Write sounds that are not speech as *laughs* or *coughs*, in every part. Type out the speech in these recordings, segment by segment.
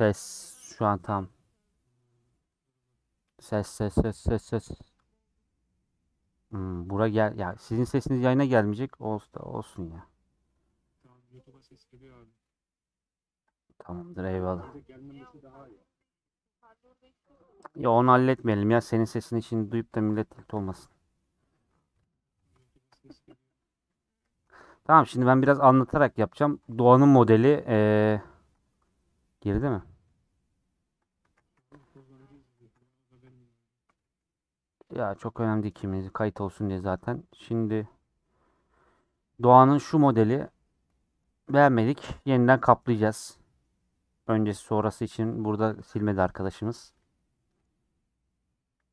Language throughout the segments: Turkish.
Ses şu an tam. Ses ses ses ses ses. Hmm, bura gel ya sizin sesiniz yayına gelmeyecek. Olsun olsun ya. Tamamdır eyvallah. Ya onu halletmeyelim ya senin sesini şimdi duyup da millet tilt olmasın. Tamam şimdi ben biraz anlatarak yapacağım. Doğanın modeli eee girdi mi? Kullanıcı izliyor. O da benim. Ya çok önemli kimliğiniz kayıt olsun diye zaten. Şimdi Doğan'ın şu modeli beğenmedik. Yeniden kaplayacağız. Öncesi sonrası için burada silmedi arkadaşımız.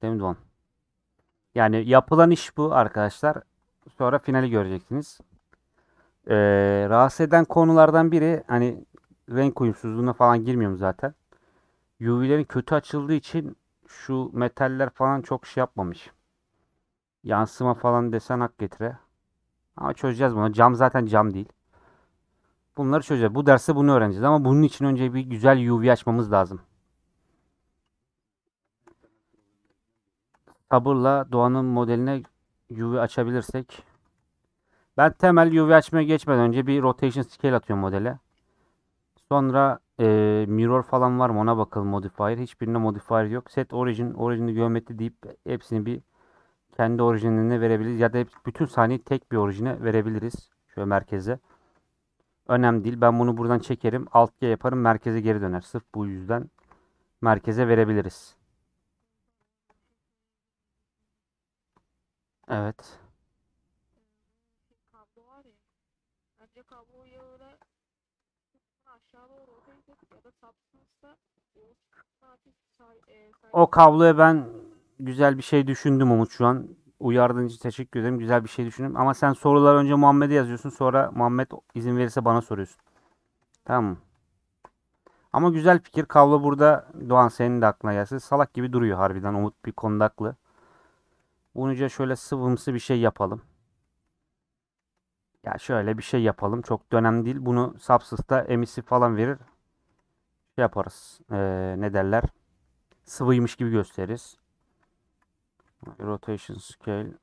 Değil mi Doğan? Yani yapılan iş bu arkadaşlar. Sonra finali göreceksiniz. Ee, rahatsız eden konulardan biri hani renk uyumsuzluğuna falan girmiyorum zaten. UV'lerin kötü açıldığı için şu metaller falan çok şey yapmamış. Yansıma falan desen hak getire. Ama çözeceğiz bunu. Cam zaten cam değil. Bunları çözeceğiz. Bu derste bunu öğreneceğiz ama bunun için önce bir güzel UV açmamız lazım. Sabırla Doğan'ın modeline UV açabilirsek. Ben temel UV açmaya geçmeden önce bir rotation scale atıyorum modele. Sonra e, mirror falan var mı ona bakalım modifier. Hiçbirinde modifier yok. Set origin, origin'i geometri deyip hepsini bir kendi orijinine verebiliriz. Ya da hep- bütün sahneyi tek bir orijine verebiliriz. Şöyle merkeze. Önemli değil. Ben bunu buradan çekerim. Alt G yaparım. Merkeze geri döner. Sırf bu yüzden merkeze verebiliriz. Evet. kablo var ya. Bence kabloyu öyle aşağı doğru rotate ya da substance'da o kısmı hafif say, e, say- O kabloya ben güzel bir şey düşündüm Umut şu an. Uyardığın için teşekkür ederim. Güzel bir şey düşündüm. Ama sen sorular önce Muhammed'e yazıyorsun. Sonra Muhammed izin verirse bana soruyorsun. Tamam? Ama güzel fikir. Kablo burada Doğan senin de aklına gelsin. Salak gibi duruyor harbiden. Umut bir konuda haklı. Şöyle sıvımsı bir şey yapalım. Ya şöyle bir şey yapalım. Çok da önemli değil. Bunu Substance'da emisi falan verir. Şey yaparız. Ee, ne derler? Sıvıymış gibi gösteririz. Rotation scale.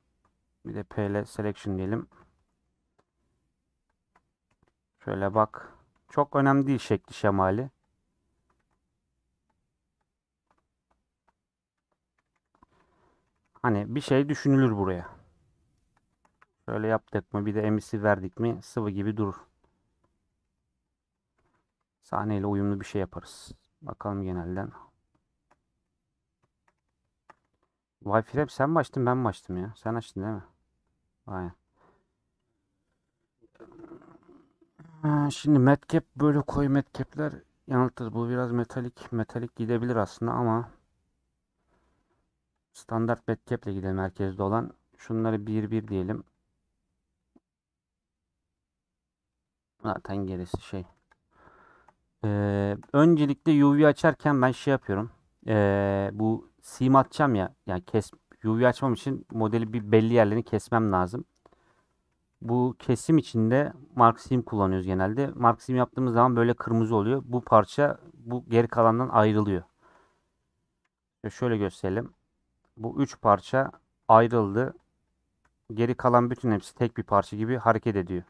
Bir de PL selection diyelim. Şöyle bak. Çok önemli değil şekli şemali. Hani bir şey düşünülür buraya. Şöyle yaptık mı bir de emisi verdik mi sıvı gibi durur. Sahneyle uyumlu bir şey yaparız. Bakalım genelden. Wi-Fi sen mi açtın ben mi açtım ya? Sen açtın değil mi? Aynen. Ha, Şimdi metcap böyle koyu metcap'ler yanıltır. Bu biraz metalik metalik gidebilir aslında ama standart metcap'le gidelim merkezde olan. Şunları 1 1 diyelim. Zaten gerisi şey. Ee, öncelikle UV açarken ben şey yapıyorum. Ee, bu sim atacağım ya. Yani kes UV açmam için modeli bir belli yerlerini kesmem lazım. Bu kesim içinde Mark Sim kullanıyoruz genelde. Mark Sim yaptığımız zaman böyle kırmızı oluyor. Bu parça bu geri kalandan ayrılıyor. Şöyle gösterelim. Bu üç parça ayrıldı. Geri kalan bütün hepsi tek bir parça gibi hareket ediyor.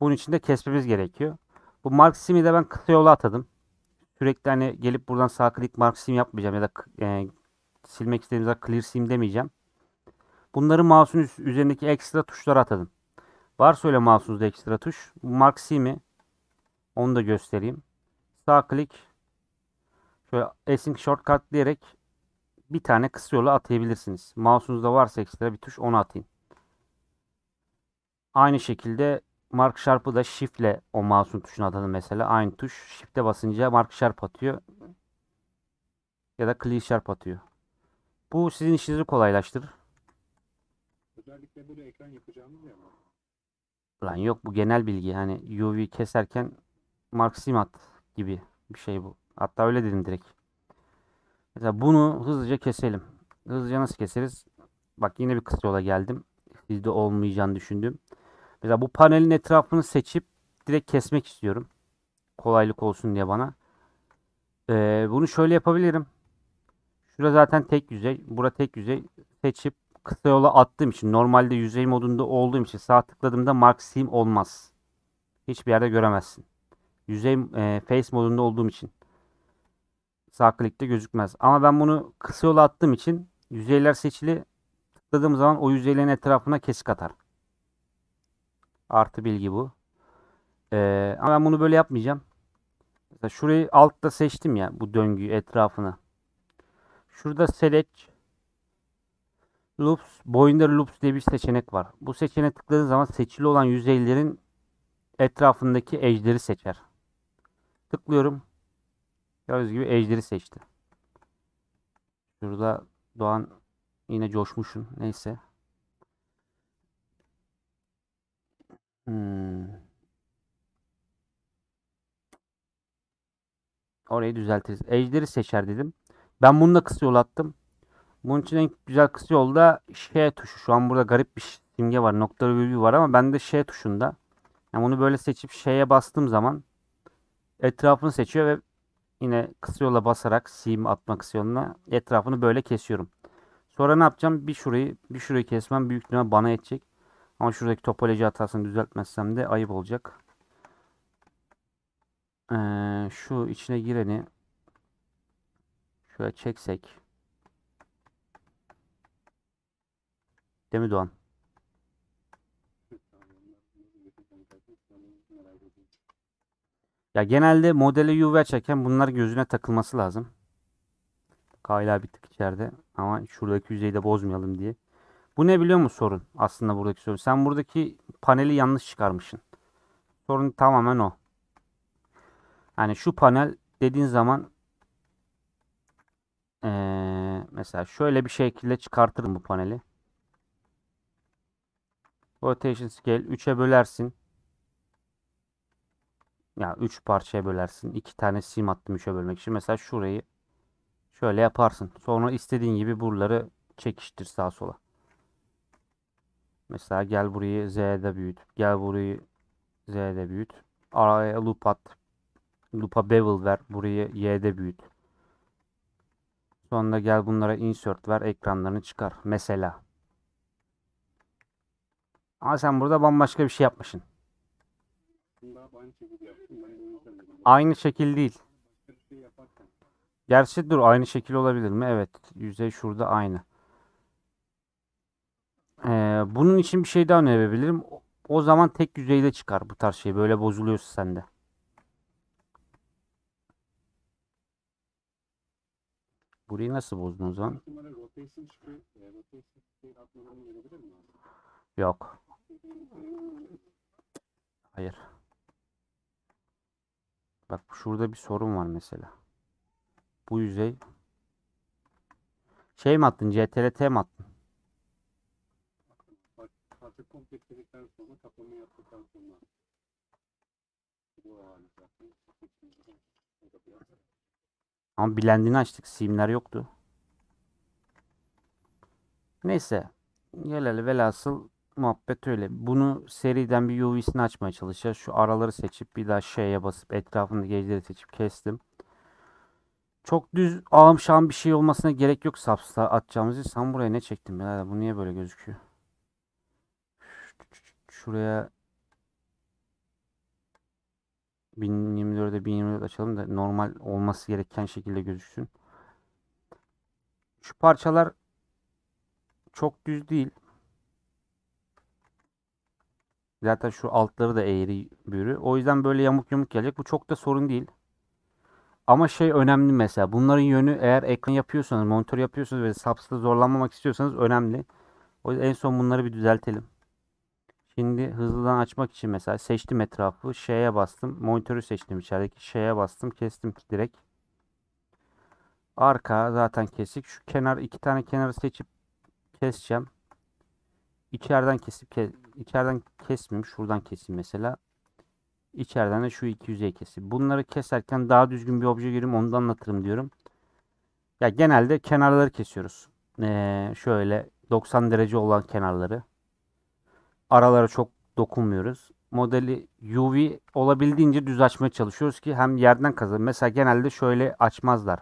Bunun için de kesmemiz gerekiyor. Bu Mark Sim'i de ben kısa yola atadım. Sürekli hani gelip buradan sağ klik Mark Sim yapmayacağım ya da e, silmek istediğim zaman Clear Sim demeyeceğim. Bunları mouse'un üzerindeki ekstra tuşlara atadım. Varsa öyle mouse'unuzda ekstra tuş. Mark Sim'i onu da göstereyim. Sağ klik şöyle async shortcut diyerek bir tane kısa yola atayabilirsiniz. Mouse'unuzda varsa ekstra bir tuş onu atayım. Aynı şekilde Mark Sharp'ı da Shift ile o mouse'un tuşuna atadım mesela. Aynı tuş. Shift'e basınca Mark Sharp atıyor. Ya da Clear Sharp atıyor. Bu sizin işinizi kolaylaştırır. Özellikle böyle ekran yapacağımız ya. Lan yok bu genel bilgi. Hani UV keserken Mark Simat gibi bir şey bu. Hatta öyle dedim direkt. Mesela bunu hızlıca keselim. Hızlıca nasıl keseriz? Bak yine bir kısa yola geldim. Sizde olmayacağını düşündüm. Mesela bu panelin etrafını seçip direkt kesmek istiyorum. Kolaylık olsun diye bana. Ee, bunu şöyle yapabilirim. Şurada zaten tek yüzey. Bura tek yüzey. Seçip kısa yola attığım için normalde yüzey modunda olduğum için sağ tıkladığımda Mark Sim olmaz. Hiçbir yerde göremezsin. Yüzey e, face modunda olduğum için sağ klikte gözükmez. Ama ben bunu kısa yola attığım için yüzeyler seçili tıkladığım zaman o yüzeylerin etrafına kesik atar. Artı bilgi bu. Ee, ama ben bunu böyle yapmayacağım. Mesela şurayı altta seçtim ya bu döngüyü etrafını. Şurada select loops, boinder loops diye bir seçenek var. Bu seçeneğe tıkladığın zaman seçili olan yüzeylerin etrafındaki ejderi seçer. Tıklıyorum. Gördüğünüz gibi ejderi seçti. Şurada Doğan yine coşmuşsun. Neyse. Hmm. Orayı düzeltiriz. Ejderi seçer dedim. Ben bununla kısa yol attım. Bunun için en güzel kısa yolda Ş tuşu. Şu an burada garip bir simge var. Nokta virgül var ama bende Ş tuşunda. Yani bunu böyle seçip Ş'ye bastığım zaman etrafını seçiyor ve yine kısa yola basarak sim atma kısa yoluna etrafını böyle kesiyorum. Sonra ne yapacağım? Bir şurayı bir şurayı kesmem büyük ihtimal bana yetecek. Ama şuradaki topoloji hatasını düzeltmezsem de ayıp olacak. Ee, şu içine gireni şöyle çeksek. Değil mi Doğan? Ya genelde modele UV açarken bunlar gözüne takılması lazım. Hala bir tık içeride ama şuradaki yüzeyi de bozmayalım diye. Bu ne biliyor musun sorun? Aslında buradaki sorun. Sen buradaki paneli yanlış çıkarmışsın. Sorun tamamen o. Hani şu panel dediğin zaman ee, mesela şöyle bir şekilde çıkartırım bu paneli. Rotation scale 3'e bölersin. Ya 3 parçaya bölersin. 2 tane sim attım 3'e bölmek için. Mesela şurayı şöyle yaparsın. Sonra istediğin gibi buraları çekiştir sağa sola. Mesela gel burayı Z'de büyüt. Gel burayı Z'de büyüt. Araya loop at. Loop'a bevel ver. Burayı Y'de büyüt. Sonra gel bunlara insert ver. Ekranlarını çıkar. Mesela. Ama sen burada bambaşka bir şey yapmışsın. Aynı şekil değil. Gerçi dur aynı şekil olabilir mi? Evet. Yüzey şurada aynı. Ee, bunun için bir şey daha önerebilirim. O- O zaman tek yüzeyde çıkar bu tarz şey. Böyle bozuluyorsa sende. Burayı nasıl bozdun o zaman? Yok. Hayır. Bak şurada bir sorun var mesela. Bu yüzey şey mi attın? CTRT mi attın? Parça kompletledikten sonra kaplama yaptıktan sonra bu hali zaten. Ama blendini açtık. Simler yoktu. Neyse. Geleli velhasıl muhabbet öyle. Bunu seriden bir UV'sini açmaya çalışacağız. Şu araları seçip bir daha şeye basıp etrafındaki geceleri seçip kestim. Çok düz ağım şağım bir şey olmasına gerek yok sapsa atacağımız için. Sen buraya ne çektin birader? Bu niye böyle gözüküyor? Şuraya 1024'e 1024 açalım da normal olması gereken şekilde gözüksün. Şu parçalar çok düz değil. Zaten şu altları da eğri büğrü. O yüzden böyle yamuk yamuk gelecek. Bu çok da sorun değil. Ama şey önemli mesela. Bunların yönü eğer ekran yapıyorsanız, monitör yapıyorsanız ve subs'ta zorlanmamak istiyorsanız önemli. O yüzden en son bunları bir düzeltelim. Şimdi hızlıdan açmak için mesela seçtim etrafı. Şeye bastım. Monitörü seçtim içerideki. Şeye bastım. Kestim direkt. Arka zaten kesik. Şu kenar iki tane kenarı seçip keseceğim. İçeriden kesip ke içeriden kesmeyeyim. Şuradan keseyim mesela. İçeriden de şu iki yüzeyi keseyim. Bunları keserken daha düzgün bir obje göreyim onu da anlatırım diyorum. Ya genelde kenarları kesiyoruz. Ee, şöyle 90 derece olan kenarları. Aralara çok dokunmuyoruz. modeli UV olabildiğince düz açmaya çalışıyoruz ki hem yerden kazan. Mesela genelde şöyle açmazlar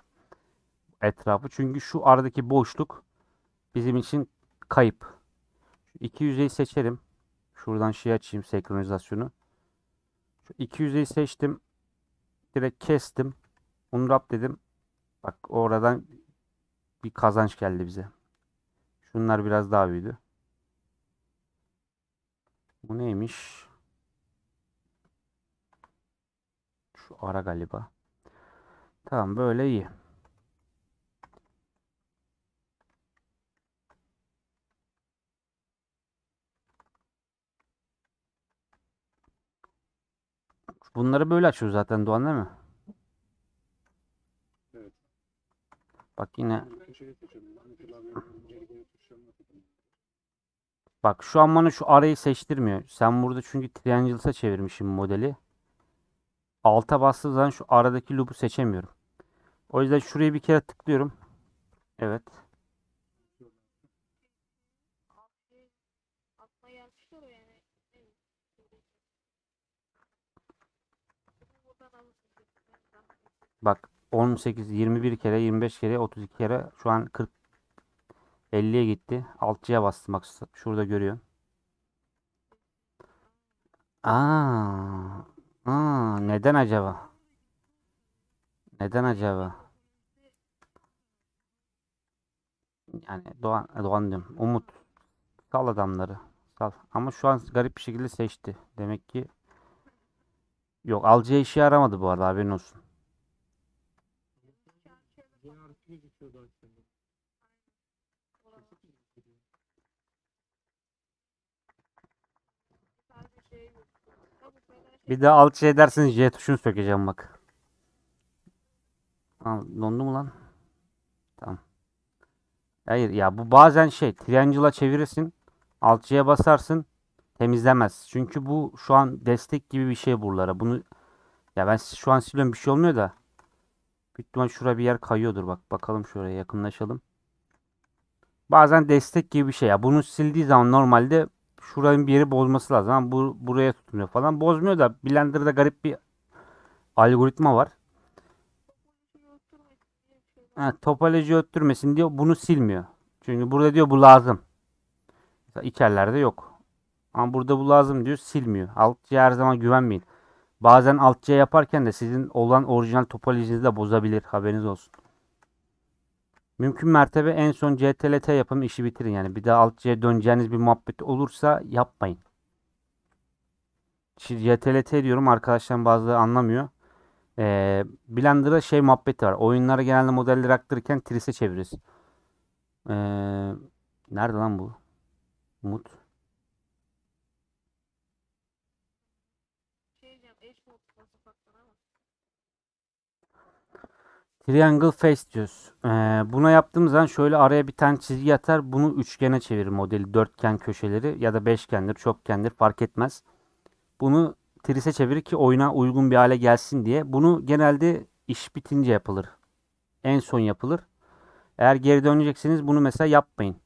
etrafı. Çünkü şu aradaki boşluk bizim için kayıp. İki yüzeyi seçelim. Şuradan şey açayım senkronizasyonu. Şu iki yüzeyi seçtim. Direkt kestim. Unwrap dedim. Bak oradan bir kazanç geldi bize. Şunlar biraz daha büyüdü. Bu neymiş? Şu ara galiba. Tamam böyle iyi. Bunları böyle açıyoruz zaten Doğan değil mi? Evet. Bak yine Bir köşeyi seçelim. Hani klavyenin incelikleri tuşlarına takın. Bak şu an bana şu arayı seçtirmiyor. Sen burada çünkü Triangles'a çevirmişim modeli. Alta bastığım zaman şu aradaki loop'u seçemiyorum. O yüzden şuraya bir kere tıklıyorum. Evet. Bak 18, 21 kere, 25 kere, 32 kere. Şu an 40, 50'ye gitti. Altçıya bastım bak şurada görüyorsun. Aa, aa, neden acaba? Neden acaba? Yani Doğan, Doğan diyorum. Umut. Sal adamları. Sal. Ama şu an garip bir şekilde seçti. Demek ki yok alacağı işe yaramadı bu arada haberin olsun. C harfi gözüküyordu aslında. Sadece şey yok. Tabii böyle şey Bir daha alt şey edersin J tuşunu sökeceğim bak. Aa, dondu mu lan? Tamam. Hayır ya bu bazen şey triangle'a çevirirsin. Alt C'ye basarsın. Temizlemez. Çünkü bu şu an destek gibi bir şey buralara. Bunu ya ben şu an siliyorum bir şey olmuyor da. Büyük ihtimal şura bir yer kayıyordur bak. Bakalım şuraya yakınlaşalım. Bazen destek gibi bir şey ya. Bunu sildiği zaman normalde şuranın bir yeri bozması lazım. Ama bu buraya tutunuyor falan. Bozmuyor da Blender'da garip bir algoritma var. Ha, topoloji öttürmesin diyor. Bunu silmiyor. Çünkü burada diyor bu lazım. Mesela içerlerde yok. Ama burada bu lazım diyor silmiyor. Alt C her zaman güvenmeyin. Bazen alt C yaparken de sizin olan orijinal topolojinizi de bozabilir. Haberiniz olsun. Mümkün mertebe en son CTRL-T yapın işi bitirin. Yani bir daha alt C'ye döneceğiniz bir muhabbet olursa yapmayın. Şimdi CTRL-T diyorum arkadaşlar bazıları anlamıyor. Ee, Blender'da şey muhabbeti var. Oyunları genelde modelleri aktarırken tris'e çeviririz. Ee, nerede lan bu? Umut. Şey diyeceğim. Edge mode nasıl ufaktan ama. Triangle face diyoruz. Ee, buna yaptığımız zaman şöyle araya bir tane çizgi atar. Bunu üçgene çevirir modeli. Dörtgen köşeleri ya da beşgendir, çokgendir fark etmez. Bunu tris'e çevirir ki oyuna uygun bir hale gelsin diye. Bunu genelde iş bitince yapılır. En son yapılır. Eğer geri dönecekseniz bunu mesela yapmayın.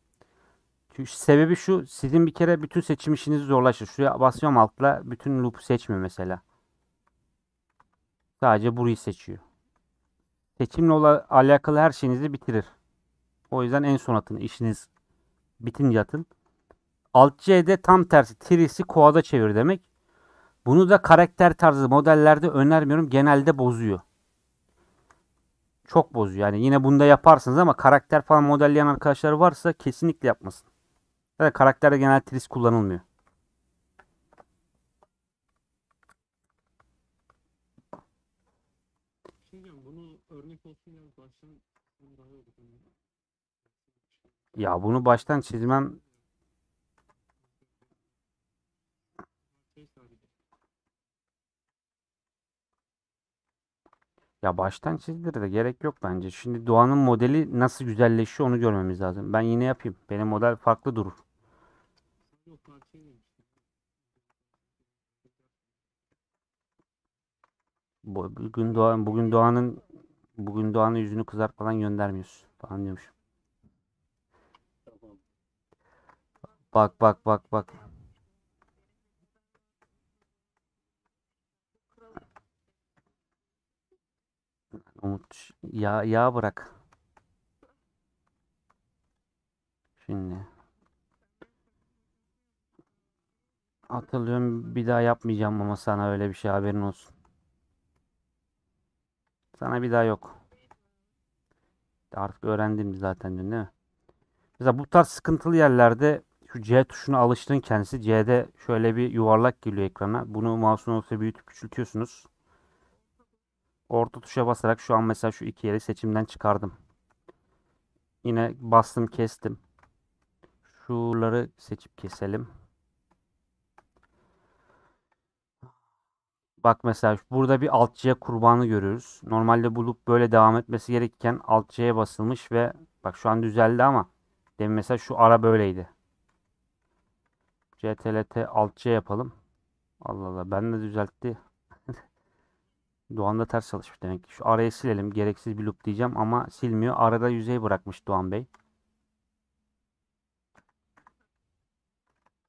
Çünkü sebebi şu. Sizin bir kere bütün seçim işinizi zorlaştırır. Şuraya basıyorum altla. Bütün loop'u seçmiyor mesela. Sadece burayı seçiyor. Seçimle alakalı her şeyinizi bitirir. O yüzden en son atın. İşiniz bitince atın. Alt C'de tam tersi. Tris'i quad'a çevir demek. Bunu da karakter tarzı modellerde önermiyorum. Genelde bozuyor. Çok bozuyor. Yani yine bunda yaparsınız ama karakter falan modelleyen arkadaşlar varsa kesinlikle yapmasın. Evet, karakterde genel tris kullanılmıyor. Şimdi bunu örnek olsun ya bunu baştan çizmem ya baştan çizdir de gerek yok bence. Şimdi Doğan'ın modeli nasıl güzelleşiyor onu görmemiz lazım. Ben yine yapayım. Benim model farklı durur. Bugün Doğan bugün Doğan'ın Bugün Doğan'ın yüzünü kızartmadan göndermiyoruz. Falan diyormuş. Bak bak bak bak. Umut ya ya bırak. Şimdi. Hatırlıyorum bir daha yapmayacağım ama sana öyle bir şey haberin olsun. Sana bir daha yok. Artık öğrendim zaten dün değil mi? Mesela bu tarz sıkıntılı yerlerde şu C tuşuna alıştığın kendisi. C'de şöyle bir yuvarlak geliyor ekrana. Bunu mouse'un olsa büyütüp küçültüyorsunuz. Orta tuşa basarak şu an mesela şu iki yeri seçimden çıkardım. Yine bastım kestim. Şuraları seçip keselim. Bak mesela burada bir Alt C kurbanı görüyoruz. Normalde bu loop böyle devam etmesi gerekirken Alt C'ye basılmış ve bak şu an düzeldi ama demin mesela şu ara böyleydi. CTRL Alt C yapalım. Allah Allah ben de düzeltti. *laughs* Doğan da ters çalışmış demek ki. Şu arayı silelim. Gereksiz bir loop diyeceğim ama silmiyor. Arada yüzey bırakmış Doğan Bey.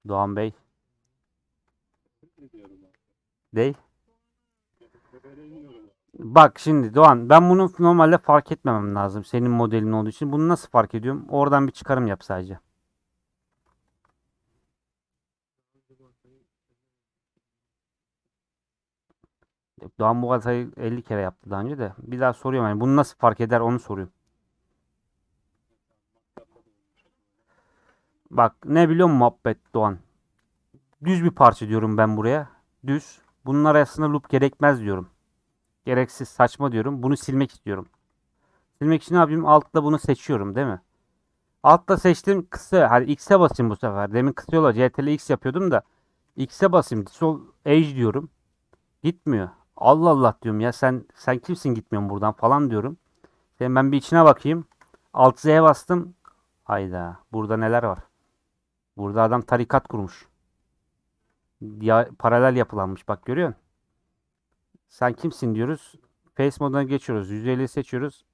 Doğan Bey. Değil. Bak şimdi Doğan ben bunu normalde fark etmemem lazım. Senin modelin olduğu için. Bunu nasıl fark ediyorum? Oradan bir çıkarım yap sadece. Doğan bu hatayı 50 kere yaptı daha önce de. Bir daha soruyorum yani bunu nasıl fark eder onu soruyorum. Bak ne biliyor musun muhabbet Doğan? Düz bir parça diyorum ben buraya. Düz. Bunun arasında loop gerekmez diyorum. Gereksiz saçma diyorum. Bunu silmek istiyorum. Silmek için ne yapayım? Altta bunu seçiyorum değil mi? Altta seçtiğim kısa. Hadi X'e basayım bu sefer. Demin kısa yola CTRL X yapıyordum da. X'e basayım. Sol Edge diyorum. Gitmiyor. Allah Allah diyorum ya sen sen kimsin gitmiyorsun buradan falan diyorum. Şimdi ben bir içine bakayım. Alt Z'ye bastım. Hayda. Burada neler var? Burada adam tarikat kurmuş. Ya, paralel yapılanmış. Bak görüyor musun? Sen kimsin diyoruz. Face moduna geçiyoruz. 150 seçiyoruz.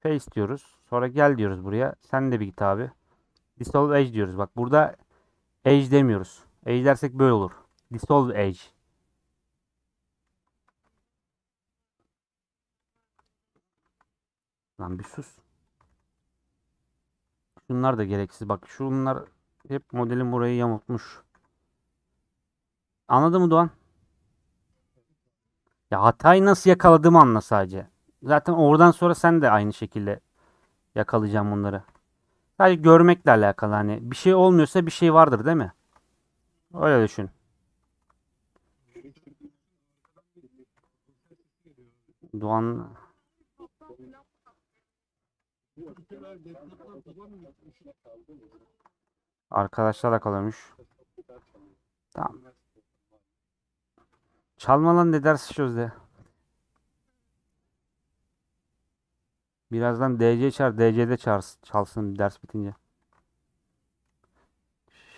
Face diyoruz. Sonra gel diyoruz buraya. Sen de bir git abi. Dissolve Edge diyoruz. Bak burada Edge demiyoruz. Edge dersek böyle olur. Dissolve Edge. Lan bir sus. Şunlar da gereksiz. Bak şunlar hep modelin burayı yamultmuş. Anladın mı Doğan? Ya hatayı nasıl yakaladığımı anla sadece. Zaten oradan sonra sen de aynı şekilde yakalayacaksın bunları. Sadece görmekle alakalı hani bir şey olmuyorsa bir şey vardır değil mi? Öyle düşün. Doğan arkadaşlarla kalıyormuş. Tamam. Çalma lan ne ders çöz de. Birazdan DC çağır. DC'de çağırsın, çalsın ders bitince.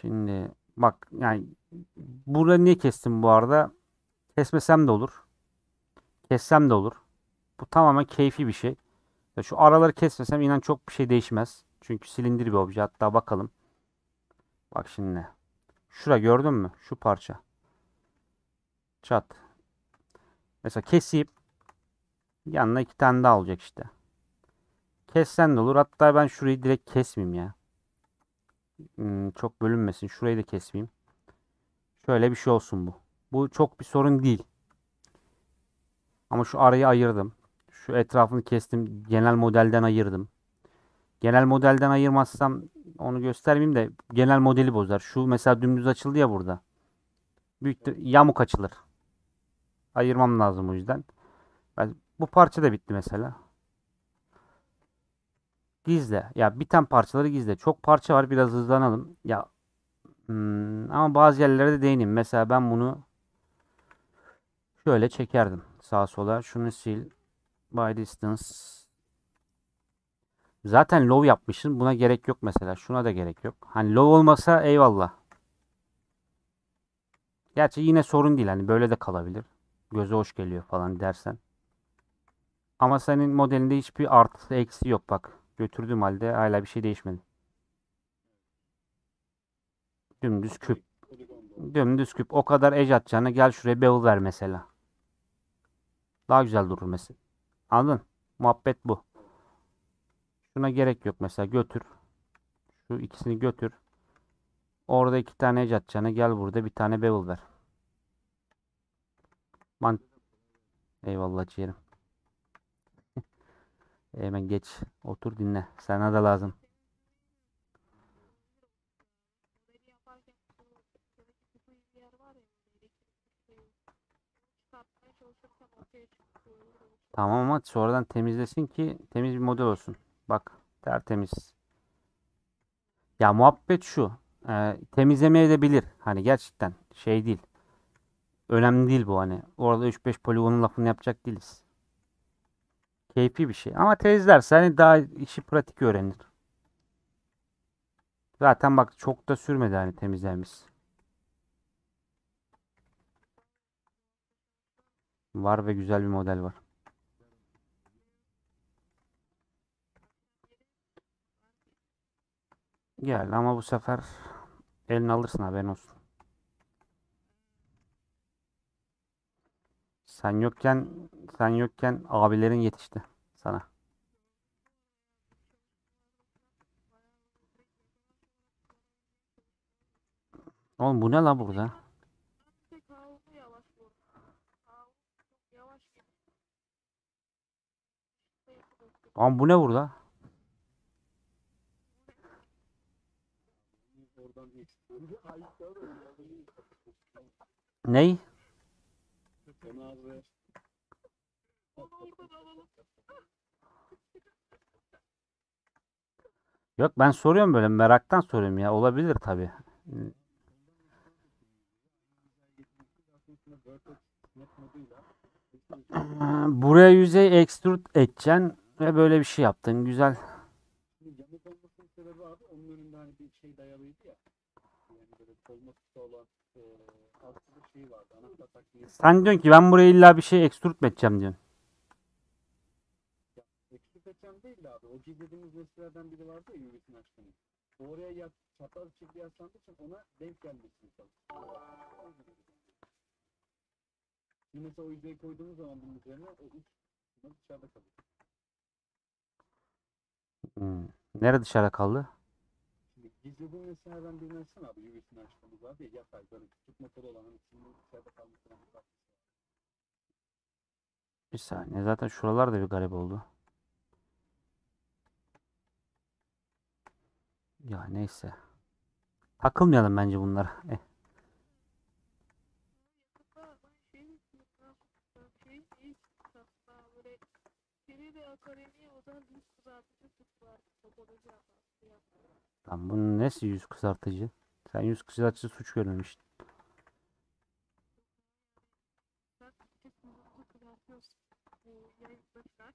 Şimdi bak yani burada niye kestim bu arada? Kesmesem de olur. Kessem de olur. Bu tamamen keyfi bir şey. Ya şu araları kesmesem inan çok bir şey değişmez. Çünkü silindir bir obje. Hatta bakalım. Bak şimdi. Şura gördün mü? Şu parça. Çat. Mesela keseyim. Yanına iki tane daha olacak işte. Kessen de olur. Hatta ben şurayı direkt kesmeyeyim ya. Hmm, çok bölünmesin. Şurayı da kesmeyeyim. Şöyle bir şey olsun bu. Bu çok bir sorun değil. Ama şu arayı ayırdım. Şu etrafını kestim. Genel modelden ayırdım. Genel modelden ayırmazsam onu göstermeyeyim de genel modeli bozar. Şu mesela dümdüz açıldı ya burada. Büyük yamuk açılır. Ayırmam lazım o yüzden. Ben, bu parça da bitti mesela. Gizle. Ya biten parçaları gizle. Çok parça var. Biraz hızlanalım. Ya hmm, ama bazı yerlere de değineyim. Mesela ben bunu şöyle çekerdim. Sağa sola. Şunu sil. By distance. Zaten low yapmışsın. Buna gerek yok mesela. Şuna da gerek yok. Hani low olmasa eyvallah. Gerçi yine sorun değil. Hani böyle de kalabilir. Göze hoş geliyor falan dersen. Ama senin modelinde hiçbir artı eksi yok bak. Götürdüğüm halde hala bir şey değişmedi. Dümdüz küp. Dümdüz küp. O kadar edge atacağına gel şuraya bevel ver mesela. Daha güzel durur mesela. Anladın? Muhabbet bu. Şuna gerek yok mesela götür. Şu ikisini götür. Orada iki tane edge atacağına gel burada bir tane bevel ver. Man Eyvallah ciğerim. *laughs* Hemen geç. Otur dinle. Sana da lazım. Tamam ama sonradan temizlesin ki temiz bir model olsun. Bak tertemiz. Ya muhabbet şu. E, temizlemeye de bilir. Hani gerçekten şey değil. Önemli değil bu hani. Orada 3-5 poligonun lafını yapacak değiliz. Keyfi bir şey. Ama temizlerse hani daha işi pratik öğrenir. Zaten bak çok da sürmedi hani temizlememiz. Var ve güzel bir model var. Gel ama bu sefer elini alırsın haberin olsun. Sen yokken sen yokken abilerin yetişti sana. Oğlum bu ne la burada? Yavaş bu. Havlu çok yavaş gidiyor. İşte yapılıyor. Oğlum bu ne burada? Oradan eksik. Ayıklar da yani. Ney? Cenazı. Onu oradan alalım. Yok ben soruyorum böyle meraktan soruyorum ya. Olabilir tabii. Buraya yüzey extrude edeceksin ve böyle bir şey yaptın. Güzel. Yamuk olmasının sebebi abi onun önünde hani bir şey dayalıydı ya. Yani böyle kolma tutu olan eee aslında şey vardı. Anahtar takviye. Sen diyorsun ki ben buraya illa bir şey extrude edeceğim diyorsun. Eksik O gizlediğimiz nesnelerden biri vardı ya yürütün açtığımız. Oraya yat, çapraz çizgi yaslandığı için ona denk gelmesini çalışıyor. Şimdi mesela o yüzeyi koyduğumuz zaman bunun üzerine o üç bunlar dışarıda kalıyor. Hmm. Nerede dışarıda kaldı? Şimdi gizlediğin nesnelerden birini açsana abi yürütün açtığımız vardı ya yatay böyle küçük motor olan hani şimdi dışarıda kalmasına bir. Bir saniye. Zaten şuralar da bir garip oldu. Ya neyse. Takılmayalım bence bunlara. Eh. Lan bunun nesi yüz kızartıcı? Sen yüz kızartıcı suç görmemiştin. Sen tek yüzünü kızartıyorsun. Bu yayın başına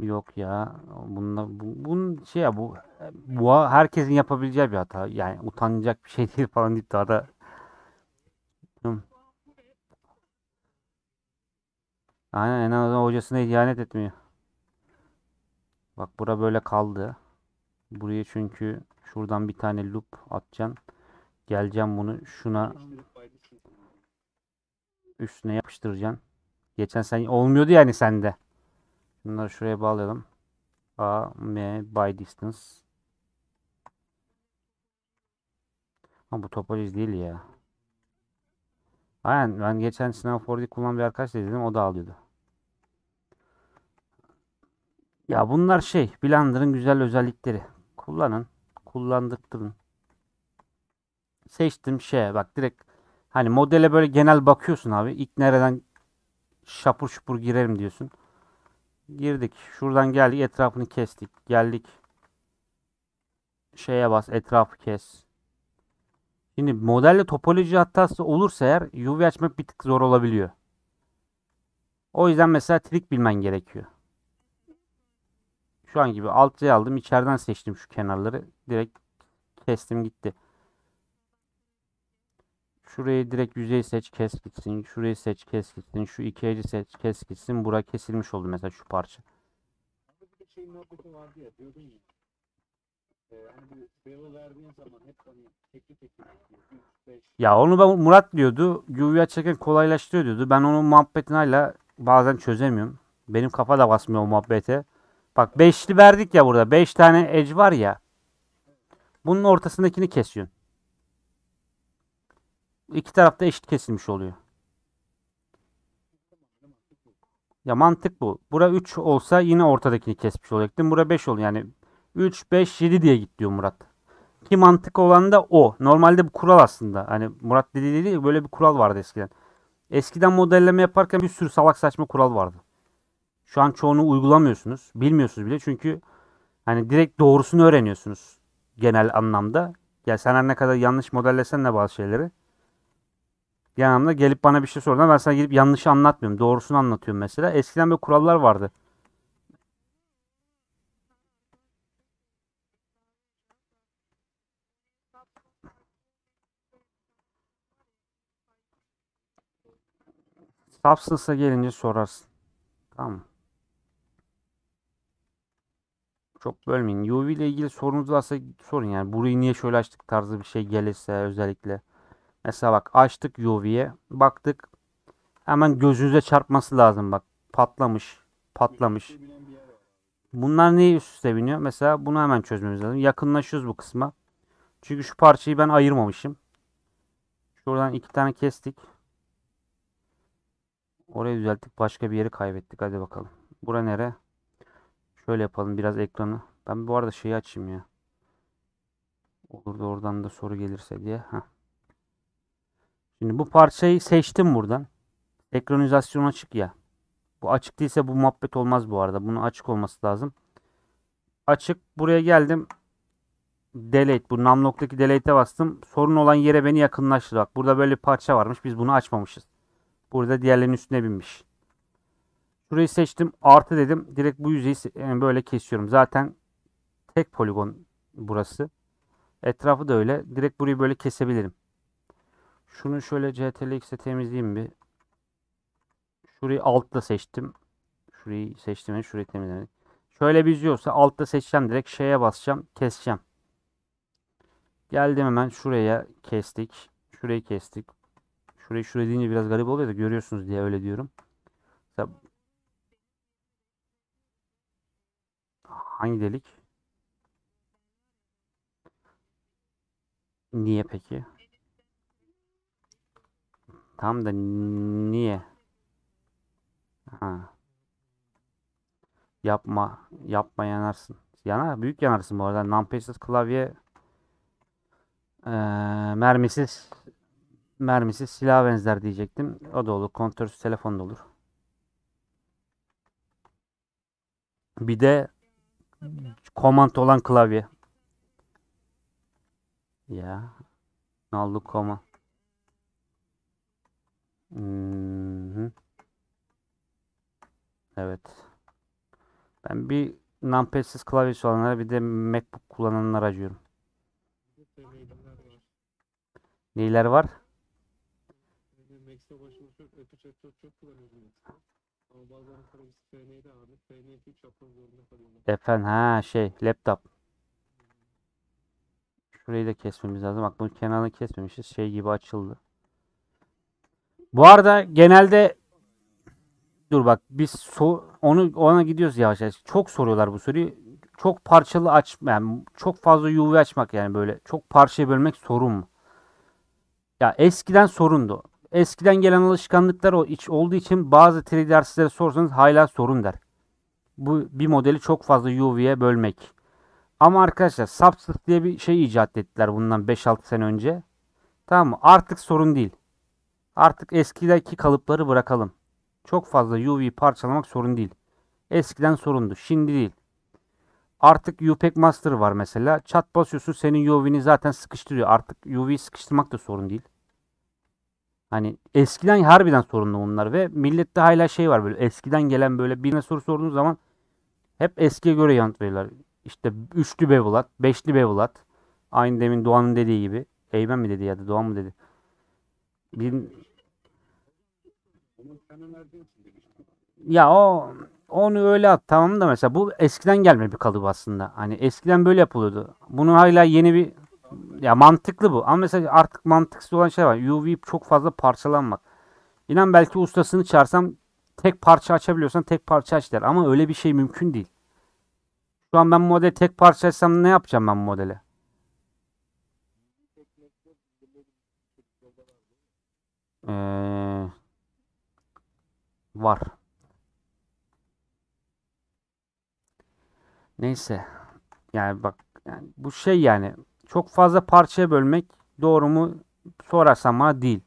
Yok ya. Bununla, bu, bunun şey ya bu bu herkesin yapabileceği bir hata. Yani utanacak bir şey *laughs* değil falan deyip daha da Aynen en azından hocasına ihanet etmiyor. Bak bura böyle kaldı. Buraya çünkü şuradan bir tane loop atacaksın. Geleceğim bunu şuna üstüne yapıştıracaksın. Geçen sen olmuyordu yani sende. Bunları şuraya bağlayalım. A, M, by distance. Ama bu topoloji değil ya. Aynen ben geçen sınav 4D kullanan bir arkadaşla izledim o da alıyordu. Ya bunlar şey Blender'ın güzel özellikleri. Kullanın. Kullandırtın. Seçtim şey bak direkt hani modele böyle genel bakıyorsun abi. İlk nereden şapur şupur girerim diyorsun. Girdik. Şuradan geldik. Etrafını kestik. Geldik. Şeye bas. Etrafı kes. Şimdi modelle topoloji hatası olursa eğer UV açmak bir tık zor olabiliyor. O yüzden mesela trik bilmen gerekiyor. Şu an gibi alt aldım. içeriden seçtim şu kenarları. Direkt kestim gitti. Şurayı direkt yüzey seç kes gitsin. Şurayı seç kes gitsin. Şu iki eci seç kes gitsin. Bura kesilmiş oldu mesela şu parça. Abi bir de şey muhabbeti vardı ya diyordun ya. E, hani bir barrel verdiğin zaman hep hani tekli tekli tekli 3 5 Ya onu ben Murat diyordu. UV açarken kolaylaştırıyor diyordu. Ben onun muhabbetini hala bazen çözemiyorum. Benim kafa da basmıyor o muhabbete. Bak beşli verdik ya burada. Beş tane edge var ya. Bunun ortasındakini kesiyorsun. İki tarafta eşit kesilmiş oluyor. Ya mantık bu. Bura 3 olsa yine ortadakini kesmiş olacaktım. Bura 5 oluyor. Yani 3, 5, 7 diye git diyor Murat. Ki mantık olan da o. Normalde bu kural aslında. Hani Murat dediği değil böyle bir kural vardı eskiden. Eskiden modelleme yaparken bir sürü salak saçma kural vardı. Şu an çoğunu uygulamıyorsunuz. Bilmiyorsunuz bile çünkü hani direkt doğrusunu öğreniyorsunuz genel anlamda. Ya sen her ne kadar yanlış modellesen de bazı şeyleri. Genel anlamda gelip bana bir şey sorduğunda ben sana gelip yanlışı anlatmıyorum. Doğrusunu anlatıyorum mesela. Eskiden böyle kurallar vardı. Substance'a gelince sorarsın. Tamam? Çok bölmeyin. UV ile ilgili sorunuz varsa sorun yani. Burayı niye şöyle açtık tarzı bir şey gelirse özellikle. Mesela bak açtık UV'ye. Baktık. Hemen gözünüze çarpması lazım bak. Patlamış. Patlamış. Bunlar niye üst üste biniyor? Mesela bunu hemen çözmemiz lazım. Yakınlaşıyoruz bu kısma. Çünkü şu parçayı ben ayırmamışım. Şuradan iki tane kestik. Orayı düzelttik. Başka bir yeri kaybettik. Hadi bakalım. Bura nere? Şöyle yapalım biraz ekranı. Ben bu arada şeyi açayım ya. Olur da oradan da soru gelirse diye. Heh. Şimdi bu parçayı seçtim buradan. Ekranizasyon açık ya. Bu açık değilse bu muhabbet olmaz bu arada. Bunun açık olması lazım. Açık. Buraya geldim. Delete. Bu numlock'taki delete'e bastım. Sorun olan yere beni yakınlaştırdı. Bak burada böyle bir parça varmış. Biz bunu açmamışız. Burada diğerlerinin üstüne binmiş. Şurayı seçtim. Artı dedim. Direkt bu yüzeyi böyle kesiyorum. Zaten tek poligon burası. Etrafı da öyle. Direkt burayı böyle kesebilirim. Şunu şöyle CTRL-X'e temizleyeyim bir. Şurayı altta seçtim. Şurayı seçtim. yani Şurayı temizledim. Şöyle bir yüzüyorsa altta seçeceğim. Direkt şeye basacağım. Keseceğim. Geldim hemen şuraya kestik. Şurayı kestik. Şurayı şuraya deyince biraz garip oluyor da görüyorsunuz diye öyle diyorum. Hangi delik? Niye peki? Tam da niye? Ha. Yapma. Yapma yanarsın. Yanar. Büyük yanarsın bu arada. Numpad'siz klavye eee, mermisiz mermisiz silah benzer diyecektim. O da olur. Kontörsüz telefon da olur. Bir de komand olan klavye. Ya. Ne oldu Mhm. Evet. Ben bir numpad'siz klavyesi olanlara bir de MacBook kullananlara acıyorum. Neyler var? Max'e başımız çok ötü çok çok çok kullanıyoruz Max'te. Ama bazen klavyeyi FN'de abi. FN'yi hiç yapmak zorunda kalıyorlar. Efendim ha şey laptop. Şurayı da kesmemiz lazım. Bak bunun kenarını kesmemişiz. Şey gibi açıldı. Bu arada genelde dur bak biz so onu ona gidiyoruz yavaş yavaş. Çok soruyorlar bu soruyu. Çok parçalı aç yani çok fazla UV açmak yani böyle çok parçaya bölmek sorun mu? Ya eskiden sorundu. Eskiden gelen alışkanlıklar o iç olduğu için bazı 3D artistlere sorsanız hala sorun der. Bu bir modeli çok fazla UV'ye bölmek. Ama arkadaşlar Substance diye bir şey icat ettiler bundan 5-6 sene önce. Tamam mı? Artık sorun değil. Artık eskideki kalıpları bırakalım. Çok fazla UV parçalamak sorun değil. Eskiden sorundu. Şimdi değil. Artık UPEC Master var mesela. Çat basıyorsun senin UV'ni zaten sıkıştırıyor. Artık UV'yi sıkıştırmak da sorun değil. Hani eskiden harbiden sorunlu bunlar ve millette hala şey var böyle eskiden gelen böyle birine soru sorduğunuz zaman hep eskiye göre yanıt veriyorlar. İşte üçlü bevulat, beşli bevulat. Aynı demin Doğan'ın dediği gibi. Eymen mi dedi ya da Doğan mı dedi? Demiştim. ya o onu öyle at tamam da mesela bu eskiden gelme bir kalıp aslında. Hani eskiden böyle yapılıyordu. Bunu hala yeni bir ya mantıklı bu. Ama mesela artık mantıksız olan şey var. UV çok fazla parçalanmak. İnan belki ustasını çağırsam tek parça açabiliyorsan tek parça aç der. Ama öyle bir şey mümkün değil. Şu an ben modeli tek parça açsam ne yapacağım ben modele? Ee, var. Neyse. Yani bak yani bu şey yani çok fazla parçaya bölmek doğru mu sorarsan bana değil.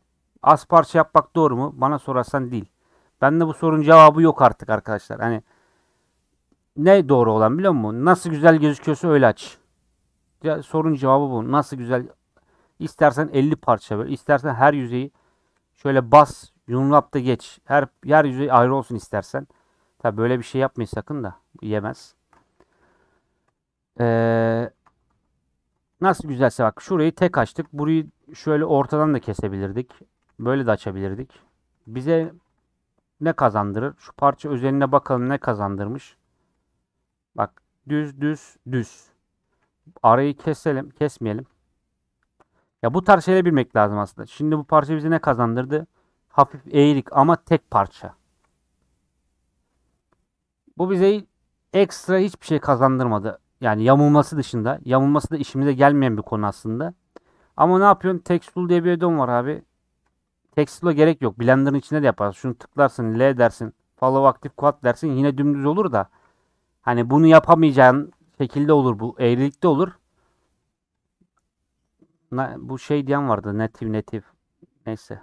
Az parça yapmak doğru mu? Bana sorarsan değil. Bende bu sorunun cevabı yok artık arkadaşlar. Hani ne doğru olan biliyor musun? Nasıl güzel gözüküyorsa öyle aç. Ya, sorun cevabı bu. Nasıl güzel İstersen 50 parça böl. istersen her yüzeyi şöyle bas, yumrap da geç. Her her yüzey ayrı olsun istersen. Tabi böyle bir şey yapmayın sakın da. Yemez. Ee, nasıl güzelse bak şurayı tek açtık. Burayı şöyle ortadan da kesebilirdik. Böyle de açabilirdik. Bize ne kazandırır? Şu parça özeline bakalım ne kazandırmış. Bak düz düz düz. Arayı keselim, kesmeyelim. Ya bu tarz şeyleri bilmek lazım aslında. Şimdi bu parça bize ne kazandırdı? Hafif eğrik ama tek parça. Bu bize ekstra hiçbir şey kazandırmadı. Yani yamulması dışında. Yamulması da işimize gelmeyen bir konu aslında. Ama ne yapıyorsun? Textool diye bir ödüm var abi. Textool'a gerek yok. Blender'ın içinde de yaparsın. Şunu tıklarsın, L dersin. Follow Active Quad dersin. Yine dümdüz olur da. Hani bunu yapamayacağın şekilde olur bu. Eğrilikte olur. Bu şey diyen vardı. Native native. Neyse.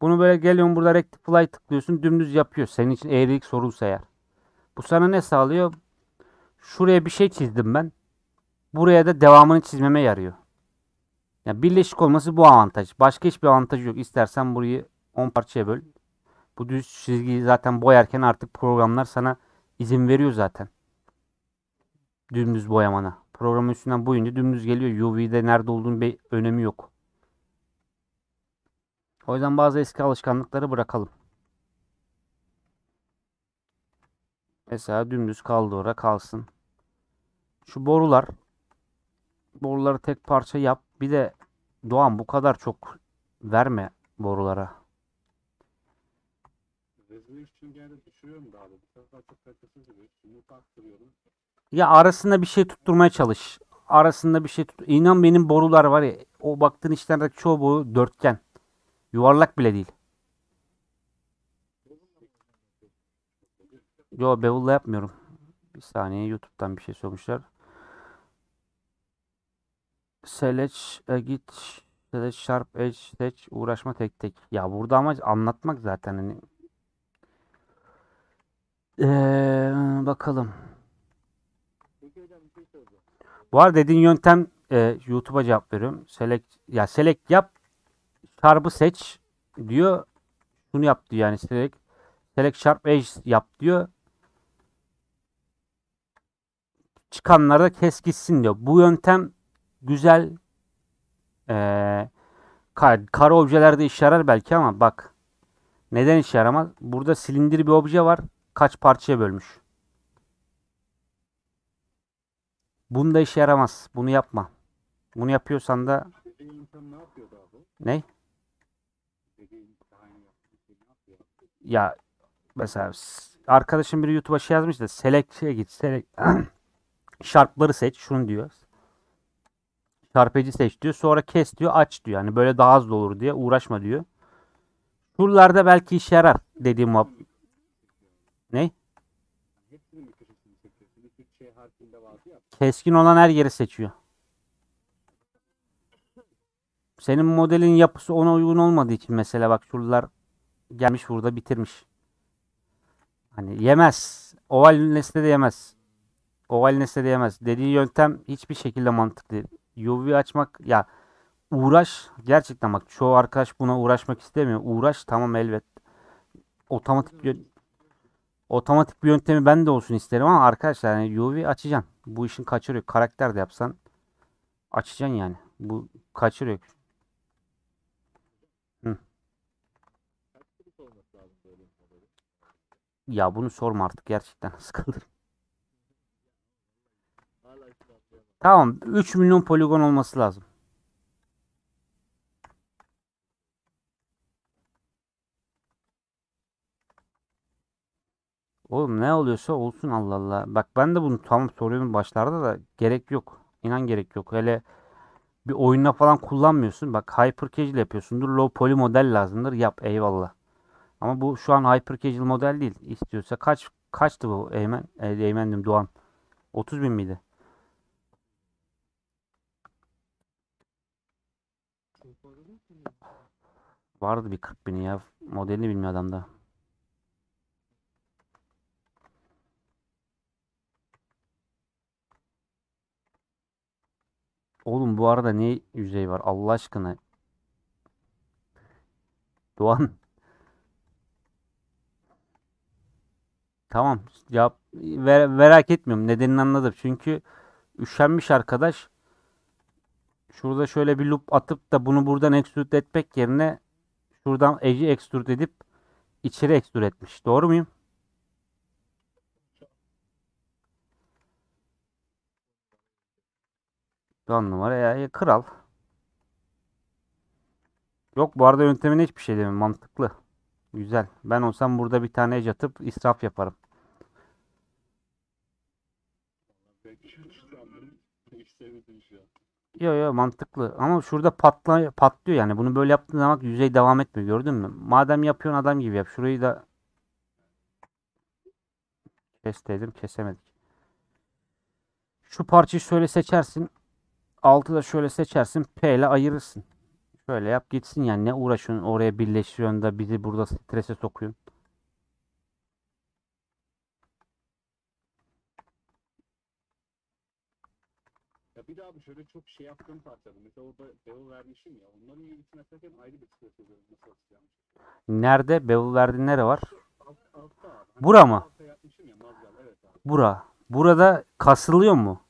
Bunu böyle geliyorsun burada Rectify tıklıyorsun. Dümdüz yapıyor. Senin için eğrilik sorulsa eğer. Bu sana ne sağlıyor? Şuraya bir şey çizdim ben. Buraya da devamını çizmeme yarıyor. Yani birleşik olması bu avantaj. Başka hiçbir avantajı yok. İstersen burayı 10 parçaya böl. Bu düz çizgiyi zaten boyarken artık programlar sana izin veriyor zaten. Dümdüz boyamana. Programın üstünden boyunca dümdüz geliyor. UV'de nerede olduğunun bir önemi yok. O yüzden bazı eski alışkanlıkları bırakalım. Mesela dümdüz kaldı orada kalsın. Şu borular boruları tek parça yap. Bir de Doğan bu kadar çok verme borulara. Resolution gene düşürüyorum da abi. Bu sefer çok kalitesiz duruyor. Şimdi arttırıyorum. Ya arasında bir şey tutturmaya çalış. Arasında bir şey tut. İnan benim borular var ya. O baktığın işlerdeki çoğu boru dörtgen. Yuvarlak bile değil. Yo Bevel'la yapmıyorum. Bir saniye YouTube'dan bir şey sormuşlar. Select, e, git, select, sharp, edge, seç, uğraşma tek tek. Ya burada amaç anlatmak zaten hani. Ee, bakalım. Peki hocam bir şey soracağım. Bu arada dediğin yöntem e, YouTube'a cevap veriyorum. Select ya select yap, sharp'ı seç diyor. Şunu yap diyor yani select select sharp edge yap diyor. Çıkanları da kes gitsin diyor. Bu yöntem güzel. Ee, kar, kara objelerde işe yarar belki ama bak neden işe yaramaz? Burada silindir bir obje var. Kaç parçaya bölmüş. Bunda işe yaramaz. Bunu yapma. Bunu yapıyorsan da ne şey? Ya mesela arkadaşım biri YouTube'a şey yazmış da select şeye git. Select *clears throat* Sharp'ları seç. Şunu diyor. Şarpeci seç diyor. Sonra kes diyor. Aç diyor. Yani böyle daha hızlı olur diye uğraşma diyor. Şuralarda belki işe yarar dediğim Ne? Hepsinin bir köşesini çekiyorsun. Bir Türk şey harfinde vardı ya. Keskin olan her yeri seçiyor. Senin modelin yapısı ona uygun olmadığı için mesela bak şuralar gelmiş burada bitirmiş. Hani yemez. Oval nesne de yemez. Oval nesne de yemez. Dediği yöntem hiçbir şekilde mantıklı değil. UV açmak ya uğraş gerçekten bak çoğu arkadaş buna uğraşmak istemiyor. Uğraş tamam elbet. Otomatik otomatik bir yöntemi ben de olsun isterim ama arkadaşlar yani UV açacaksın. Bu işin kaçırıyor. Karakter de yapsan açacaksın yani. Bu kaçırıyor. Ya bunu sorma artık gerçekten *laughs* sıkıldım. Tamam 3 milyon poligon olması lazım. Oğlum ne oluyorsa olsun Allah Allah. Bak ben de bunu tamam soruyorum başlarda da gerek yok. İnan gerek yok. Hele bir oyunda falan kullanmıyorsun. Bak hyper casual yapıyorsundur. Low poly model lazımdır. Yap eyvallah. Ama bu şu an hyper casual model değil. İstiyorsa kaç kaçtı bu Eymen? E, Eymen'dim Doğan. 30 bin miydi? Vardı bir 40 bini ya. Modelini bilmiyor adamda. Oğlum bu arada ne yüzey var Allah aşkına. Doğan. Tamam. Ya ver- merak etmiyorum. Nedenini anladım. Çünkü üşenmiş arkadaş. Şurada şöyle bir loop atıp da bunu buradan extrude etmek yerine şuradan edge'i extrude edip içeri extrude etmiş. Doğru muyum? On numara ya, kral. Yok bu arada yöntemine hiçbir şey demiyorum. Mantıklı. Güzel. Ben olsam burada bir tane edge atıp israf yaparım. Yo yo mantıklı ama şurada patla patlıyor yani bunu böyle yaptığın zaman yüzey devam etmiyor gördün mü? Madem yapıyorsun adam gibi yap. Şurayı da kes dedim kesemedik. Şu parçayı şöyle seçersin. Altı da şöyle seçersin. P ile ayırırsın. Şöyle yap gitsin yani ne uğraşıyorsun oraya birleştiriyorsun da bizi burada strese sokuyorsun. Ya bir daha şöyle çok şey yaptığım parçadı. Mesela orada bevel vermişim ya. Onların yenisini açarken ayrı bir stres ediyorum. Nasıl açacağım? Nerede? Bevel verdiğin nere var? Alt, altta abi. Hani Bura mı? Altta yapmışım ya mazgal. Evet abi. Bura. Burada kasılıyor mu?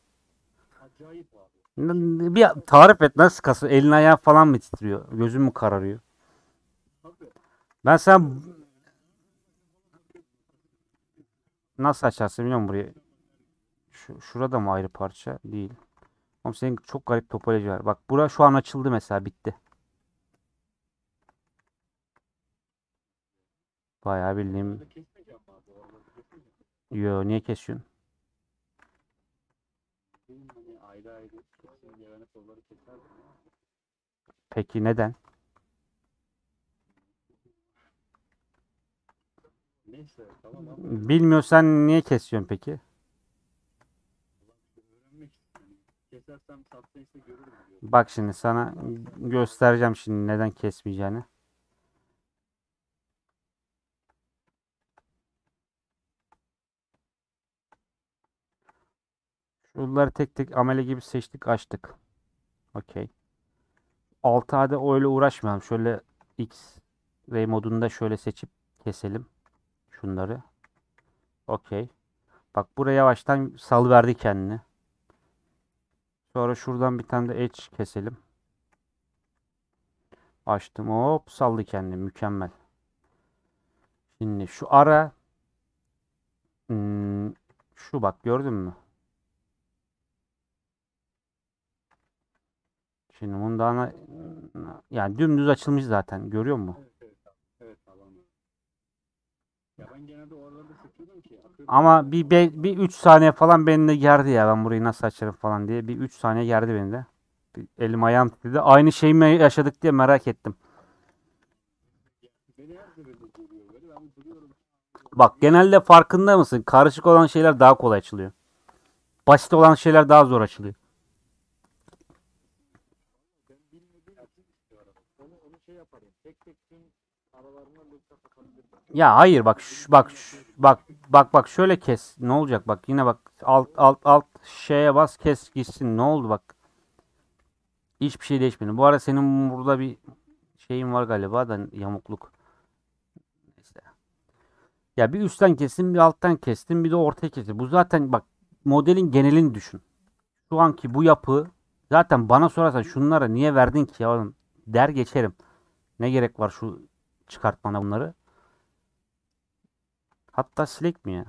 Acayip abi. Bir tarif et nasıl kasıl? Elin ayağın falan mı titriyor? Gözün mü kararıyor? Ben sana nasıl açarsın biliyor musun burayı? Şu, şurada mı ayrı parça? Değil. Oğlum senin çok garip topoloji var. Bak bura şu an açıldı mesela bitti. Bayağı bildiğim. Yo niye kesiyorsun? Ayrı ayrı Peki neden? Neyse tamam. Bilmiyorsan niye kesiyorsun peki? Kesersem substance'de görürüm diyor. Bak şimdi sana göstereceğim şimdi neden kesmeyeceğini. Şunları tek tek amele gibi seçtik açtık. Okey. 6A'da öyle uğraşmayalım. Şöyle X ray modunda şöyle seçip keselim. Şunları. Okey. Bak buraya yavaştan salıverdi kendini. Sonra şuradan bir tane de edge keselim. Açtım hop saldı kendini mükemmel. Şimdi şu ara hmm, şu bak gördün mü? Şimdi bundan yani dümdüz açılmış zaten görüyor musun? Evet evet. Ya ben genelde oralarda seçiyordum ki. akıyor- Ama bir be- bir 3 saniye falan beni de gerdi ya ben burayı nasıl açarım falan diye bir 3 saniye gerdi beni de. Bir elim ayağım titredi. Aynı şeyi mi yaşadık diye merak ettim. Beni her seferinde görüyor böyle. Ben duruyorum. Bak genelde farkında mısın? Karışık olan şeyler daha kolay açılıyor. Basit olan şeyler daha zor açılıyor. Ben bilmediğim için işte araba. Onu, onu şey yaparım. Tek tek tüm aralarına lütfen takabilirim. Ya hayır bak şu, bak şu- bak bak bak şöyle kes. Ne olacak bak yine bak alt alt alt şeye bas kes gitsin. Ne oldu bak. Hiçbir şey değişmedi. Bu arada senin burada bir şeyin var galiba da yamukluk. Neyse. Ya bir üstten kestim, bir alttan kestim, bir de ortaya kestim. Bu zaten bak modelin genelini düşün. Şu anki bu yapı zaten bana sorarsan şunlara niye verdin ki ya der geçerim. Ne gerek var şu çıkartmana bunları? Hatta silek mi ya?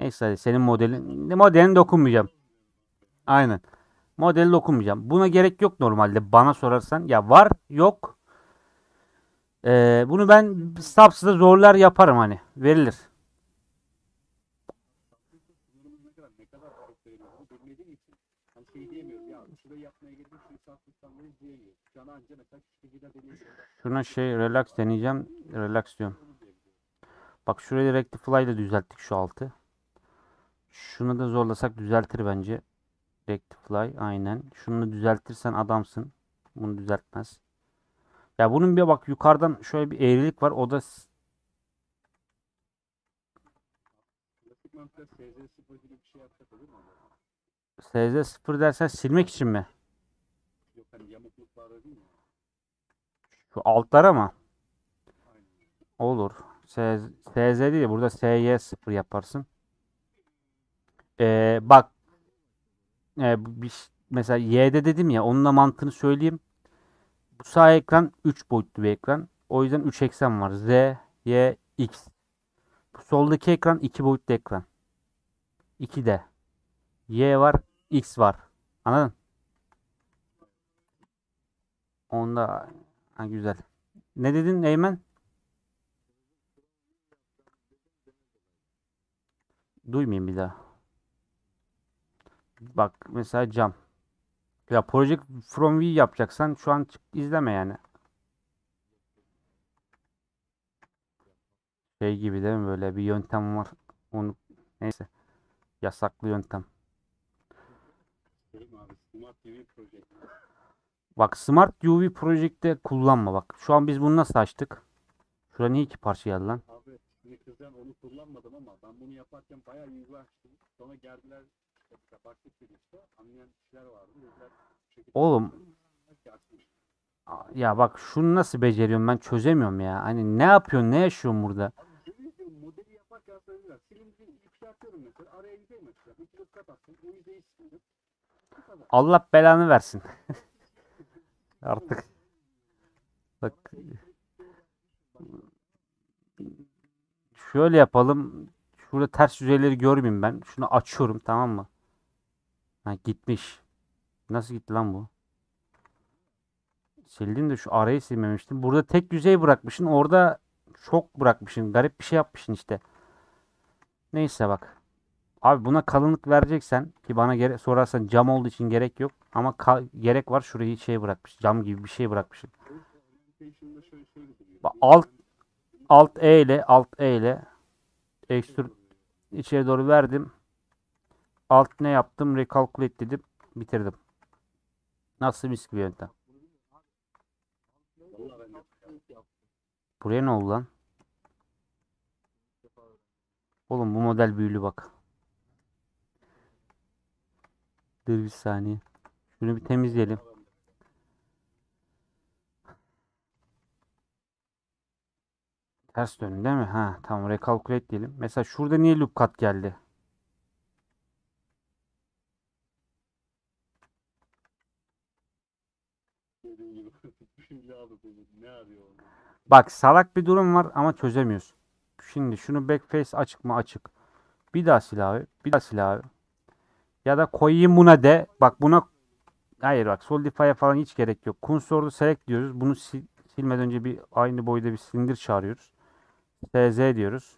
Neyse senin modelin modelin dokunmayacağım. Aynen. Modeli dokunmayacağım. Buna gerek yok normalde bana sorarsan. Ya var yok. Ee, bunu ben Staps'da zorlar yaparım hani. Verilir. Şuna şey relax deneyeceğim. Relax diyorum. Bak şurayı rectify ile düzelttik şu altı. Şunu da zorlasak düzeltir bence. Rectify aynen. Şunu düzeltirsen adamsın. Bunu düzeltmez. Ya bunun bir bak yukarıdan şöyle bir eğrilik var. O da s- Klasik mantıkla SZ0 gibi bir şey yapsak olur mu? SZ0 dersen silmek için mi? Yok hani yamukluklarda değil mi? Şu altlara mı? Olur. S- SZ değil de burada SY0 yaparsın. Ee, bak bu bir, mesela Y'de dedim ya onun da mantığını söyleyeyim. Bu sağ ekran 3 boyutlu bir ekran. O yüzden 3 eksen var. Z, Y, X. Bu soldaki ekran 2 boyutlu ekran. 2D. Y var, X var. Anladın? Onda ha, güzel. Ne dedin Eymen? Duymayayım bir daha. Bak mesela cam. Ya Project From V yapacaksan şu an çık izleme yani. Şey gibi değil mi böyle bir yöntem var. Onu neyse. Yasaklı yöntem. Bak Smart UV Project'te kullanma bak. Şu an biz bunu nasıl açtık? Şurada niye iki parça geldi lan? Şimdi kızdan onu kullanmadım ama ben bunu yaparken bayağı yüzü açtım. Sonra geldiler işte baktık bir işte anlayan kişiler vardı. Şekilde Oğlum. Ya bak şunu nasıl beceriyorum ben çözemiyorum ya. Hani ne yapıyorsun ne yaşıyorsun burada? Modeli yaparken söylediler. Silindiri yükseltiyorum mesela. Araya yüzey mi açacağım? İki yıl kat attım. O yüzeyi sildim. Allah belanı versin. Artık. Bak. Şöyle yapalım. Şurada ters yüzeyleri görmeyeyim ben. Şunu açıyorum tamam mı? Ha gitmiş. Nasıl gitti lan bu? Sildin de şu arayı silmemiştin. Burada tek yüzey bırakmışsın. Orada çok bırakmışsın. Garip bir şey yapmışsın işte. Neyse bak. Abi buna kalınlık vereceksen ki bana gere sorarsan cam olduğu için gerek yok. Ama gerek var. Şurayı şey bırakmış. Cam gibi bir şey bırakmışsın. Duruyor. Bak alt alt E ile alt E ile extrude içeri doğru verdim. Alt ne yaptım? Recalculate dedim. Bitirdim. Nasıl mis gibi yöntem. Buraya ne oldu lan? Oğlum bu model büyülü bak. Dur bir saniye. Şunu bir temizleyelim. Ters dön değil mi? Ha tamam recalculate diyelim. Mesela şurada niye loop cut geldi? Bak salak bir durum var ama çözemiyoruz. Şimdi şunu backface açık mı? Açık. Bir daha sil abi. Bir daha sil abi. Ya da koyayım buna de. Bak buna Hayır bak Solidify'a falan hiç gerek yok. Kunsor'u select diyoruz. Bunu sil- silmeden önce bir aynı boyda bir silindir çağırıyoruz. SZ diyoruz.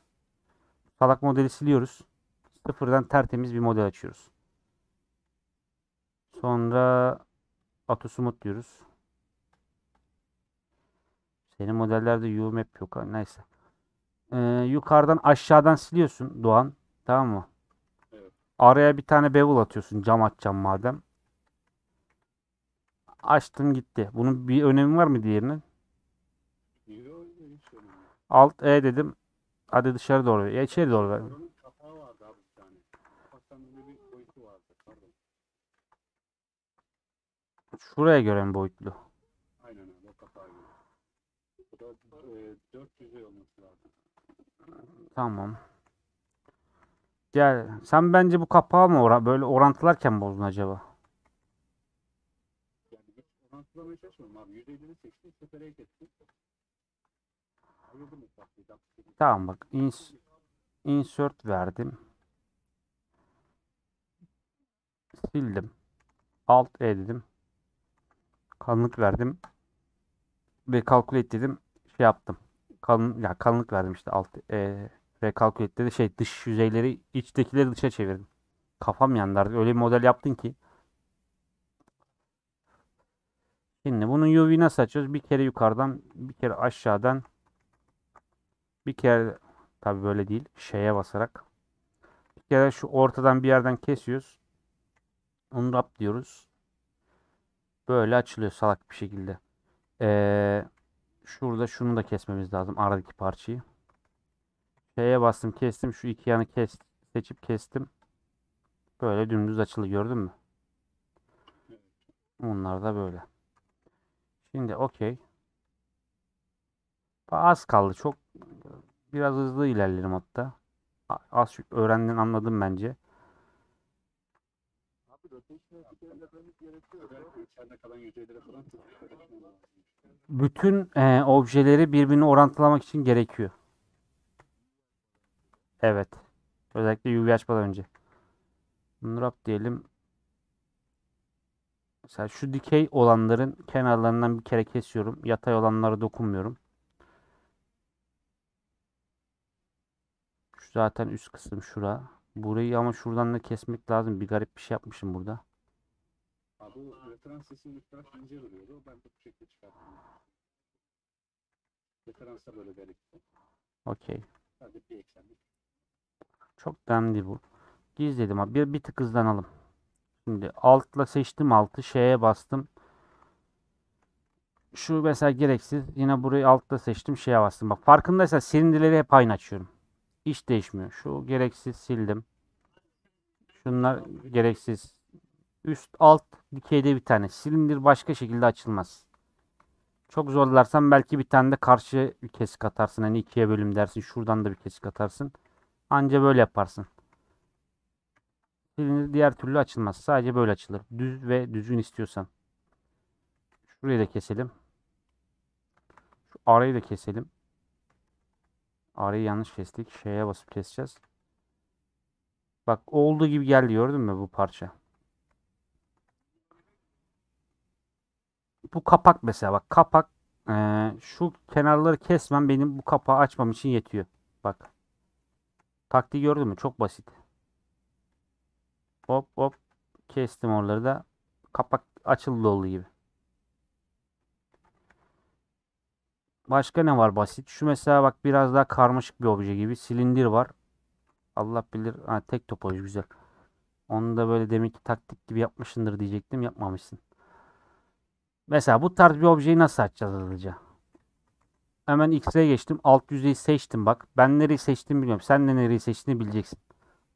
Salak modeli siliyoruz. Sıfırdan tertemiz bir model açıyoruz. Sonra Autosmooth diyoruz. Senin modellerde UMap yok. Neyse. Ee, yukarıdan aşağıdan siliyorsun Doğan. Tamam mı? Evet. Araya bir tane bevel atıyorsun. Cam açacağım madem. Açtın gitti. Bunun bir önemi var mı diğerinin? Yok hiç önemli. değil. Alt E dedim. Hadi dışarı doğru. Ya içeri doğru ver. Şuraya göre mi boyutlu? Aynen öyle kapağı gibi. Bu da e, 400 olması lazım. Tamam. Gel. Sen bence bu kapağı mı ora böyle orantılarken bozdun acaba? Yani hiç orantılamaya çalışmıyorum abi. Yüzeyleri seçtim. Sefere ettim. Tamam bak. Ins insert verdim. Sildim. Alt E dedim. Kalınlık verdim. Ve calculate dedim. şey yaptım. Kalın, ya kalınlık verdim işte alt e, recalculate'de de şey dış yüzeyleri içtekileri dışa çevirdim. Kafam yandı artık. Öyle bir model yaptın ki. Şimdi bunun UV nasıl açıyoruz? Bir kere yukarıdan, bir kere aşağıdan, bir kere tabii böyle değil. Şeye basarak. Bir kere şu ortadan bir yerden kesiyoruz. Onu diyoruz. Böyle açılıyor salak bir şekilde. Ee, şurada şunu da kesmemiz lazım. Aradaki parçayı. Şeye bastım kestim. Şu iki yanı kes, seçip kestim. Böyle dümdüz açılı gördün mü? Bunlar da böyle. Şimdi okey. Az kaldı. Çok biraz hızlı ilerlerim hatta. Az çok öğrendin anladım bence. Bütün e, objeleri birbirine orantılamak için gerekiyor. Evet. Özellikle UV açmadan önce. Wrap diyelim. Mesela şu dikey olanların kenarlarından bir kere kesiyorum. Yatay olanlara dokunmuyorum. Şu zaten üst kısım şura. Burayı ama şuradan da kesmek lazım. Bir garip bir şey yapmışım burada. Abi referans sesinin üst taraf ince duruyordu. Ben de bu şekilde çıkarttım. Referans da böyle garipti. Okey. Sadece bir eksenlik. Çok değil bu. Gizledim abi. Bir, bir tık hızlanalım. Şimdi altla seçtim altı. Şeye bastım. Şu mesela gereksiz. Yine burayı altta seçtim. Şeye bastım. Bak farkındaysan silindirleri hep aynı açıyorum. Hiç değişmiyor. Şu gereksiz sildim. Şunlar gereksiz. Üst alt dikeyde bir tane. Silindir başka şekilde açılmaz. Çok zorlarsan belki bir tane de karşı bir kesik atarsın. Hani ikiye bölüm dersin. Şuradan da bir kesik atarsın. Anca böyle yaparsın. Silindir diğer türlü açılmaz. Sadece böyle açılır. Düz ve düzgün istiyorsan. Şurayı da keselim. Şu arayı da keselim. Arayı yanlış kestik. Şeye basıp keseceğiz. Bak olduğu gibi geldi gördün mü bu parça? Bu kapak mesela bak kapak eee, şu kenarları kesmem benim bu kapağı açmam için yetiyor. Bak. Taktiği gördün mü? Çok basit. Hop hop kestim oraları da. Kapak açıldı olduğu gibi. Başka ne var basit? Şu mesela bak biraz daha karmaşık bir obje gibi. Silindir var. Allah bilir. Ha, tek topoloji güzel. Onu da böyle demek ki taktik gibi yapmışsındır diyecektim. Yapmamışsın. Mesela bu tarz bir objeyi nasıl açacağız hızlıca? Hemen X'e geçtim. Alt yüzeyi seçtim bak. Ben nereyi seçtim bilmiyorum. Sen de nereyi seçtiğini bileceksin.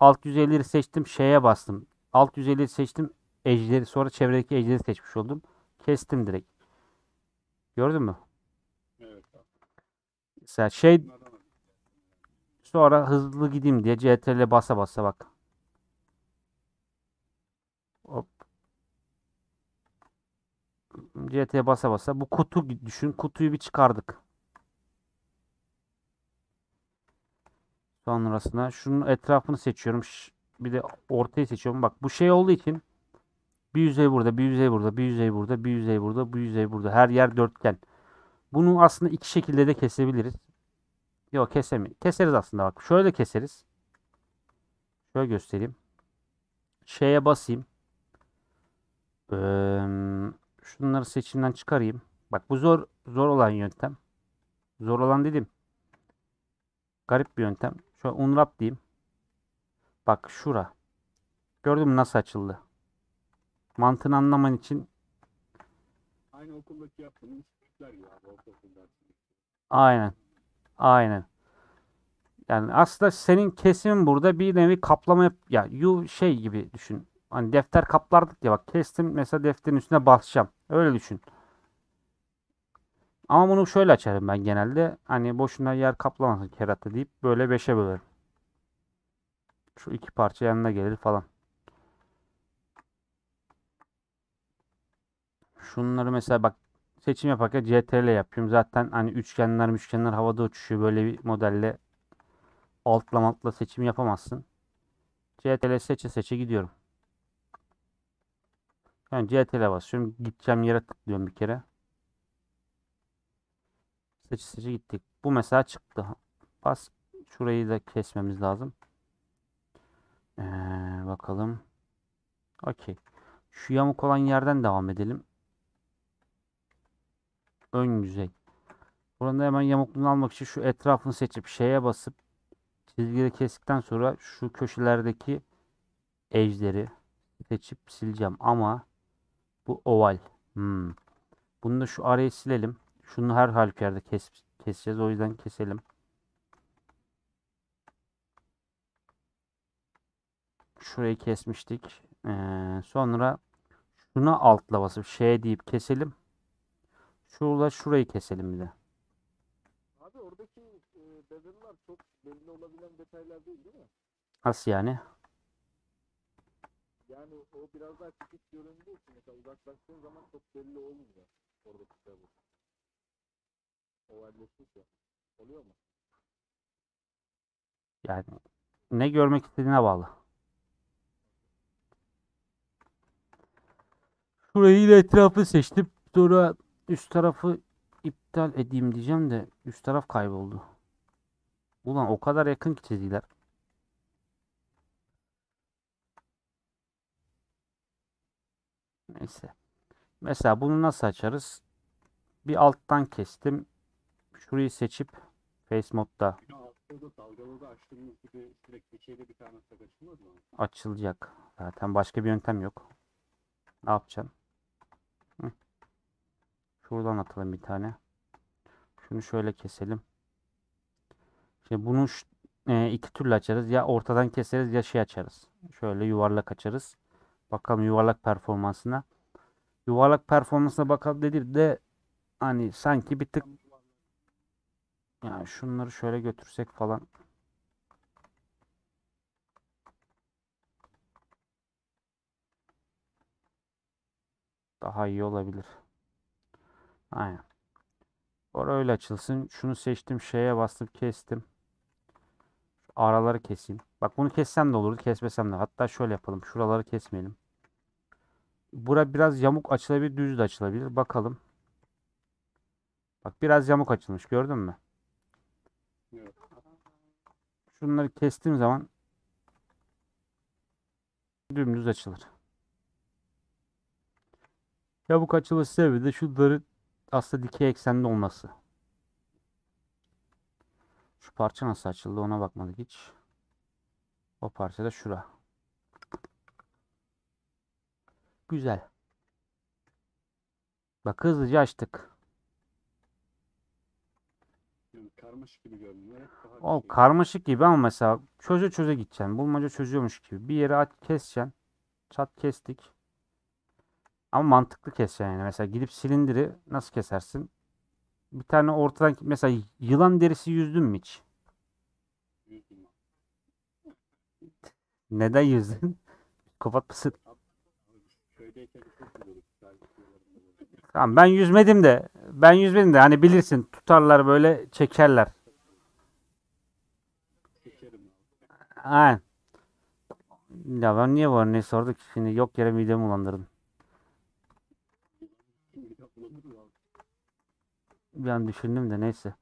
Alt yüzeyleri seçtim. Şeye bastım. Alt yüzeyleri seçtim. Ejderi sonra çevredeki ejderi seçmiş oldum. Kestim direkt. Gördün mü? Mesela şey sonra hızlı gideyim diye CTRL basa basa bak. Hop. CTRL basa basa. Bu kutu düşün. Kutuyu bir çıkardık. Sonrasında şunun etrafını seçiyorum. Bir de ortayı seçiyorum. Bak bu şey olduğu için bir yüzey burada, bir yüzey burada, bir yüzey burada, bir yüzey burada, bir yüzey burada. Her yer dörtgen. Bunu aslında iki şekilde de kesebiliriz. Yok kesemeyiz. Keseriz aslında bak. Şöyle de keseriz. Şöyle göstereyim. Şeye basayım. Eee, şunları seçimden çıkarayım. Bak bu zor zor olan yöntem. Zor olan dedim. Garip bir yöntem. Şöyle unwrap diyeyim. Bak şura. Gördün mü nasıl açıldı? Mantığını anlaman için Aynı okuldaki yaptığımız aynen. Aynen. Yani aslında senin kesimin burada bir nevi kaplama yap ya yu şey gibi düşün. Hani defter kaplardık ya bak kestim mesela defterin üstüne basacağım. Öyle düşün. Ama bunu şöyle açarım ben genelde. Hani boşuna yer kaplamasın kerata deyip böyle beşe bölerim. Şu iki parça yanına gelir falan. Şunları mesela bak seçim yaparken CTRL yapıyorum. Zaten hani üçgenler üçgenler havada uçuşuyor. Böyle bir modelle altla altla seçim yapamazsın. CTRL seçe seçe gidiyorum. Yani CTRL basıyorum. Gideceğim yere tıklıyorum bir kere. Seçi seçi gittik. Bu mesela çıktı. Bas. Şurayı da kesmemiz lazım. Ee, bakalım. Okey. Şu yamuk olan yerden devam edelim. Ön yüzey. Burada hemen yamukluğunu almak için şu etrafını seçip şeye basıp çizgileri kestikten sonra şu köşelerdeki edge'leri seçip sileceğim ama bu oval. Hmm. Bunu da şu arayı silelim. Şunu her halükarda kes, keseceğiz. O yüzden keselim. Şurayı kesmiştik. Ee, sonra şuna altla basıp şey deyip keselim. Şurada şurayı keselim bir de. Abi oradaki e, bezel'lar çok belli olabilen detaylar değil değil mi? Nasıl yani? Yani o biraz daha küçük göründüğü için mesela uzaklaştığın zaman çok belli olmuyor oradaki bezel. Ovalleşirse. Oluyor mu? Yani ne görmek istediğine bağlı. Şurayı yine etrafı seçtim. Sonra üst tarafı iptal edeyim diyeceğim de üst taraf kayboldu. Ulan o kadar yakın ki çizgiler. Neyse. Mesela bunu nasıl açarız? Bir alttan kestim. Şurayı seçip Face modda açılacak. Zaten başka bir yöntem yok. Ne yapacaksın? Şuradan atalım bir tane. Şunu şöyle keselim. Şimdi bunu e, iki türlü açarız. Ya ortadan keseriz ya şey açarız. Şöyle yuvarlak açarız. Bakalım yuvarlak performansına. Yuvarlak performansına bakalım dedi de hani sanki bir tık yani şunları şöyle götürsek falan daha iyi olabilir. Aynen. Orada öyle açılsın. Şunu seçtim. Şeye bastım. Kestim. Şu araları keseyim. Bak bunu kessem de olurdu. Kesmesem de. Hatta şöyle yapalım. Şuraları kesmeyelim. Bura biraz yamuk açılabilir. Düz de açılabilir. Bakalım. Bak biraz yamuk açılmış. Gördün mü? Evet. Şunları kestiğim zaman dümdüz açılır. Yamuk açılış sebebi de şunların aslında dikey eksende olması. Şu parça nasıl açıldı ona bakmadık hiç. O parça da şura. Güzel. Bak hızlıca açtık. Yani karmaşık gibi görünüyor. O şey. karmaşık gibi ama mesela çöze çöze gideceksin. Bulmaca çözüyormuş gibi. Bir yere aç keseceksin. Çat kestik. Ama mantıklı keseceksin yani. Mesela gidip silindiri nasıl kesersin? Bir tane ortadan mesela yılan derisi yüzdün mü hiç? Neden yüzdün? *laughs* Kapat mısın? Tamam ben yüzmedim de. Ben yüzmedim de hani bilirsin tutarlar böyle çekerler. Aynen. Ya ben niye var ne sorduk şimdi yok yere midemi bulandırdım. Bulanır mı abi? Bir an düşündüm de neyse.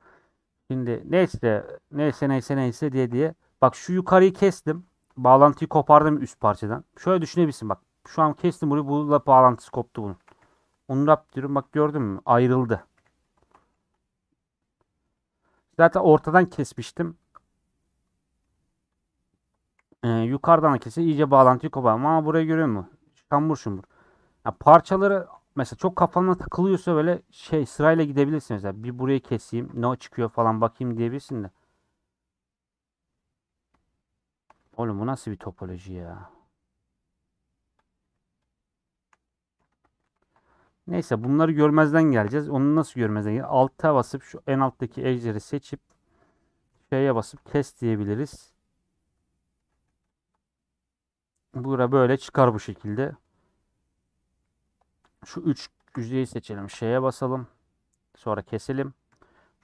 Şimdi neyse neyse neyse neyse diye diye. Bak şu yukarıyı kestim. Bağlantıyı kopardım üst parçadan. Şöyle düşünebilirsin bak. Şu an kestim burayı. Bununla bağlantısı koptu bunun. Onu rap diyorum. Bak gördün mü? Ayrıldı. Zaten ortadan kesmiştim. Ee, yukarıdan da kese iyice bağlantıyı kopardım. Ama burayı görüyor musun? Şambur şumbur. Ya parçaları mesela çok kafana takılıyorsa böyle şey sırayla gidebilirsin mesela. Bir burayı keseyim. Ne çıkıyor falan bakayım diyebilirsin de. Oğlum bu nasıl bir topoloji ya? Neyse bunları görmezden geleceğiz. Onu nasıl görmezden geleceğiz? Alta basıp şu en alttaki ejderi seçip şeye basıp kes diyebiliriz. Bura böyle çıkar bu şekilde. Şu 3 yüzeyi seçelim. Şeye basalım. Sonra keselim.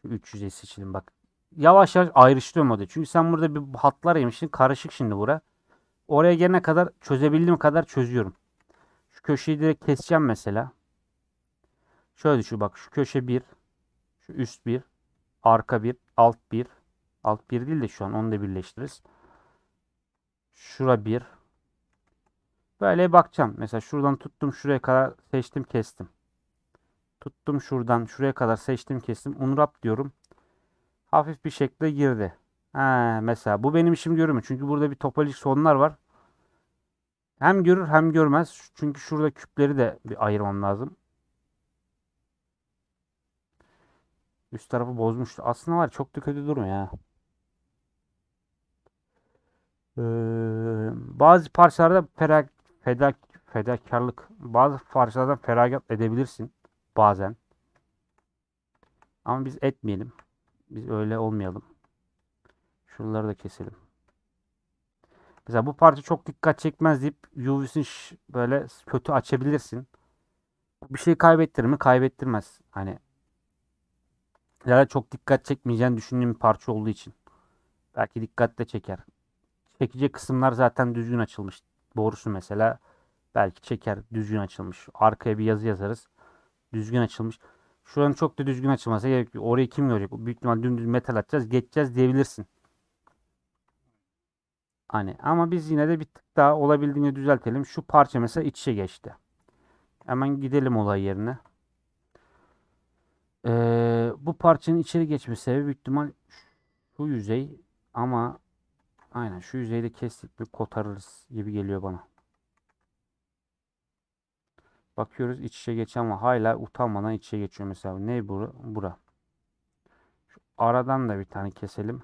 Şu 3 yüzeyi seçelim. Bak. Yavaş yavaş ayrıştırıyorum da. Çünkü sen burada bir hatlar yemişsin. Karışık şimdi bura. Oraya gelene kadar çözebildiğim kadar çözüyorum. Şu köşeyi direkt keseceğim mesela. Şöyle düşün bak. Şu köşe 1. Şu üst 1. arka bir, alt bir. Alt bir değil de şu an onu da birleştiririz. Şura bir. Böyle bakacağım. Mesela şuradan tuttum şuraya kadar seçtim kestim. Tuttum şuradan şuraya kadar seçtim kestim. Unwrap diyorum. Hafif bir şekilde girdi. Ha, mesela bu benim işim görür? Çünkü burada bir topolojik sorunlar var. Hem görür hem görmez. Çünkü şurada küpleri de bir ayırmam lazım. Üst tarafı bozmuştu. Aslında var çok da kötü durmuyor ya. Ee, bazı parçalarda fera, feda, fedakarlık, bazı parçalardan feragat edebilirsin bazen. Ama biz etmeyelim. Biz öyle olmayalım. Şunları da keselim. Mesela bu parça çok dikkat çekmez deyip UV'sini böyle kötü açabilirsin. Bir şey kaybettirir mi? Kaybettirmez. Hani ya da çok dikkat çekmeyeceğini düşündüğüm bir parça olduğu için. Belki dikkat de çeker. Çekici kısımlar zaten düzgün açılmış. Borusu mesela belki çeker düzgün açılmış. Arkaya bir yazı yazarız. Düzgün açılmış. Şuranın çok da düzgün açılması gerek yok. Orayı kim görecek? Büyük ihtimal dümdüz metal atacağız. Geçeceğiz diyebilirsin. Hani ama biz yine de bir tık daha olabildiğince düzeltelim. Şu parça mesela iç içe geçti. Hemen gidelim olay yerine. Ee, bu parçanın içeri geçme sebebi büyük ihtimal şu yüzey ama aynen şu yüzeyde kestik bir kotarırız gibi geliyor bana. Bakıyoruz iç içe geçen ama hala utanmadan iç içe geçiyor mesela. Ne bura? Bura. Şu aradan da bir tane keselim.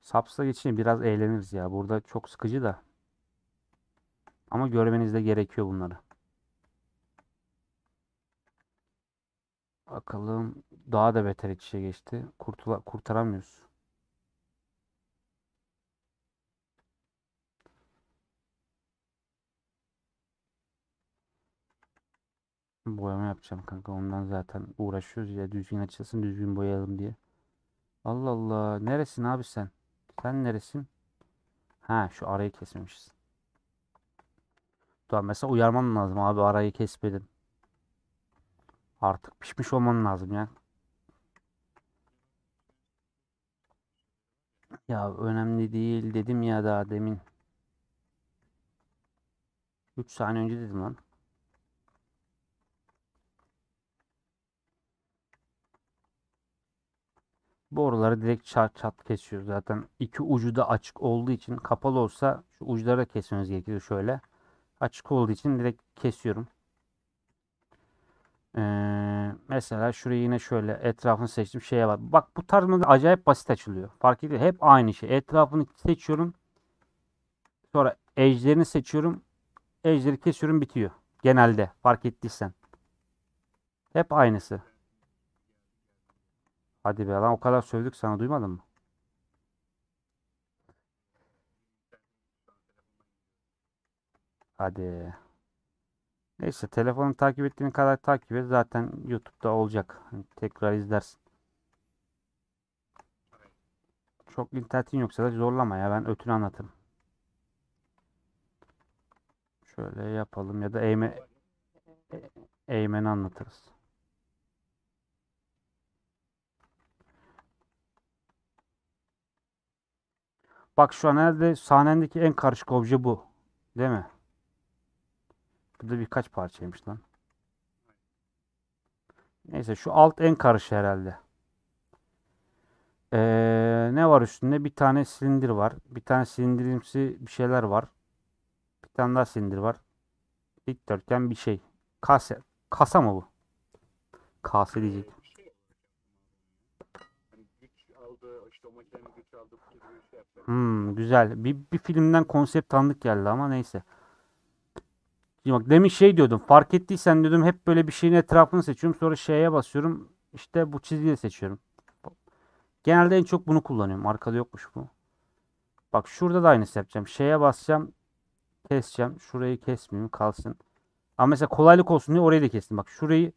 Saps'a geçince biraz eğleniriz ya. Burada çok sıkıcı da. Ama görmeniz de gerekiyor bunları. Bakalım. Daha da beter iç içe geçti. Kurtula kurtaramıyoruz. Boyama yapacağım kanka. Ondan zaten uğraşıyoruz ya. Düzgün açılsın, düzgün boyayalım diye. Allah Allah. Neresin abi sen? Sen neresin? Ha şu arayı kesmemişiz. Tamam mesela uyarman lazım abi arayı kesmedin. Artık pişmiş olman lazım ya. Ya önemli değil dedim ya daha demin. 3 saniye önce dedim lan. Boruları direkt çat çat kesiyor. Zaten iki ucu da açık olduğu için kapalı olsa şu uçları da kesmemiz gerekiyor şöyle. Açık olduğu için direkt kesiyorum. Ee, mesela şurayı yine şöyle etrafını seçtim şeye bak. Bak bu tarz acayip basit açılıyor. Fark ediyor. Hep aynı şey. Etrafını seçiyorum. Sonra edge'lerini seçiyorum. Edge'leri kesiyorum bitiyor. Genelde fark ettiysen. Hep aynısı. Hadi be lan o kadar sövdük sana duymadın mı? Hadi. Neyse telefonu takip ettiğin kadar takip et. Zaten YouTube'da olacak. Hani tekrar izlersin. Çok internetin yoksa da zorlama ya. Ben ötünü anlatırım. Şöyle yapalım ya da eğme, eğmeni anlatırız. Bak şu an herhalde sahnendeki en karışık obje bu. Değil mi? Burada birkaç parçaymış lan. Neyse şu alt en karışık herhalde. Ee, ne var üstünde? Bir tane silindir var. Bir tane silindirimsi bir şeyler var. Bir tane daha silindir var. Dikdörtgen bir şey. Kase. Kasa mı bu? Kase diyecek. Bir şey hani bu şey. Hmm, güzel. Bir, bir filmden konsept tanıdık geldi ama neyse. Şimdi bak demin şey diyordum. Fark ettiysen diyordum hep böyle bir şeyin etrafını seçiyorum. Sonra şeye basıyorum. İşte bu çizgiyi seçiyorum. Genelde en çok bunu kullanıyorum. Arkada yokmuş bu. Bak şurada da aynısı yapacağım. Şeye basacağım. Keseceğim. Şurayı kesmeyeyim kalsın. Ama mesela kolaylık olsun diye orayı da kestim. Bak şurayı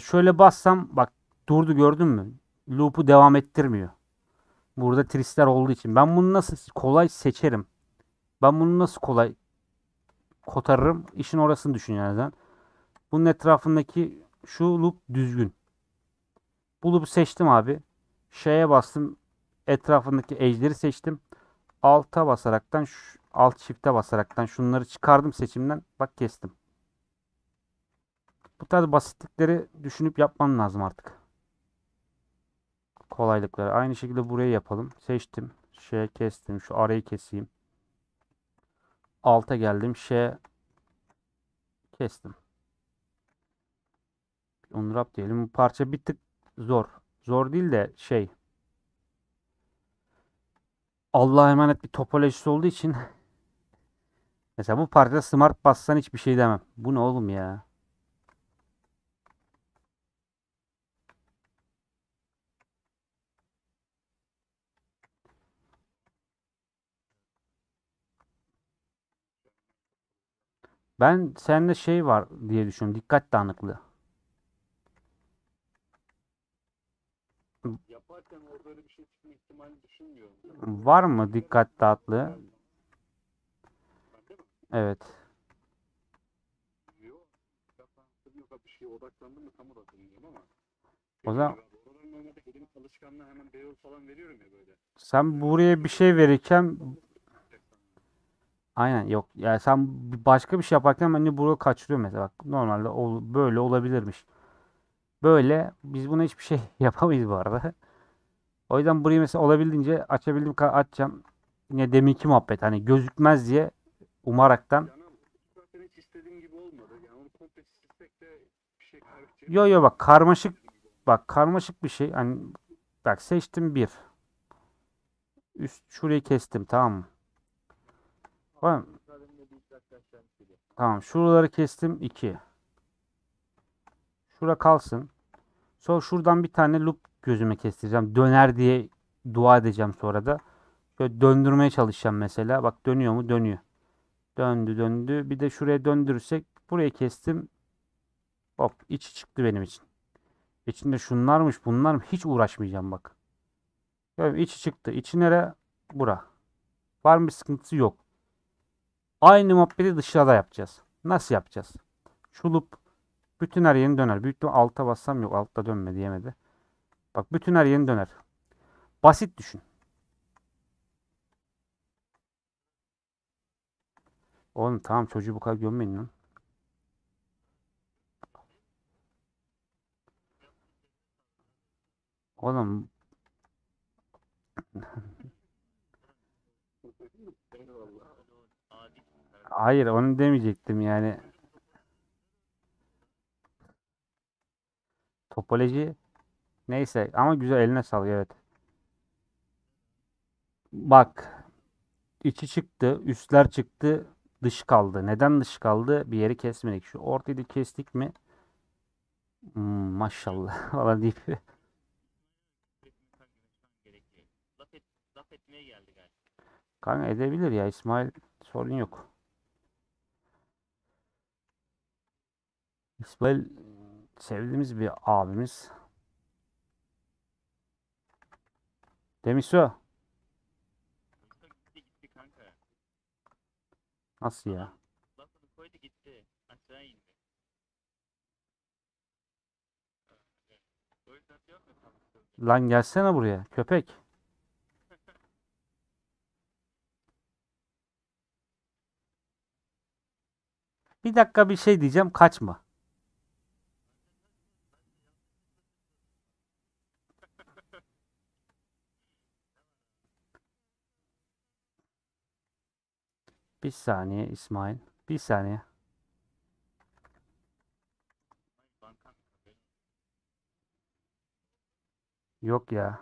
şöyle bassam bak durdu gördün mü? Loop'u devam ettirmiyor. Burada tristler olduğu için. Ben bunu nasıl kolay seçerim? Ben bunu nasıl kolay kotarırım? İşin orasını düşünüyorum zaten. Bunun etrafındaki şu loop düzgün. Bu loop'u seçtim abi. Şeye bastım. Etrafındaki ejderi seçtim. Alta basaraktan alt shift'e basaraktan şunları çıkardım seçimden. Bak kestim. Bu tarz basitlikleri düşünüp yapman lazım artık. Kolaylıkları. Aynı şekilde burayı yapalım. Seçtim. Şeye kestim. Şu arayı keseyim. Alta geldim. Şeye kestim. Unwrap diyelim. Bu parça bir tık zor. Zor değil de şey. Allah'a emanet bir topolojisi olduğu için *laughs* mesela bu parçada smart bassan hiçbir şey demem. Bu ne oğlum ya? Ben sende şey var diye düşünüyorum. Dikkat dağınıklığı. Yaparken orada öyle bir şey çıkma ihtimali düşünmüyorum. Var mı dikkat dağıtlığı? Evet. Yok. Yok bir şeye odaklandım mı tam odaklanıyorum ama. O zaman- alışkanlığı hemen Beyoğlu falan veriyorum ya böyle. Sen buraya bir şey verirken aynen yok. Yani sen başka bir şey yaparken ben de burada kaçırıyorum mesela. Bak normalde ol- böyle olabilirmiş. Böyle biz buna hiçbir şey *laughs* yapamayız bu arada. O yüzden burayı mesela olabildiğince açabildiğim kadar açacağım. Yine deminki muhabbet hani gözükmez diye umaraktan. Şey. Yo yo bak karmaşık bak karmaşık bir şey. Hani bak seçtim bir. Üst şurayı kestim tamam mı? Tamam. Tamam şuraları kestim 2. Şura kalsın. Sonra şuradan bir tane loop gözüme kestireceğim. Döner diye dua edeceğim sonra da. Şöyle döndürmeye çalışacağım mesela. Bak dönüyor mu? Dönüyor. Döndü döndü. Bir de şuraya döndürürsek burayı kestim. Hop içi çıktı benim için. İçinde şunlarmış bunlar mı? Hiç uğraşmayacağım bak. Görüyorum içi çıktı. İçi nere? Bura. Var mı bir sıkıntısı? Yok. Aynı muhabbeti dışarıda yapacağız. Nasıl yapacağız? Şu loop bütün her yerini döner. Büyük ihtimal alta bassam yok. Altta dönme diyemedi. Bak bütün her yerini döner. Basit düşün. Oğlum tamam çocuğu bu kadar gömmeyin lan. Oğlum *laughs* Eyvallah. Hayır onu demeyecektim yani. Topoloji neyse ama güzel eline sağlık evet. Bak içi çıktı, üstler çıktı, dış kaldı. Neden dış kaldı? Bir yeri kesmedik. Şu ortayı da kestik mi? Hmm, maşallah *laughs* falan deyip kanka edebilir ya İsmail sorun yok. İsmail sevdiğimiz bir abimiz. Demiso nasıl ya? Lan gelsene buraya köpek. Bir dakika bir şey diyeceğim kaçma. Bir saniye İsmail. Bir saniye. Yok ya.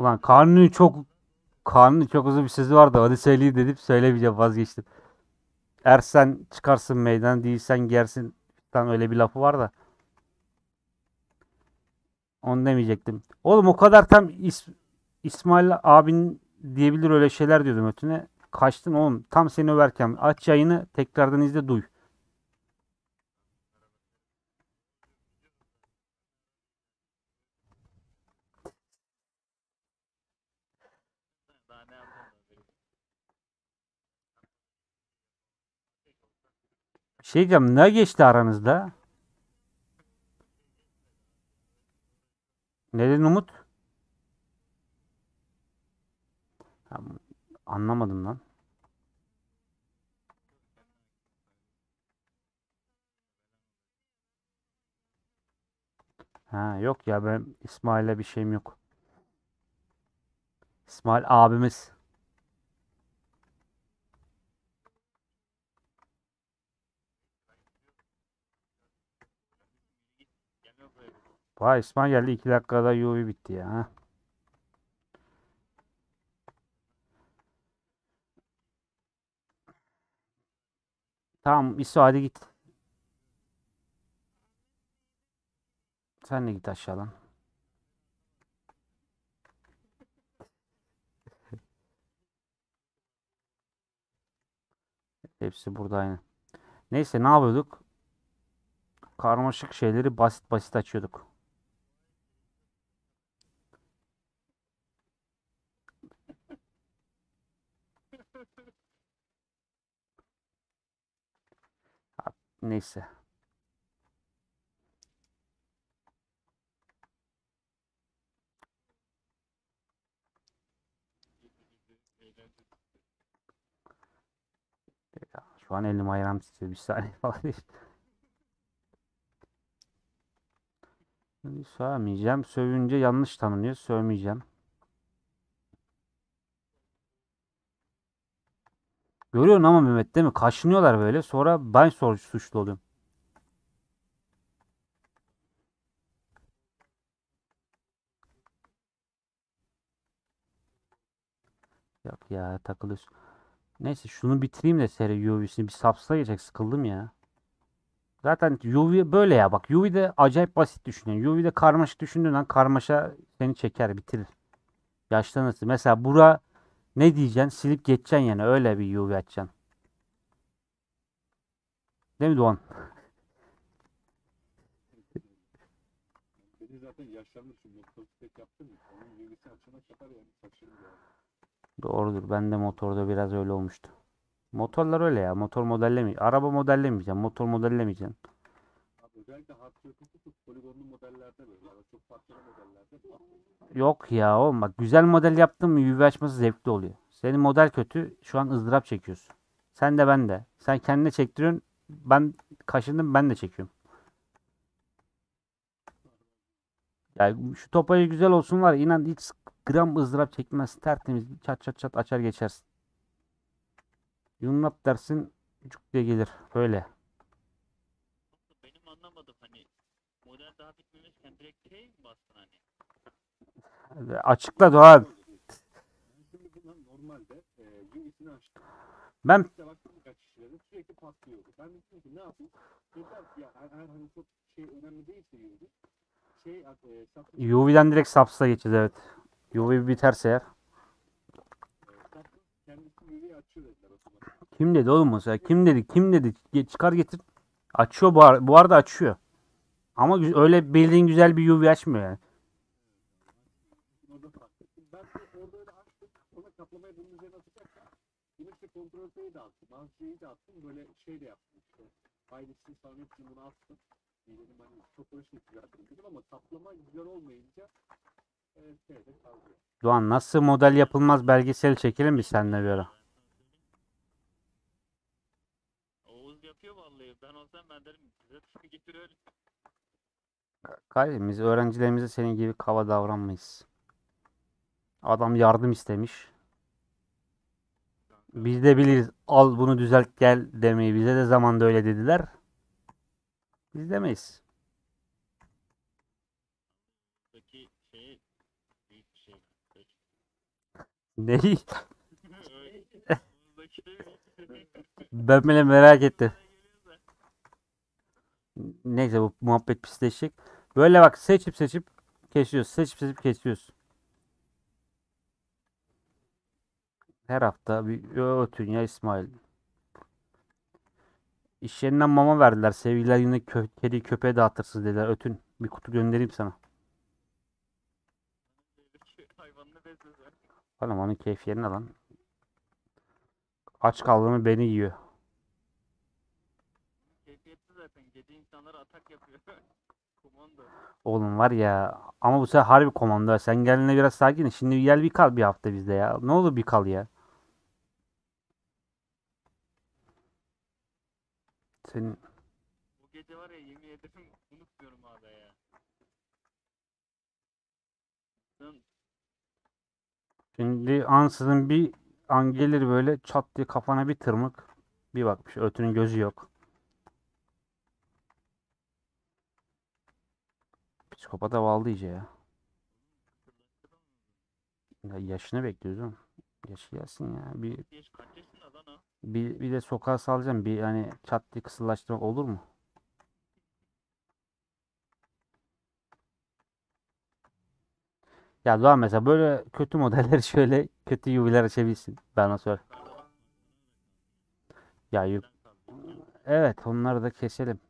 Ulan karnı çok karnı çok uzun bir sözü vardı. Hadi söyleyeyim dedim. Söylemeyeceğim vazgeçtim. Ersen çıkarsın meydan değilsen gersin. Tam öyle bir lafı var da. Onu demeyecektim. Oğlum o kadar tam İs- İsmail abin diyebilir öyle şeyler diyordum ötüne. kaçtın oğlum. Tam seni överken aç yayını tekrardan izle duy. Daha ne yapacağım da böyle. Bir şey diyeceğim ne geçti aranızda? Neden Umut? Ha, Anlamadım lan. Ha yok ya ben İsmail'le bir şeyim yok. İsmail abimiz. Vay İsmail geldi 2 dakikada UV bitti ya. Tamam İso hadi git. Sen de git aşağıdan. Hepsi burada aynı. Neyse ne yapıyorduk? Karmaşık şeyleri basit basit açıyorduk. Neyse. Şu an elim ayağım titriyor. Bir saniye *laughs* falan. Şimdi Sövmeyeceğim. Sövünce yanlış tanınıyor. Sövmeyeceğim. Görüyorsun ama Mehmet değil mi? Kaşınıyorlar böyle. Sonra ben suçlu oluyorum. Yok ya takılıyorsun. Neyse şunu bitireyim de seri UV'sini bir sapsa geçecek. Sıkıldım ya. Zaten UV böyle ya bak. UV'de acayip basit düşünüyor. UV'de karmaşık düşündüğün an karmaşa seni çeker bitirir. Yaşlanırsın. Mesela bura ne diyeceksin? Silip geçeceksin yani. Öyle bir UV açacaksın. Değil mi Doğan? Beni zaten yaşlanmış çünkü motosiklet yaptım ya. Onun bilgisi açana kadar yani saçırım yani. Doğrudur. Ben de motorda biraz öyle olmuştu. Motorlar öyle ya. Motor modellemi. Araba modellemeyeceğim. Motor modellemeyeceğim. Özellikle hard surface'ı tut poligonlu modellerde böyle. Çok farklı modellerde. Yok ya oğlum bak güzel model yaptın mı UV açması zevkli oluyor. Senin model kötü. Şu an ızdırap çekiyorsun. Sen de ben de. Sen kendine çektiriyorsun. Ben kaşındım ben de çekiyorum. Yani şu topayı güzel olsun var. inan hiç gram ızdırap çekmez. Tertemiz çat çat çat açar geçersin. Yunlap dersin cuk diye gelir. Böyle. Benim anlamadım hani model daha bitmemişken direkt T mi bastın hani? Açıkla Doğan. Normalde e, açtım. Ben İşte baktım birkaç kişilere sürekli patlıyordu. Ben de dedim ki ne yapayım? Dediler ki ya eğer hani çok şey önemli değilse UV. Şey e, satın UV'den direkt Subs'a geçeceğiz evet. UV biterse eğer. Satın kendisi UV açıyor dediler otomatik. Kim dedi oğlum mesela? Kim dedi? Kim dedi? Ge- Çıkar getir. Açıyor bu, ar bu arada açıyor. Ama öyle bildiğin güzel bir UV açmıyor yani. De attım. De attım. Böyle şey de yaptım işte. Bunu attım. Dedim hani çok dedim ama güzel olmayınca e, şeyde kaldı. Doğan nasıl model yapılmaz belgesel çekelim mi seninle bir ara? Oğuz yapıyor vallahi. Ben olsam ben derim size getir öyle. Kardeşim biz öğrencilerimize senin gibi kaba davranmayız. Adam yardım istemiş. Biz de biliriz al bunu düzelt gel demeyi. Bize de zamanda öyle dediler. Biz demeyiz. Şey şey. Neyi? *laughs* *laughs* Ben bile merak ettim. Neyse bu muhabbet pisleşecek. Böyle bak seçip seçip kesiyoruz. Seçip seçip kesiyoruz. Her hafta bir ötün ya İsmail. İş yerinden mama verdiler. Sevgililer yine kö kedi köpeğe dağıtırsınız dediler. Ötün. Bir kutu göndereyim sana. Oğlum onun keyfi yerine lan. Aç kaldığımı beni yiyor. Keyfiyetli zaten. Gece insanlara atak yapıyor. *laughs* Komando. Oğlum var ya. Ama bu sefer harbi komando. Sen geldiğinde biraz sakin. Şimdi gel bir kal bir hafta bizde ya. Ne olur bir kal ya. Senin Bu gece var ya yemin ederim unutmuyorum abi ya. Sen Şimdi ansızın bir an gelir böyle çat diye kafana bir tırmık. Bir bakmış ötünün gözü yok. Psikopata bağlı iyice ya. Ya yaşını bekliyoruz oğlum. Yaşı gelsin ya. Bir, bir, bir de sokağa salacağım. Bir hani çat diye kısırlaştırmak olur mu? Ya Doğan mesela böyle kötü modelleri *laughs* şöyle kötü UV'ler açabilsin. Bana sor. Ya Evet onları da keselim.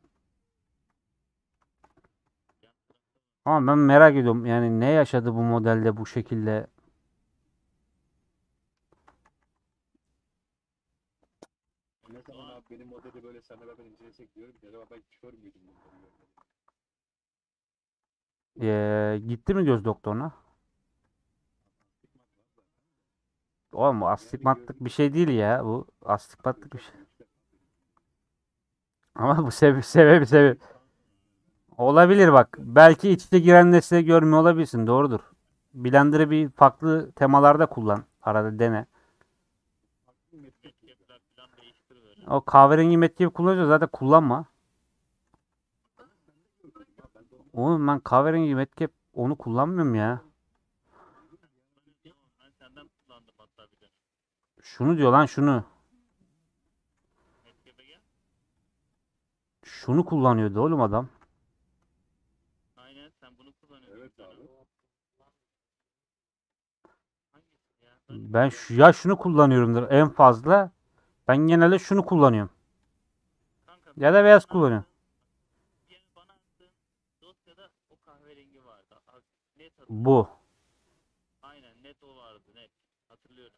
Ama ben merak ediyorum yani ne yaşadı bu modelde bu şekilde. Ne zaman abi benim modeli böyle senle beraber incelesek diyorum ki acaba ben kör müydüm. Ee, gitti mi göz doktoruna? Oğlum bu astigmatlık bir şey değil ya. Bu astigmatlık bir şey. Ama bu sebebi sebebi sebebi. Olabilir bak. Belki iç giren nesne görmüyor olabilirsin. Doğrudur. Blender'ı bir farklı temalarda kullan. Arada dene. O kahverengi metkeyi kullanınca zaten kullanma. Oğlum ben kahverengi metkep onu kullanmıyorum ya. De. Şunu diyor lan şunu. Şunu kullanıyordu oğlum adam. Aynen sen bunu kullanıyorsun. Evet canım. abi. Hangisi ya? Ben şu, ya şunu kullanıyorumdur en fazla. Ben genelde şunu kullanıyorum. kanka Ya da beyaz kullanıyorum. Bu. Aynen net o vardı net. Hatırlıyorum.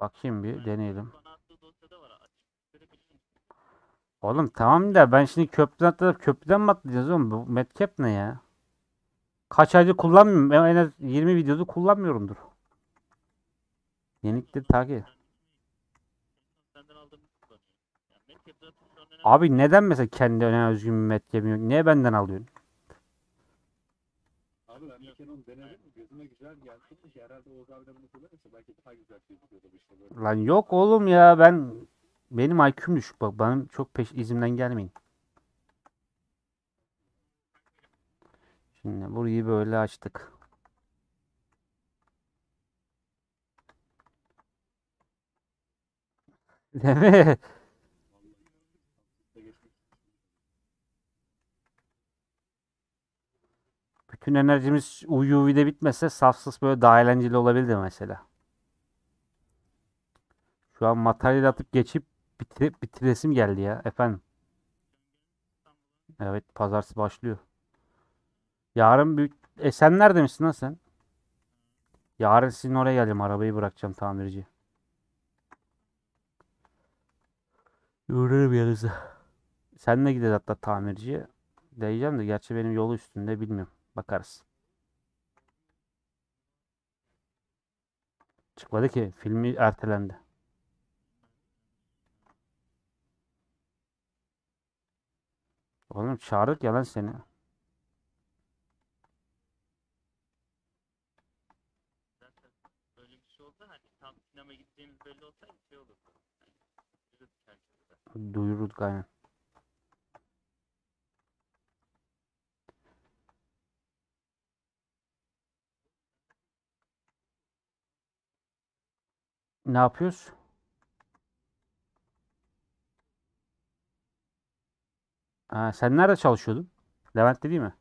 Bakayım bir deneyelim. Oğlum tamam da ben şimdi köprüden atlayıp köprüden mi atlayacağız oğlum? Bu Medcap ne ya? Kaç aydır kullanmıyorum. Ben en az 20 videoda kullanmıyorumdur. Yenilikleri takip. Abi neden mesela kendi öne özgün bir Medcap'in yok? Niye benden alıyorsun? Abi ben bir kere onu denedim. Gözüme güzel geldi. Herhalde Oğuz abi de bunu kullanırsa belki daha güzel gözüküyordu işte. Lan yok oğlum ya ben benim IQ'm düşük bak. Benim çok peş izimden gelmeyin. Şimdi burayı böyle açtık. *laughs* Değil mi? Bütün enerjimiz UUV'de bitmese safsız böyle daha eğlenceli olabilirdi mesela. Şu an materyal atıp geçip bitir bitiresim geldi ya efendim. Evet pazartesi başlıyor. Yarın bir... E sen nerede misin lan sen? Yarın sizin oraya geleceğim. Arabayı bırakacağım tamirci. Uğrarım yanınıza. Seninle gideceğiz hatta tamirciye. Diyeceğim de gerçi benim yolu üstünde bilmiyorum. Bakarız. Çıkmadı ki. Filmi ertelendi. Oğlum çağırdık ya lan seni. Zaten böyle bir şey olsa hani tam sinema gideceğimiz belli olsaydı şey olurdu. Hani, yürüdük Duyurduk aynen. Ne yapıyoruz? Ha, sen nerede çalışıyordun? Levent'te değil mi?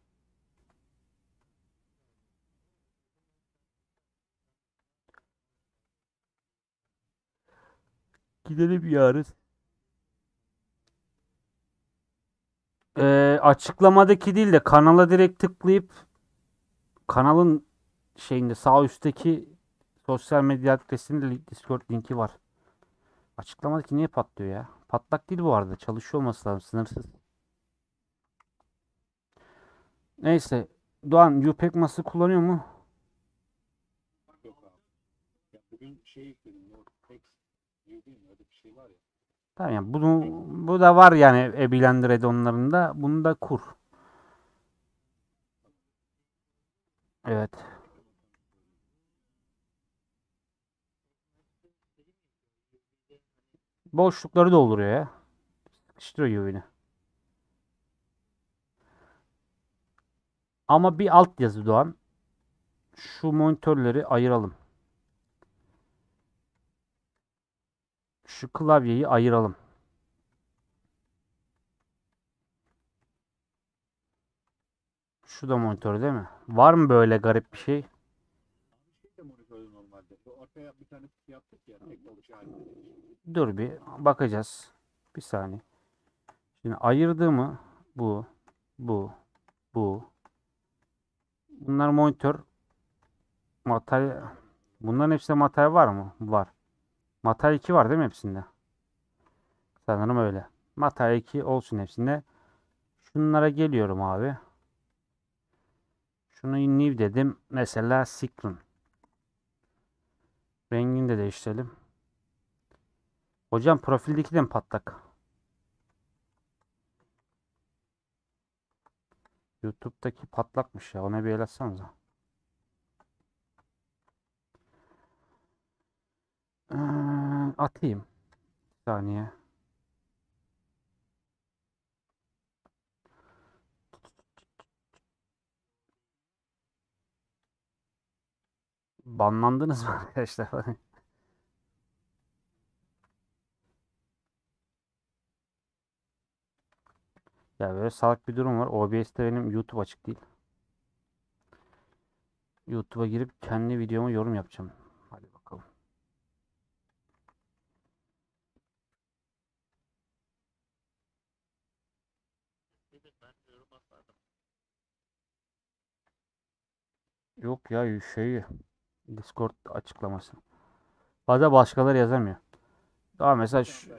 Gidelim yarın. Ee, açıklamadaki değil de kanala direkt tıklayıp kanalın şeyinde sağ üstteki sosyal medya adresinde Discord linki var. Açıklamadaki niye patlıyor ya? Patlak değil bu arada. Çalışıyor olması lazım. Sınırsız. Neyse. Doğan UPECması kullanıyor mu? Yok abi. Ya bugün şey mi? Öyle bir şey var ya. Tamam yani bunu bu da var yani e-Blender add-on'larında. Bunu da kur. Evet. Boşlukları dolduruyor ya. Sıkıştırıyor UV'ni. Ama bir alt yazı Doğan. Şu monitörleri ayıralım. Şu klavyeyi ayıralım. Şu da monitör değil mi? Var mı böyle garip bir şey? Dur bir bakacağız. Bir saniye. Şimdi ayırdığımı bu, bu, bu. Bunlar monitör. Materyal. Bunların hepsinde materyal var mı? Var. Materyal 2 var değil mi hepsinde? Sanırım öyle. Materyal 2 olsun hepsinde. Şunlara geliyorum abi. Şunu new dedim. Mesela Ciclone. Rengini de değiştirelim. Hocam profildeki de mi patlak? YouTube'daki patlakmış ya. Ona bir el atsanıza. Ee, atayım. Bir saniye. Banlandınız mı *laughs* arkadaşlar? Ya böyle salak bir durum var. OBS'te benim YouTube açık değil. YouTube'a girip kendi videoma yorum yapacağım. Hadi bakalım. Dedim ben yorum atmadım. Yok ya şey Discord açıklaması. Bazen başkaları yazamıyor. Daha mesela şu,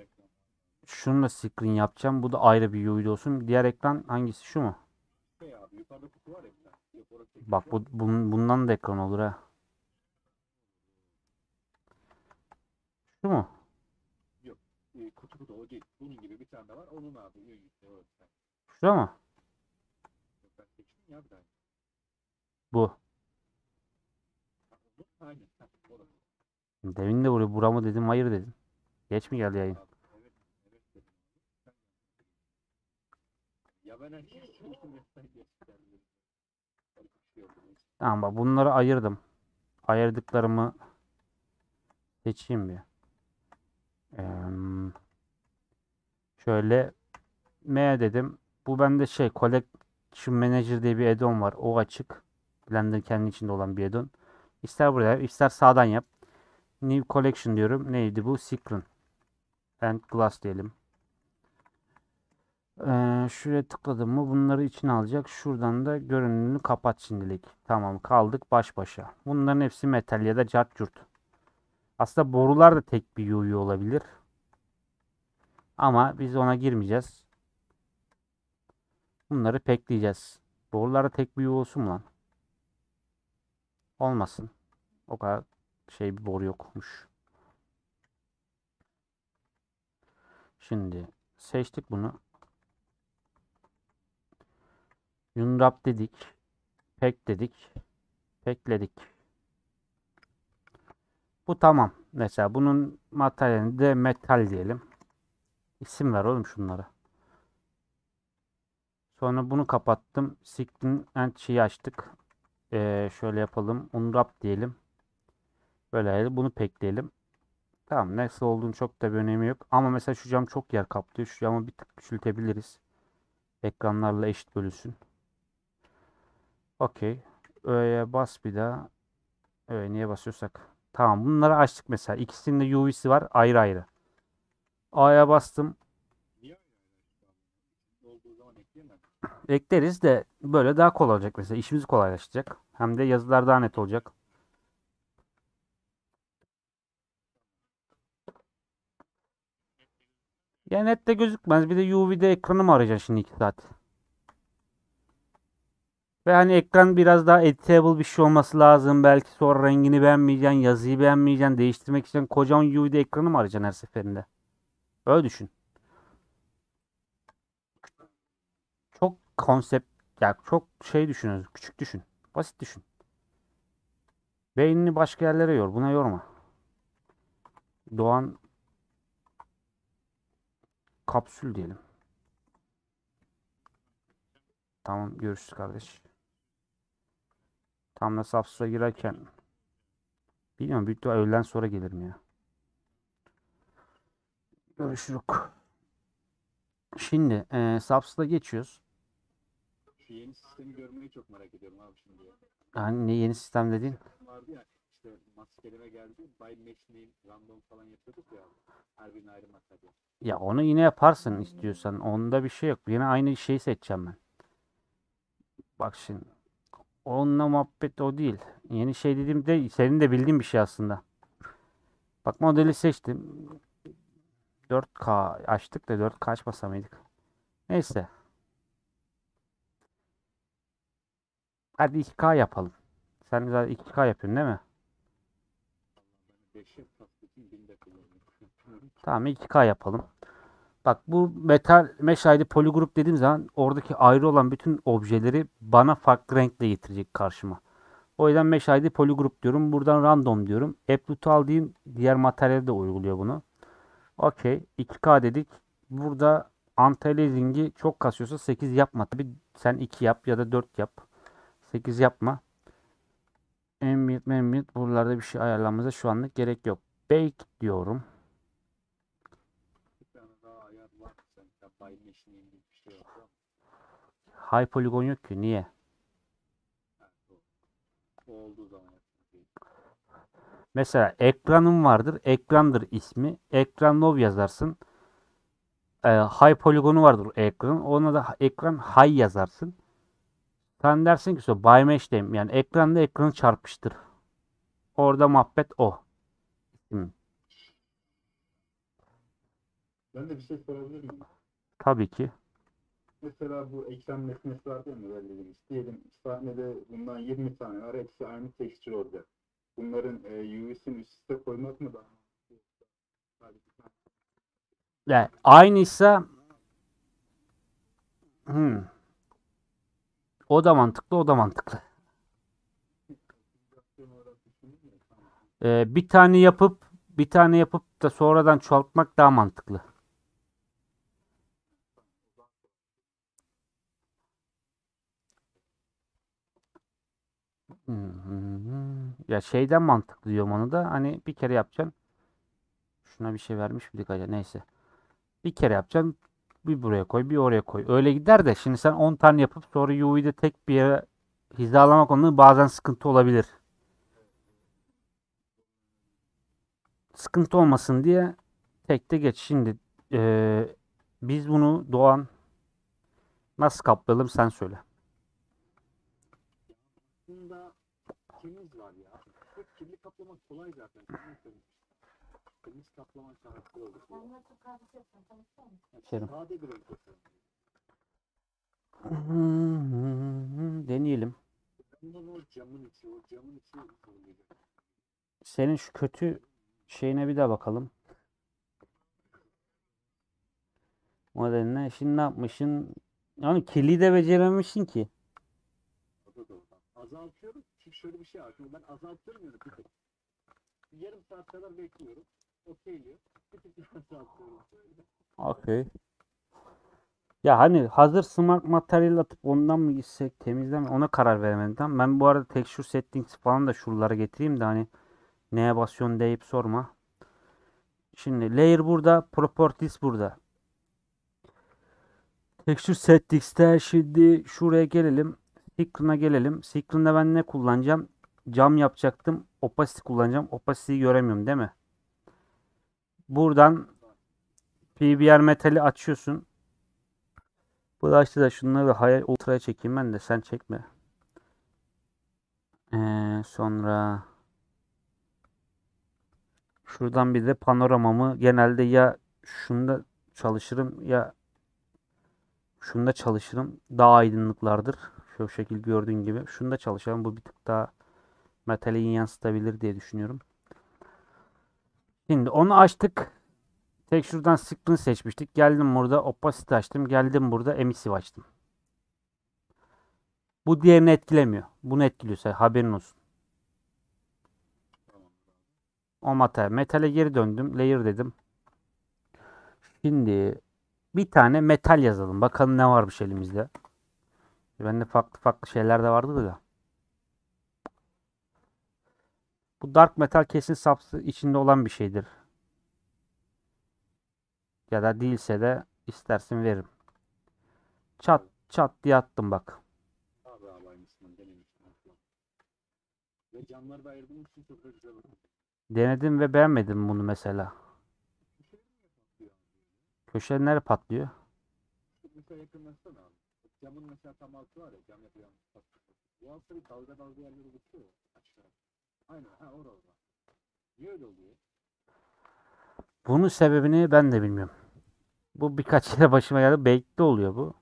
şunu da screen yapacağım. Bu da ayrı bir video olsun. Diğer ekran hangisi? Şu mu? Yok, Bak bu bun- bundan da ekran olur ha. Şu mu? Ee, kutu kutu o değil. Bunun gibi bir tane var. Onun abi. Yok, işte, o bir tane. Şu mu? Yok, Ben seçtim ya bir tane. Bu. Ha, bu- Aynen. Ha, orası. Demin de buraya buramı dedim hayır dedim. Geç mi geldi yayın? Tamam bak bunları ayırdım. Ayırdıklarımı seçeyim bir. Eee, şöyle M dedim. Bu bende şey Collection Manager diye bir add-on var. O açık. Blender kendi içinde olan bir add-on. İster buraya ister sağdan yap. New Collection diyorum. Neydi bu? Ciclone. And Glass diyelim. Ee, şuraya tıkladım mı bunları içine alacak. Şuradan da görünümünü kapat şimdilik. Tamam kaldık baş başa. Bunların hepsi metal ya da cart curt. Aslında borular da tek bir UV olabilir. Ama biz ona girmeyeceğiz. Bunları pekleyeceğiz. Borularda tek bir UV olsun lan? Olmasın. O kadar şey bir boru yokmuş. Şimdi seçtik bunu. Unwrap dedik. Pack dedik. Packledik. Bu tamam. Mesela bunun materyalini de metal diyelim. İsim ver oğlum şunlara. Sonra bunu kapattım. Screen and şeyi açtık. Ee, şöyle yapalım. Unwrap diyelim. Böyle bunu packleyelim. Tamam. Nasıl olduğunu çok da bir önemi yok. Ama mesela şu cam çok yer kaplıyor. Şu camı bir tık küçültebiliriz. Ekranlarla eşit bölünsün. Okey. Ö'ye bas bir daha. Ö'ye niye basıyorsak. Tamam bunları açtık mesela. İkisinin de UV'si var ayrı ayrı. A'ya bastım. Ekleriz de böyle daha kolay olacak mesela. İşimiz kolaylaşacak. Hem de yazılar daha net olacak. Ya nette gözükmez. Bir de UV'de ekranı mı arayacaksın şimdi 2 saat? Ve hani ekran biraz daha editable bir şey olması lazım. Belki sonra rengini beğenmeyeceksin, yazıyı beğenmeyeceksin, değiştirmek için kocaman UV'de ekranı mı arayacaksın her seferinde? Öyle düşün. Çok konsept, ya çok şey düşünüyoruz. Küçük düşün. Basit düşün. Beynini başka yerlere yor. Buna yorma. Doğan kapsül diyelim. Tamam görüşürüz kardeş. Tam da Saps'a girerken bilmiyorum büyük ihtimal öğleden sonra gelirim ya. Görüşürük. Şimdi e, Saps'la geçiyoruz. Şu yeni sistemi görmeyi çok merak ediyorum abi şimdi. Yani ne yeni sistem dediğin? Vardı ya işte maskeleme geldi. By match name random falan yapıyorduk ya. Her birine ayrı materyal. Ya onu yine yaparsın istiyorsan. Onda bir şey yok. Yine aynı şeyi seçeceğim ben. Bak şimdi. Onunla muhabbet o değil. Yeni şey dediğimde senin de bildiğin bir şey aslında. Bak modeli seçtim. 4K açtık da 4K açmasa mıydık? Neyse. Hadi 2K yapalım. Sen zaten 2K yapıyorsun değil mi? Ben dehşet kastı için binde kullanıyorum. Tamam 2K yapalım. Bak bu metal mesh ID polygroup dediğim zaman oradaki ayrı olan bütün objeleri bana farklı renkle getirecek karşıma. O yüzden mesh ID polygroup diyorum. Buradan random diyorum. Applet'u aldığım diğer materyali de uyguluyor bunu. Okey. 2K dedik. Burada anti-aliasing'i çok kasıyorsa 8 yapma. Tabii sen 2 yap ya da 4 yap. 8 yapma. Ambient, ambient buralarda bir şey ayarlamamıza şu anlık gerek yok. Bake diyorum. Bir tane daha ayar var. Sen ya by match name gibi bir şey var. ama High poligon yok ki. Niye? olduğu zaman. Mesela ekranım vardır. Ekrandır ismi. Ekran love yazarsın. Ee, high poligonu vardır ekran. Ona da ekran high yazarsın. Sen dersin ki sonra by mesh diyeyim. Yani ekranda ekranı çarpıştır. Orada muhabbet o. İsim. Ben de bir şey sorabilir miyim? Tabii ki. Mesela bu ekran nesnesi vardı ya model dediğimiz. Diyelim sahnede bundan 20 tane var. Hepsi aynı texture olacak. Bunların e, UV'sini üst üste koymak mı daha Yani aynıysa hmm. O da mantıklı, o da mantıklı. Ee, bir tane yapıp bir tane yapıp da sonradan çoğaltmak daha mantıklı. Ya şeyden mantıklı diyorum onu da hani bir kere yapacaksın. Şuna bir şey vermiş miydik acaba? Neyse. Bir kere yapacaksın. Bir buraya koy, bir oraya koy. Öyle gider de şimdi sen 10 tane yapıp sonra UV'de tek bir yere hizalamak onu bazen sıkıntı olabilir. Sıkıntı olmasın diye tek de geç. Şimdi eee, biz bunu Doğan nasıl kaplayalım sen söyle. Aslında temiz var ya. Hep kirli kaplamak kolay zaten. Temiz temiz. Temiz kaplamak sanatlı olur. İçerim. Sade bir renk. *laughs* Deneyelim. Bundan o camın içi, o camın içi. Senin şu kötü şeyine bir daha bakalım. Modeline. Şimdi ne yapmışsın? Yani kirli de becerememişsin ki. Azaltıyorum. Çünkü şöyle bir şey var. Şimdi ben azaltırmıyorum bir tık. Bir yarım saat kadar bekliyorum. Okeyliyor. Bir tık daha azaltıyorum. Okey. Ya hani hazır smart materyal atıp ondan mı gitsek temizden mi ona karar veremedim. Tamam. Ben bu arada texture settings falan da şuralara getireyim de hani neye basıyorsun deyip sorma. Şimdi layer burada, properties burada. Texture settings'te şimdi şuraya gelelim. Screen'a gelelim. Screen'de ben ne kullanacağım? Cam yapacaktım. Opacity kullanacağım. Opacity'yi göremiyorum değil mi? Buradan PBR metali açıyorsun. Bu da açtı da şunları da hayal ultraya çekeyim ben de sen çekme. Ee, sonra şuradan bir de panoramamı genelde ya şunda çalışırım ya şunda çalışırım. Daha aydınlıklardır. Şu şekil gördüğün gibi. Şunda çalışalım. Bu bir tık daha metali yansıtabilir diye düşünüyorum. Şimdi onu açtık. Tek şuradan screen seçmiştik. Geldim burada opacity açtım. Geldim burada emissive açtım. Bu diğerini etkilemiyor. Bunu etkiliyorsa haberin olsun. O metal. Metale geri döndüm. Layer dedim. Şimdi bir tane metal yazalım. Bakalım ne varmış elimizde. Bende farklı farklı şeyler de vardı da. Bu dark metal kesin sapsı içinde olan bir şeydir. Ya da değilse de istersin veririm. Çat çat diye attım bak. Abi abi aynısından denemiştim. Ve camları da ayırdığım için çok güzel. Denedim ve beğenmedim bunu mesela. Diyor. Köşeleri patlıyor. Mesela yakınlaşsana abi. Camın mesela tam altı var ya cam yapıyor. Bu altta bir dalga dalga yerleri geçiyor ya aşağı. Aynen ha orada. Niye öyle oluyor? Bunun sebebini ben de bilmiyorum. Bu birkaç kere başıma geldi. Baked'de oluyor bu.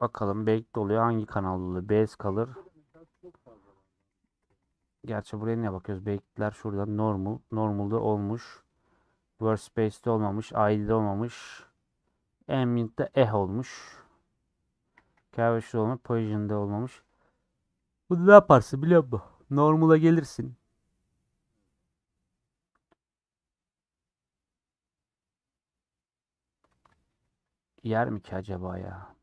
Bakalım baked'de oluyor. Hangi kanalda oluyor? Base kalır. Gerçi buraya ne bakıyoruz? Baked'ler şurada. Normal. Normal'da olmuş. Workspace'de olmamış. ID'de olmamış. Ambient'te eh olmuş. Cavish'de olmamış. Position'da olmamış. Bu ne yaparsın biliyor musun? Normal'a gelirsin. Yer mi ki acaba ya?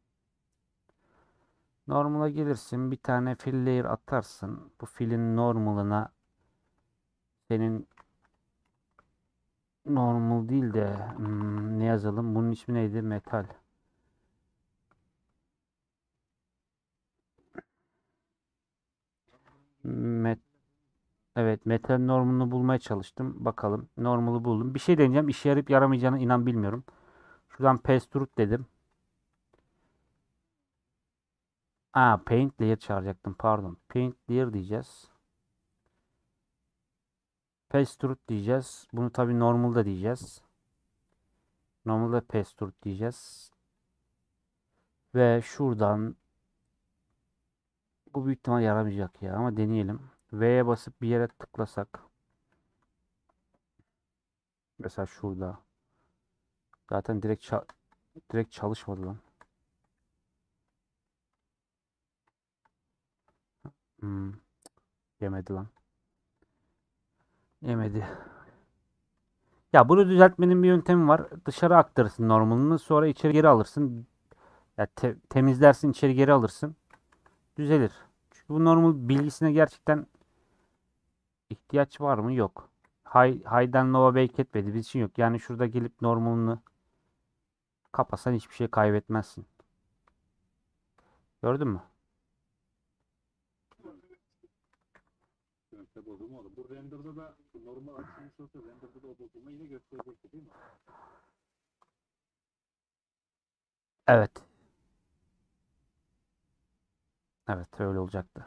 Normal'a gelirsin. Bir tane fill layer atarsın. Bu filin normalına senin normal değil de hmm, ne yazalım? Bunun ismi neydi? Metal. Met Evet, metal normunu bulmaya çalıştım. Bakalım. Normalı buldum. Bir şey deneyeceğim. İşe yarayıp yaramayacağını inan bilmiyorum. Şuradan paste root dedim. Aa, paint layer çağıracaktım. Pardon. Paint layer diyeceğiz. Paste root diyeceğiz. Bunu tabii normalda diyeceğiz. Normalde paste root diyeceğiz. Ve şuradan bu büyük ihtimal yaramayacak ya ama deneyelim. V'ye basıp bir yere tıklasak. Mesela şurada. Zaten direkt ça- direkt çalışmadı lan. Hmm. Yemedi lan. Yemedi. Ya bunu düzeltmenin bir yöntemi var. Dışarı aktarırsın normalini sonra içeri geri alırsın. Ya te- temizlersin içeri geri alırsın. Düzelir. Çünkü bu normal bilgisine gerçekten ihtiyaç var mı? Yok. High, high'dan lower bake etmedi. Biz için yok. Yani şurada gelip normalini kapasan hiçbir şey kaybetmezsin. Gördün mü? Bu render'da da normal açılmış olsa render'da da bozulma yine gösterecekti değil mi? Evet. Evet öyle olacaktı.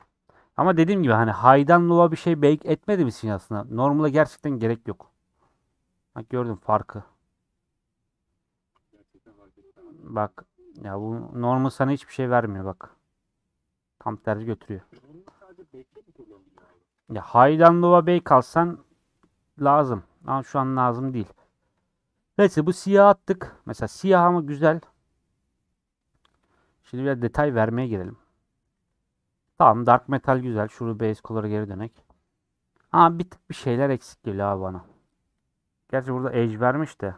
Ama dediğim gibi hani high'dan low'a bir şey bake etmedi misin aslında? Normalde gerçekten gerek yok. Bak gördün farkı. Bak ya bu normal sana hiçbir şey vermiyor bak. Tam tersi götürüyor. Mi? Ya high'dan low'a bake alsan lazım. Ama şu an lazım değil. Neyse bu siyah attık. Mesela siyah ama güzel. Şimdi biraz detay vermeye girelim. Tamam dark metal güzel. Şunu base color'a geri dönek. Ama bir tık bir şeyler eksik geliyor bana. Gerçi burada edge vermiş de.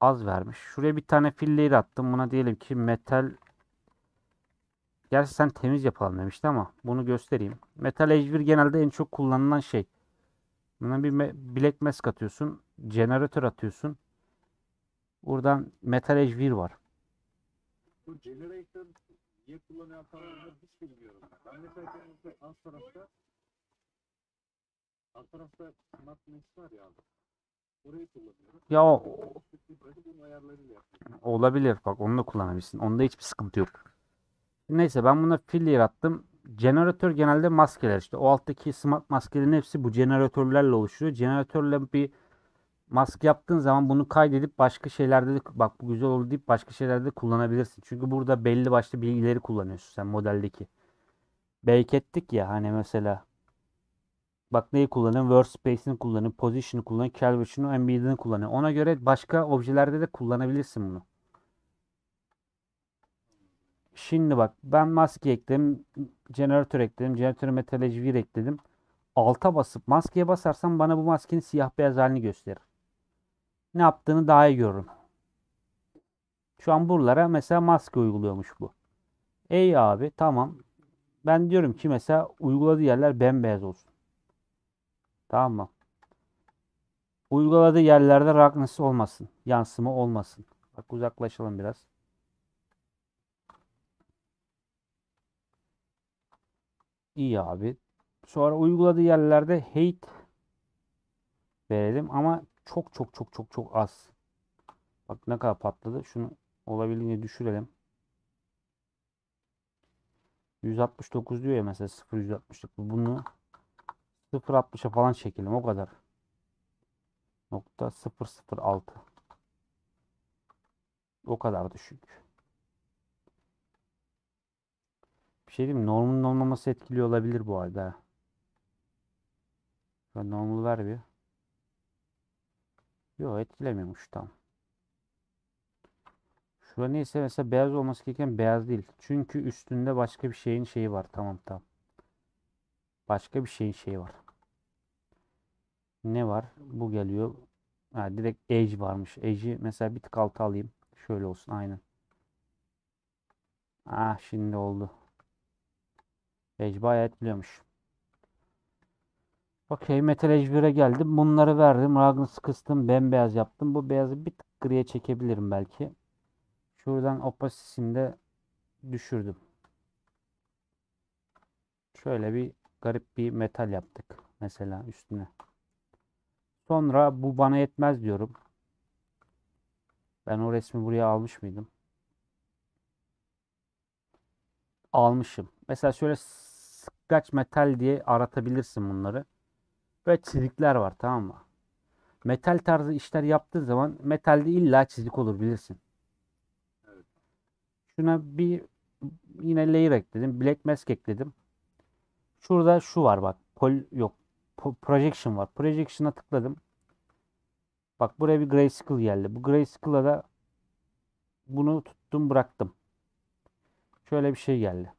Az vermiş. Şuraya bir tane fill layer attım. Buna diyelim ki metal Gerçi sen temiz yapalım demişti ama bunu göstereyim. Metal Edge 1 genelde en çok kullanılan şey. Buna bir me- Black Mask atıyorsun. Jeneratör atıyorsun. Buradan Metal 1 var. Bu generator niye kullanıyor kavramını hiç bilmiyorum. Ben, mesela alt tarafta alt tarafta smart mesh var ya abi. Orayı kullanıyorum. Ya o- olabilir bak onu da kullanabilirsin. Onda hiçbir sıkıntı yok. Neyse ben buna fill yarattım. Jeneratör genelde maskeler işte. O alttaki smart maskelerin hepsi bu jeneratörlerle oluşuyor. Jeneratörle bir maske yaptığın zaman bunu kaydedip başka şeylerde de bak bu güzel oldu deyip başka şeylerde de kullanabilirsin. Çünkü burada belli başlı bilgileri kullanıyorsun sen modeldeki. Bake ettik ya hani mesela bak neyi kullanın? Workspace'ini kullanın, position'ı kullanın, calibration embedded'ini kullanın. Ona göre başka objelerde de kullanabilirsin bunu. Şimdi bak ben maske ekledim, jeneratör ekledim, jeneratöre metal HVR ekledim. Alta basıp maskeye basarsam bana bu maskenin siyah beyaz halini gösterir. Ne yaptığını daha iyi görürüm. Şu an buralara mesela maske uyguluyormuş bu. Ey abi tamam. Ben diyorum ki mesela uyguladığı yerler bembeyaz olsun. Tamam mı? Uyguladığı yerlerde roughness olmasın. Yansıma olmasın. Bak uzaklaşalım biraz. İyi abi. Sonra uyguladığı yerlerde hate verelim ama çok çok çok çok çok az. Bak ne kadar patladı. Şunu olabildiğince düşürelim. 169 diyor ya mesela 0 Bunu 0.60'a falan çekelim o kadar. Nokta 006. O kadar düşük. Bir şey diyeyim mi? Normun olmaması etkili olabilir bu arada. Ben normal ver bir. Yok etkilemiyormuş tamam. Şura neyse mesela beyaz olması gereken beyaz değil. Çünkü üstünde başka bir şeyin şeyi var. Tamam tamam. Başka bir şeyin şeyi var. Ne var? Bu geliyor. Ha, direkt edge varmış. Edge'i mesela bir tık altı alayım. Şöyle olsun aynen. Ah şimdi oldu. Edge bayağı etkiliyormuş. Okey Metal 1'e geldim. Bunları verdim. Roughness kıstım. Bembeyaz yaptım. Bu beyazı bir tık griye çekebilirim belki. Şuradan opacity'sini de düşürdüm. Şöyle bir garip bir metal yaptık. Mesela üstüne. Sonra bu bana yetmez diyorum. Ben o resmi buraya almış mıydım? Almışım. Mesela şöyle scratch metal diye aratabilirsin bunları. Böyle çizikler var tamam mı? Metal tarzı işler yaptığın zaman metalde illa çizik olur bilirsin. Şuna bir yine layer ekledim. Black mask ekledim. Şurada şu var bak. Pol yok. Po- projection var. Projection'a tıkladım. Bak buraya bir grayscale geldi. Bu grayscale'a da bunu tuttum bıraktım. Şöyle bir şey geldi.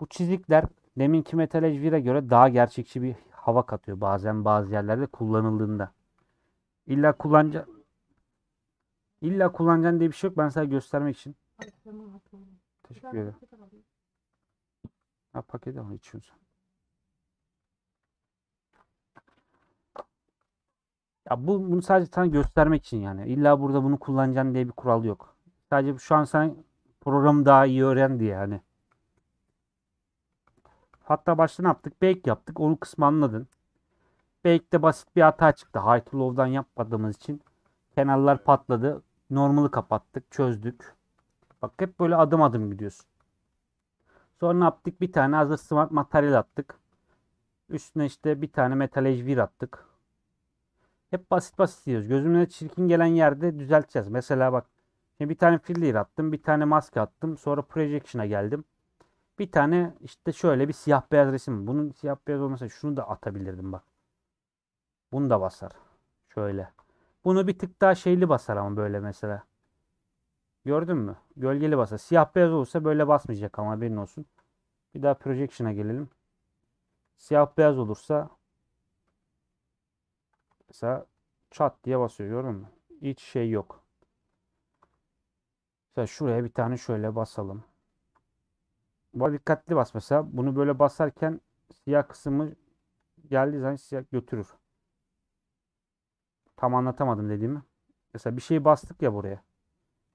Bu çizikler deminki Metal 1'e göre daha gerçekçi bir hava katıyor bazen bazı yerlerde kullanıldığında. İlla kullanca illa kullanacağın diye bir şey yok. Ben sana göstermek için. Teşekkür ederim. Ha paketi al içiyorsun. Ya bu bunu sadece sana göstermek için yani. İlla burada bunu kullanacaksın diye bir kural yok. Sadece şu an sen programı daha iyi öğren diye hani. Hatta başta ne yaptık? Bake yaptık. Onu kısmı anladın. Bake'de basit bir hata çıktı. High to low'dan yapmadığımız için kenarlar patladı. Normal'i kapattık, çözdük. Bak hep böyle adım adım gidiyorsun. Sonra ne yaptık? Bir tane hazır smart materyal attık. Üstüne işte bir tane metal bir attık. Hep basit basit gidiyoruz. Gözümüze çirkin gelen yerde düzelteceğiz. Mesela bak bir tane fill layer attım. Bir tane maske attım. Sonra projection'a geldim. Bir tane işte şöyle bir siyah beyaz resim. Bunun siyah beyaz olmasa şunu da atabilirdim bak. Bunu da basar. Şöyle. Bunu bir tık daha şeyli basar ama böyle mesela. Gördün mü? Gölgeli basar. Siyah beyaz olursa böyle basmayacak ama haberin olsun. Bir daha projection'a gelelim. Siyah beyaz olursa mesela çat diye basıyor gördün mü? Hiç şey yok. Mesela şuraya bir tane şöyle basalım. Bu dikkatli bas mesela. Bunu böyle basarken siyah kısmı geldiği zaman siyah götürür. Tam anlatamadım dediğimi. Mesela bir şey bastık ya buraya.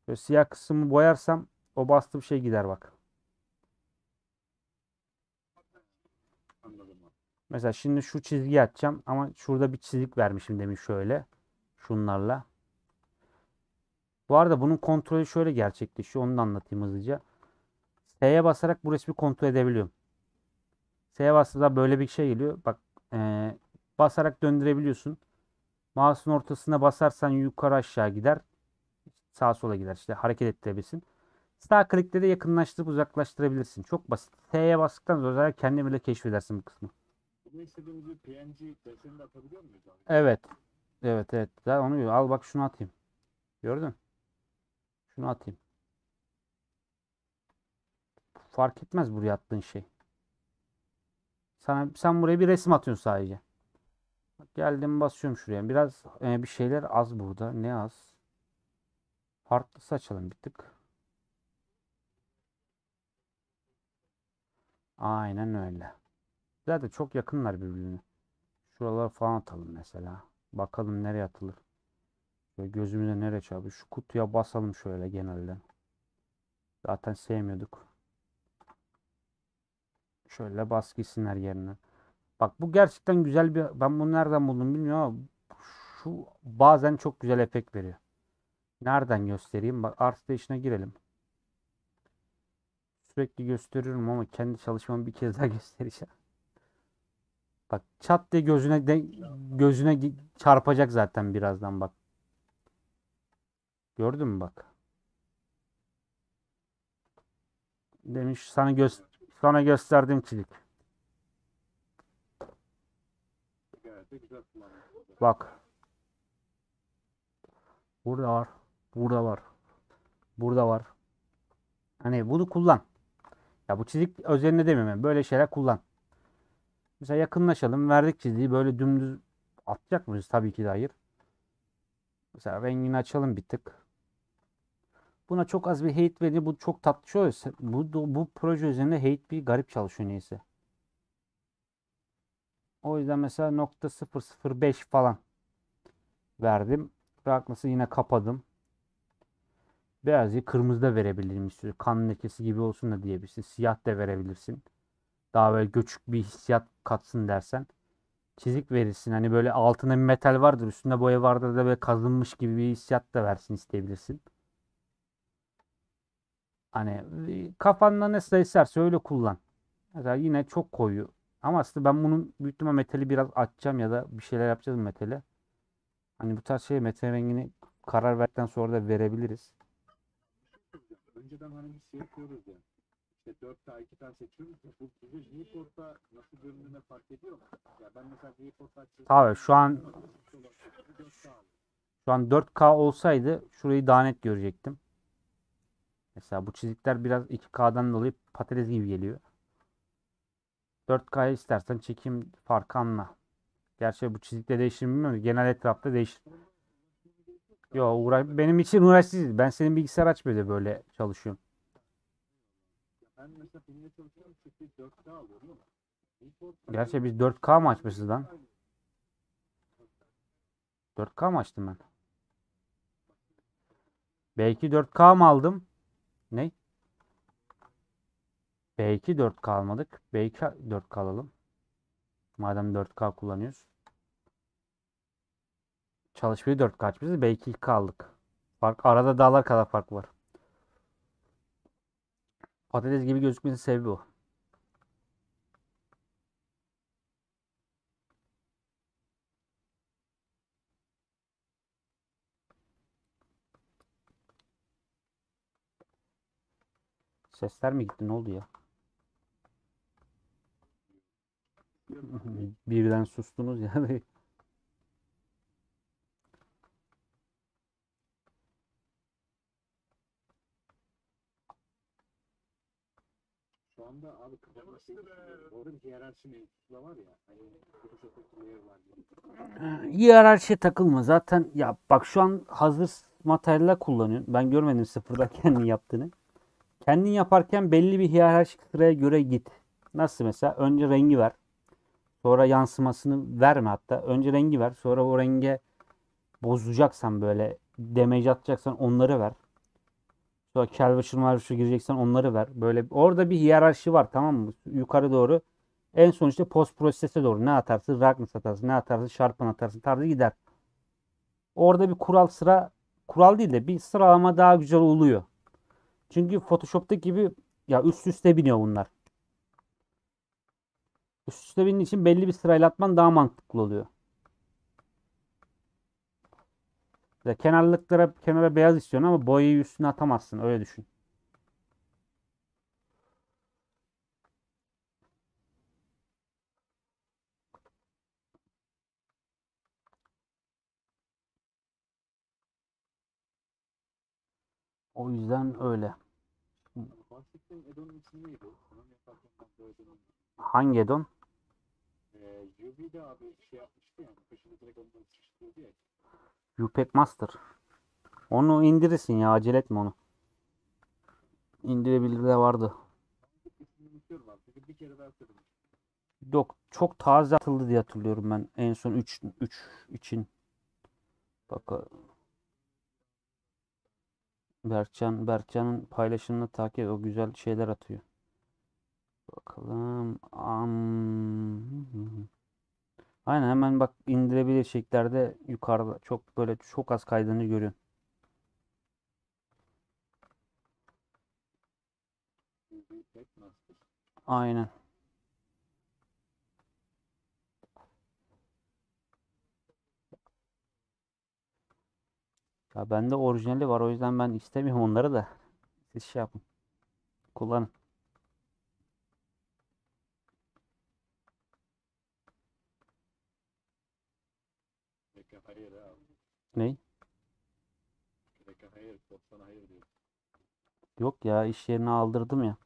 Böyle siyah kısmı boyarsam o bastığım şey gider bak. Mesela şimdi şu çizgiyi atacağım ama şurada bir çizik vermişim demin şöyle. Şunlarla. Bu arada bunun kontrolü şöyle gerçekleşiyor. Onu da anlatayım hızlıca. S'ye basarak bu resmi kontrol edebiliyorum. S'ye bastığında böyle bir şey geliyor. Bak eee, basarak döndürebiliyorsun. Mouse'un ortasına basarsan yukarı aşağı gider. Sağa sola gider. İşte hareket ettirebilirsin. Sağ klikle de yakınlaştırıp uzaklaştırabilirsin. Çok basit. S'ye bastıktan sonra zaten kendin bile keşfedersin bu kısmı. Bunu istediğimiz bir PNG deseni de atabiliyor muyuz abi? Evet. Evet evet. Zaten onu. Al bak şunu atayım. Gördün? Şunu atayım. Fark etmez buraya attığın şey. Sana, sen buraya bir resim atıyorsun sadece. Geldim basıyorum şuraya. Biraz e, bir şeyler az burada. Ne az? Farklısı açalım bir tık. Aynen öyle. Zaten çok yakınlar birbirine. Şuralara falan atalım mesela. Bakalım nereye atılır. Şöyle gözümüze nereye çarpıyor. Şu kutuya basalım şöyle genelde. Zaten sevmiyorduk. Şöyle bas gitsinler yerine. Bak bu gerçekten güzel bir... Ben bunu nereden buldum bilmiyorum ama şu bazen çok güzel efekt veriyor. Nereden göstereyim? Bak ArtStation'a girelim. Sürekli gösteriyorum ama kendi çalışmamı bir kez daha *laughs* göstereceğim. Bak çat diye gözüne de gözüne çarpacak zaten birazdan bak. Gördün mü bak? Demiş sana göz sana gösterdiğim çizik. Bak. Burada var. Burada var. Burada var. Hani bunu kullan. Ya bu çizik özelinde demiyorum. Böyle şeyler kullan. Mesela yakınlaşalım. Verdik çiziği. Böyle dümdüz atacak mıyız? Tabii ki de hayır. Mesela rengini açalım bir tık. Buna çok az bir hate veriyor. Bu çok tatlı şey. Bu, bu proje üzerinde hate bir garip çalışıyor neyse. O yüzden mesela nokta 005 falan verdim. Darkness'ı yine kapadım. Beyazı kırmızı da verebilirim istiyor. Kan lekesi gibi olsun da diyebilirsin. Siyah da verebilirsin. Daha böyle göçük bir hissiyat katsın dersen. Çizik verirsin. Hani böyle altında bir metal vardır. Üstünde boya vardır da böyle kazınmış gibi bir hissiyat da versin isteyebilirsin. Hani e, kafanda ne isterse öyle kullan. Mesela yine çok koyu. Ama aslında ben bunun ihtimal metali biraz açacağım ya da bir şeyler yapacağız metale. Hani bu tarz şey metal rengini karar verdikten sonra da verebiliriz. Önceden hani biz şey yapıyoruz ya. İşte 4 tane 2 tane seçiyoruz. Bu bizi Viewport'ta nasıl göründüğüne fark ediyor mu? Ya ben mesela açıyorum. Tabii şu an şu an 4K olsaydı şurayı daha net görecektim. Mesela bu çizikler biraz 2K'dan dolayı patates gibi geliyor. 4K'ya istersen çekim farkı anla. Gerçi bu çizikte değişir mi bilmiyorum. Genel etrafta değişir. Yo uğra benim için uğraş değil. Ben senin bilgisayar açmıyor böyle çalışıyorum. Ben mesela filmde çalışıyorum çünkü 4K alıyorum Gerçi biz 4K mı açmışız lan? 4K mı açtım ben? Belki 4K mı aldım? Ne? Belki 4K almadık. Belki 4K alalım. Madem 4K kullanıyoruz. Çalışmayı 4K açmışız. Belki 2K aldık. Fark, arada dağlar kadar fark var. Patates gibi gözükmesinin sebebi o. Sesler mi gitti? Ne oldu ya? Birden sustunuz ya. *laughs* Şu anda abi kafamda şey bir hiyerarşi mevzusu da var ya. Hani. Hiyerarşiye takılma. Zaten ya bak şu an hazır materyaller kullanıyorsun. Ben görmedim sıfırdan *laughs* kendin yaptığını. Kendin yaparken belli bir hiyerarşik sıraya göre git. Nasıl mesela? Önce rengi ver. Sonra yansımasını verme hatta. Önce rengi ver. Sonra o renge bozacaksan böyle damage atacaksan onları ver. Sonra Calvation Marvish'a gireceksen onları ver. Böyle orada bir hiyerarşi var tamam mı? Yukarı doğru. En son işte post prosese doğru ne atarsın? Roughness atarsın. Ne atarsın? Sharpen atarsın. Tarzı gider. Orada bir kural sıra kural değil de bir sıralama daha güzel oluyor. Çünkü Photoshop'taki gibi ya üst üste biniyor bunlar. Üst üste bindiği için belli bir sırayla atman daha mantıklı oluyor. Ya kenarlıklara kenara beyaz istiyorsun ama boyayı üstüne atamazsın. Öyle düşün. O yüzden öyle. Bahsettiğin Edon'un ismi neydi? Onun yaparken ben bu Edon'un Hangi Edon? Ee, UV'de abi şey yapmıştı yani peşinde direkt ondan sıçrıyordu ya. UPEC Master. Onu indirirsin ya acele etme onu. İndirebilir de vardı. Yok çok taze atıldı diye hatırlıyorum ben. En son 3 3 için. Bak Berkcan Berkcan'ın paylaşımını takip et. O güzel şeyler atıyor. Bakalım. Am... Aynen hemen bak indirebilir şeklerde yukarıda çok böyle çok az Tech Master. Aynen. Ya bende orijinali var o yüzden ben istemiyorum onları da. Siz şey yapın. Kullanın. Diyor. Yok ya iş yerine aldırdım ya.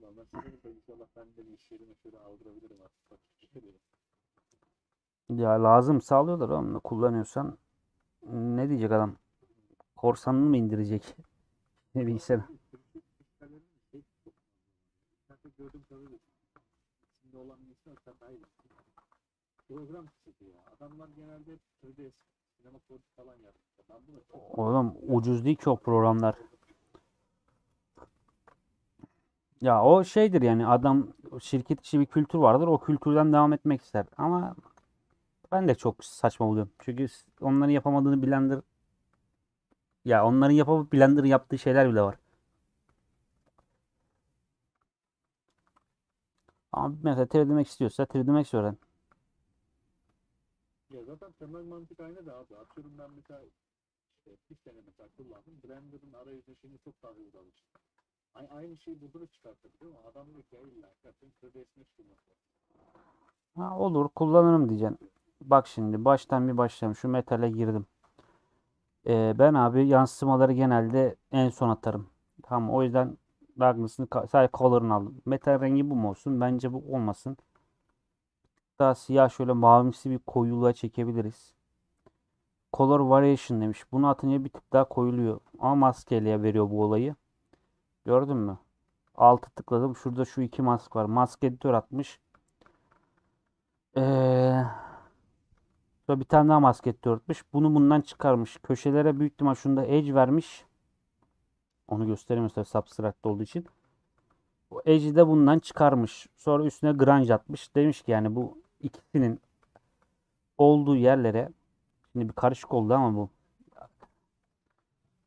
Ulan ben size de inşallah ben de iş yerine şöyle aldırabilirim artık. Bak. Ya lazım sağlıyorlar oğlum. Kullanıyorsan ne diyecek adam? Korsanını mı indirecek? *laughs* Ne de gördüğüm kadarıyla içinde olan insan bilirsin. Program ya. Adamlar genelde 3D sinema kodu falan çok Oğlum ucuz değil ki o programlar. Ya o şeydir yani adam şirket içi bir kültür vardır. O kültürden devam etmek ister. Ama ben de çok saçma buluyorum. Çünkü onların yapamadığını Blender ya onların yapıp Blender'ın yaptığı şeyler bile var. Ama mesela 3D Max istiyorsa 3D Max öğren. Ya zaten temel mantık aynı da abi. Atıyorum ben mesela işte bir sene mesela kullandım. Blender'ın arayüzü şimdi çok daha hızlı alıştım. Aynı, aynı şeyi burada da çıkartabiliyor ama adam diyor ki ya illa zaten 3D Max kullanıyor. Ha, olur kullanırım diyeceksin. Bak şimdi baştan bir başlayalım. Şu metale girdim. Ee, ben abi yansımaları genelde en son atarım. Tamam o yüzden ka- sadece color'ını aldım. Metal rengi bu mu olsun? Bence bu olmasın. Daha siyah şöyle mavimsi bir koyuluğa çekebiliriz. Color variation demiş. Bunu atınca bir tık daha koyuluyor. Ama maskeyle veriyor bu olayı. Gördün mü? Altı tıkladım. Şurada şu iki mask var. Mask editör atmış. Ee, sonra bir tane daha maske örtmüş. Bunu bundan çıkarmış. Köşelere büyük ihtimal şunda edge vermiş. Onu göstereyim mesela substract olduğu için. Bu edge'i de bundan çıkarmış. Sonra üstüne grunge atmış. Demiş ki yani bu ikisinin olduğu yerlere şimdi bir karışık oldu ama bu.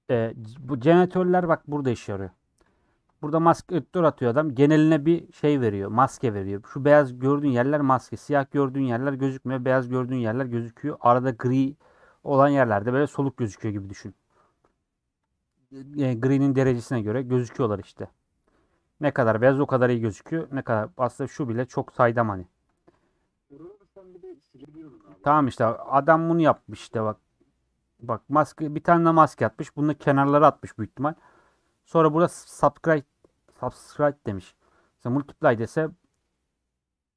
Ee, bu jeneratörler bak burada işe yarıyor. Burada maske editör atıyor adam. Geneline bir şey veriyor. Maske veriyor. Şu beyaz gördüğün yerler maske. Siyah gördüğün yerler gözükmüyor. Beyaz gördüğün yerler gözüküyor. Arada gri olan yerlerde böyle soluk gözüküyor gibi düşün. E, gri'nin derecesine göre gözüküyorlar işte. Ne kadar beyaz o kadar iyi gözüküyor. Ne kadar aslında şu bile çok saydam hani. Tamam işte adam bunu yapmış işte bak. Bak maske bir tane de maske atmış. Bunu kenarlara atmış büyük ihtimal. Sonra burada subscribe subscribe demiş. Mesela multiply dese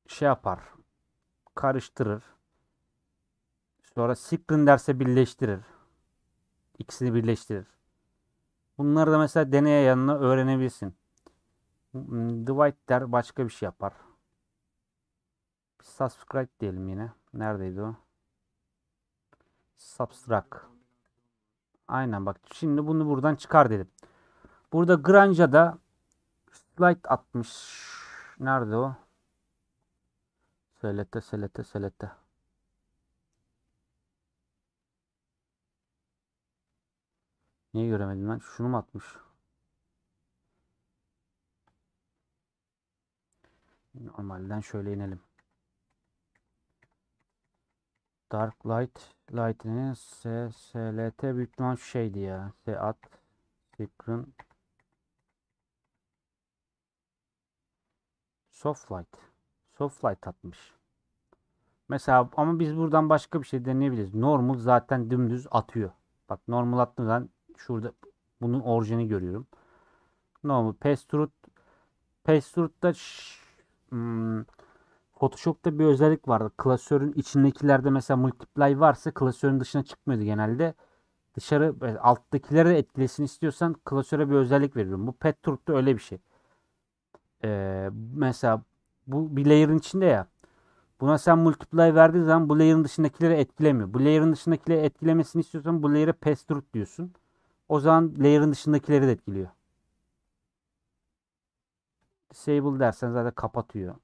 şey yapar. Karıştırır. Sonra screen derse birleştirir. İkisini birleştirir. Bunları da mesela deneye yanına öğrenebilirsin. Divide der başka bir şey yapar. Subscribe diyelim yine. Neredeydi o? Subtract. Aynen bak. Şimdi bunu buradan çıkar dedim. Burada Granja'da Light atmış. Nerede o? Selete selete selete. Niye göremedim ben? Şunu mu atmış? Normalden şöyle inelim. Dark Light Light'inin SLT büyük ihtimal şeydi ya. Seat Sikrin Soft Light. Soft Light atmış. Mesela ama biz buradan başka bir şey deneyebiliriz. Normal zaten dümdüz atıyor. Bak normal attığım zaman şurada bunun orijini görüyorum. Normal Paste Paste hmm, Photoshop'ta bir özellik vardı. Klasörün içindekilerde mesela multiply varsa klasörün dışına çıkmıyordu genelde. Dışarı alttakileri de etkilesin istiyorsan klasöre bir özellik veriyorum. Bu Pet Truth'ta öyle bir şey. Ee, mesela bu bir layer'ın içinde ya. Buna sen multiply verdiğin zaman bu layer'ın dışındakileri etkilemiyor. Bu layer'ın dışındakileri etkilemesini istiyorsan bu layer'e pass through diyorsun. O zaman layer'ın dışındakileri de etkiliyor. Disable dersen zaten kapatıyor.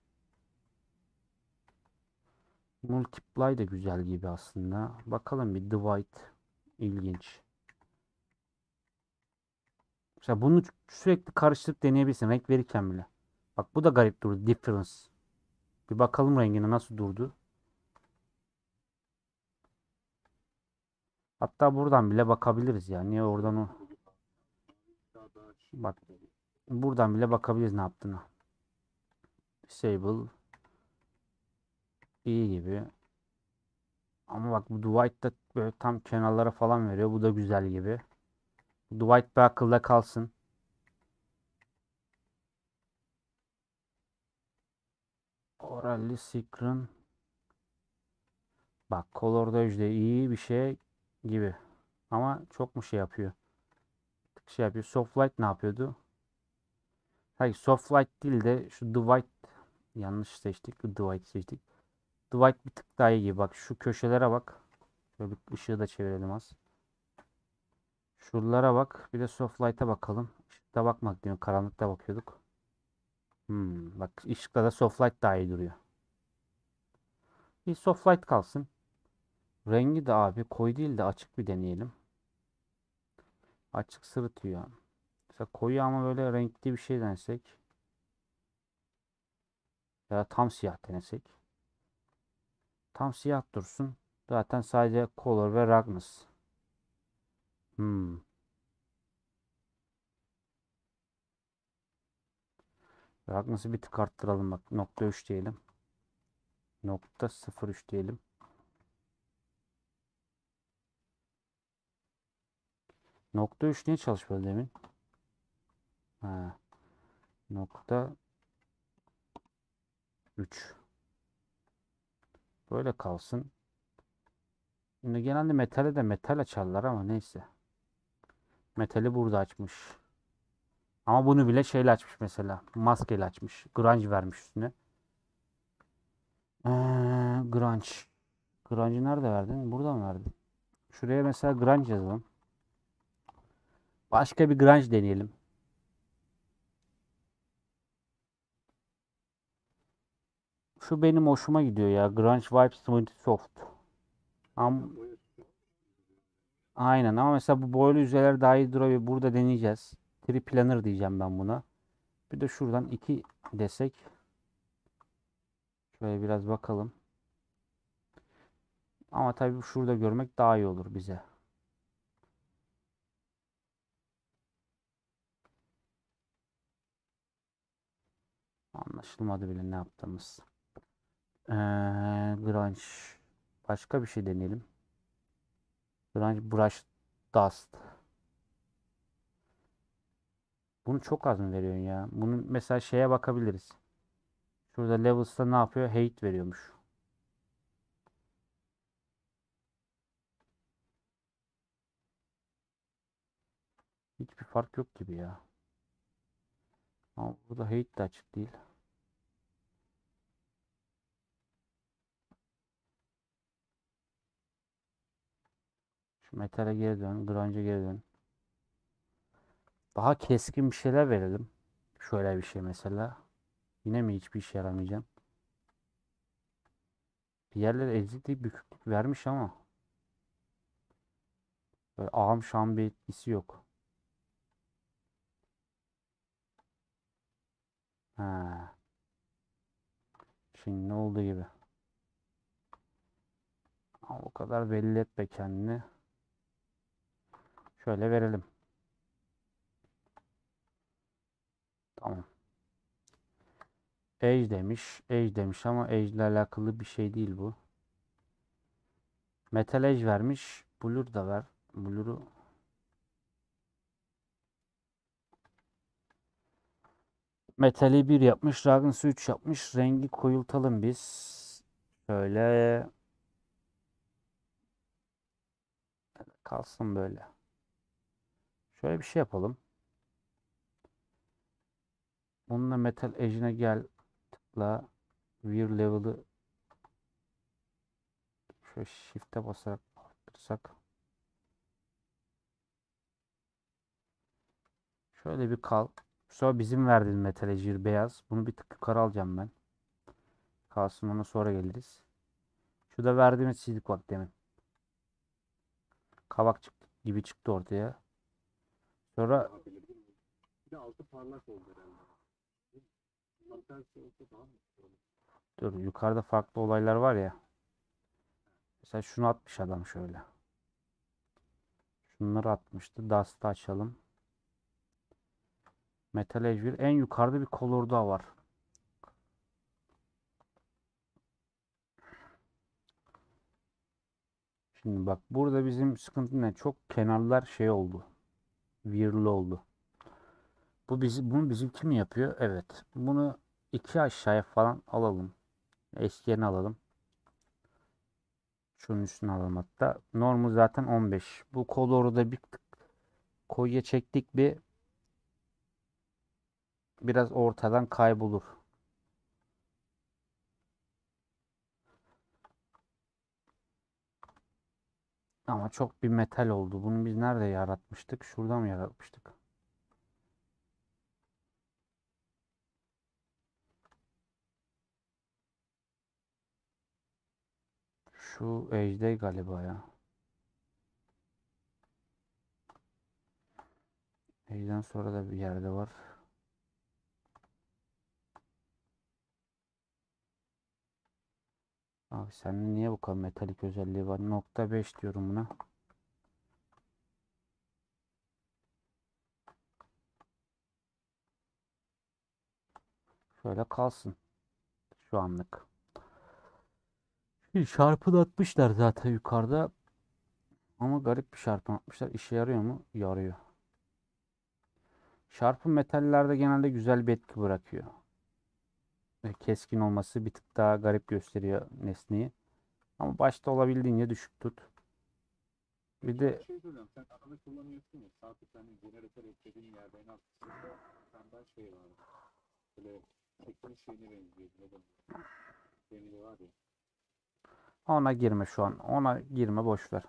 Multiply de güzel gibi aslında. Bakalım bir divide ilginç. Mesela bunu sürekli karıştırıp deneyebilirsin renk verirken bile. Bak bu da garip durdu. Difference. Bir bakalım rengine nasıl durdu. Hatta buradan bile bakabiliriz ya. Niye oradan o? Bak. Buradan bile bakabiliriz ne yaptığını. Disable. iyi gibi. Ama bak bu Dwight da böyle tam kenarlara falan veriyor. Bu da güzel gibi. Dwight bir akılda kalsın. Orally Secret. Bak Color Dodge de iyi bir şey gibi. Ama çok mu şey yapıyor? Şey yapıyor. Softlight ne yapıyordu? Hayır Softlight değil de şu Dwight yanlış seçtik. Dwight seçtik. Dwight bir tık daha iyi. Bak şu köşelere bak. Şöyle bir ışığı da çevirelim az. Şuralara bak. Bir de Softlight'a bakalım. Işıkta bakmak diyor. Karanlıkta bakıyorduk. Hmm, bak ışıkta da Softlight daha iyi duruyor. Bir Softlight kalsın. Rengi de abi koyu değil de açık bir deneyelim. Açık sırıtıyor. Mesela koyu ama böyle renkli bir şey denesek. Ya da tam siyah denesek. Tam siyah dursun. Zaten sadece Color ve Ragnus. Hmm. Ragnus'u bir tık arttıralım bak. Nokta 3 diyelim. Nokta 03 diyelim. Nokta 3 niye çalışmadı demin? Ha. Nokta 3. Böyle kalsın. Şimdi genelde metale de metal açarlar ama neyse. Metali burada açmış. Ama bunu bile şeyle açmış mesela. Maskeyle açmış. Grunge vermiş üstüne. Ee, grunge. Grunge'ı nerede verdin? Burada mı verdin? Şuraya mesela grunge yazalım. Başka bir grunge deneyelim. Şu benim hoşuma gidiyor ya. Grunge Vibes Smooth Soft. Ama, aynen ama mesela bu boylu yüzeyler daha iyi duruyor. Burada deneyeceğiz. Tree Planner diyeceğim ben buna. Bir de şuradan 2 desek. Şöyle biraz bakalım. Ama tabii şurada görmek daha iyi olur bize. Anlaşılmadı bile ne yaptığımız. Ee, grunge. Başka bir şey deneyelim. Grunge Brush Dust. Bunu çok az mı veriyorsun ya? Bunu mesela şeye bakabiliriz. Şurada Levels'ta ne yapıyor? Hate veriyormuş. Hiçbir fark yok gibi ya. Ama burada hate de açık değil. Şu metale geri dön. Grunge'a geri dön. Daha keskin bir şeyler verelim. Şöyle bir şey mesela. Yine mi hiçbir işe yaramayacağım? Bir yerlere eziklik büküklük vermiş ama. Böyle ağam şam bir etkisi yok. Ha. Şimdi ne oldu gibi. O kadar belli etme kendini. Şöyle verelim. Tamam. Age demiş. Age demiş ama Age ile alakalı bir şey değil bu. Metal Age vermiş. Blur da ver. Blur'u Metali 1 yapmış. Dragons'ı 3 yapmış. Rengi koyultalım biz. Şöyle kalsın böyle. Şöyle bir şey yapalım. Bununla Metal Edge'ine gel. Tıkla. Wear level'ı şöyle shift'e basarak arttırsak. Şöyle bir kal. Sonra bizim verdiğimiz Metal Edge beyaz. Bunu bir tık yukarı alacağım ben. Kalsın ona sonra geliriz. Şu da verdiğimiz bak demin. Kavak çıktı gibi çıktı ortaya. Sonra. Bir de altı parlak oldu herhalde. Tam tersi olsa daha mı? güzel olur? Dur yukarıda farklı olaylar var ya. Mesela şunu atmış adam şöyle. Şunları atmıştı. Dust'ı açalım. Metal bir. En yukarıda bir color daha var. Şimdi bak burada bizim sıkıntı ne? Çok kenarlar şey oldu. Weir'lı oldu. Bu bizi, bunu bizim kim yapıyor? Evet. Bunu iki aşağıya falan alalım. Eski yerine alalım. Şunun üstüne alalım hatta. Normu zaten 15. Bu koloru da bir koyuya çektik bir biraz ortadan kaybolur. Ama çok bir metal oldu. Bunu biz nerede yaratmıştık? Şurada mı yaratmıştık? Şu Ejder galiba ya. Ejder'den sonra da bir yerde var. Abi sende niye bu kadar metalik özelliği var? Nokta 5 diyorum buna. Şöyle kalsın. Şu anlık. Şimdi Çarpın atmışlar zaten yukarıda. Ama garip bir çarpın atmışlar. İşe yarıyor mu? Yarıyor. Çarpın metallerde genelde güzel bir etki bırakıyor. Ve keskin olması bir tık daha garip gösteriyor nesneyi. Ama başta olabildiğince düşük tut. Bir de şey. Ona girme şu an. Ona girme boş ver.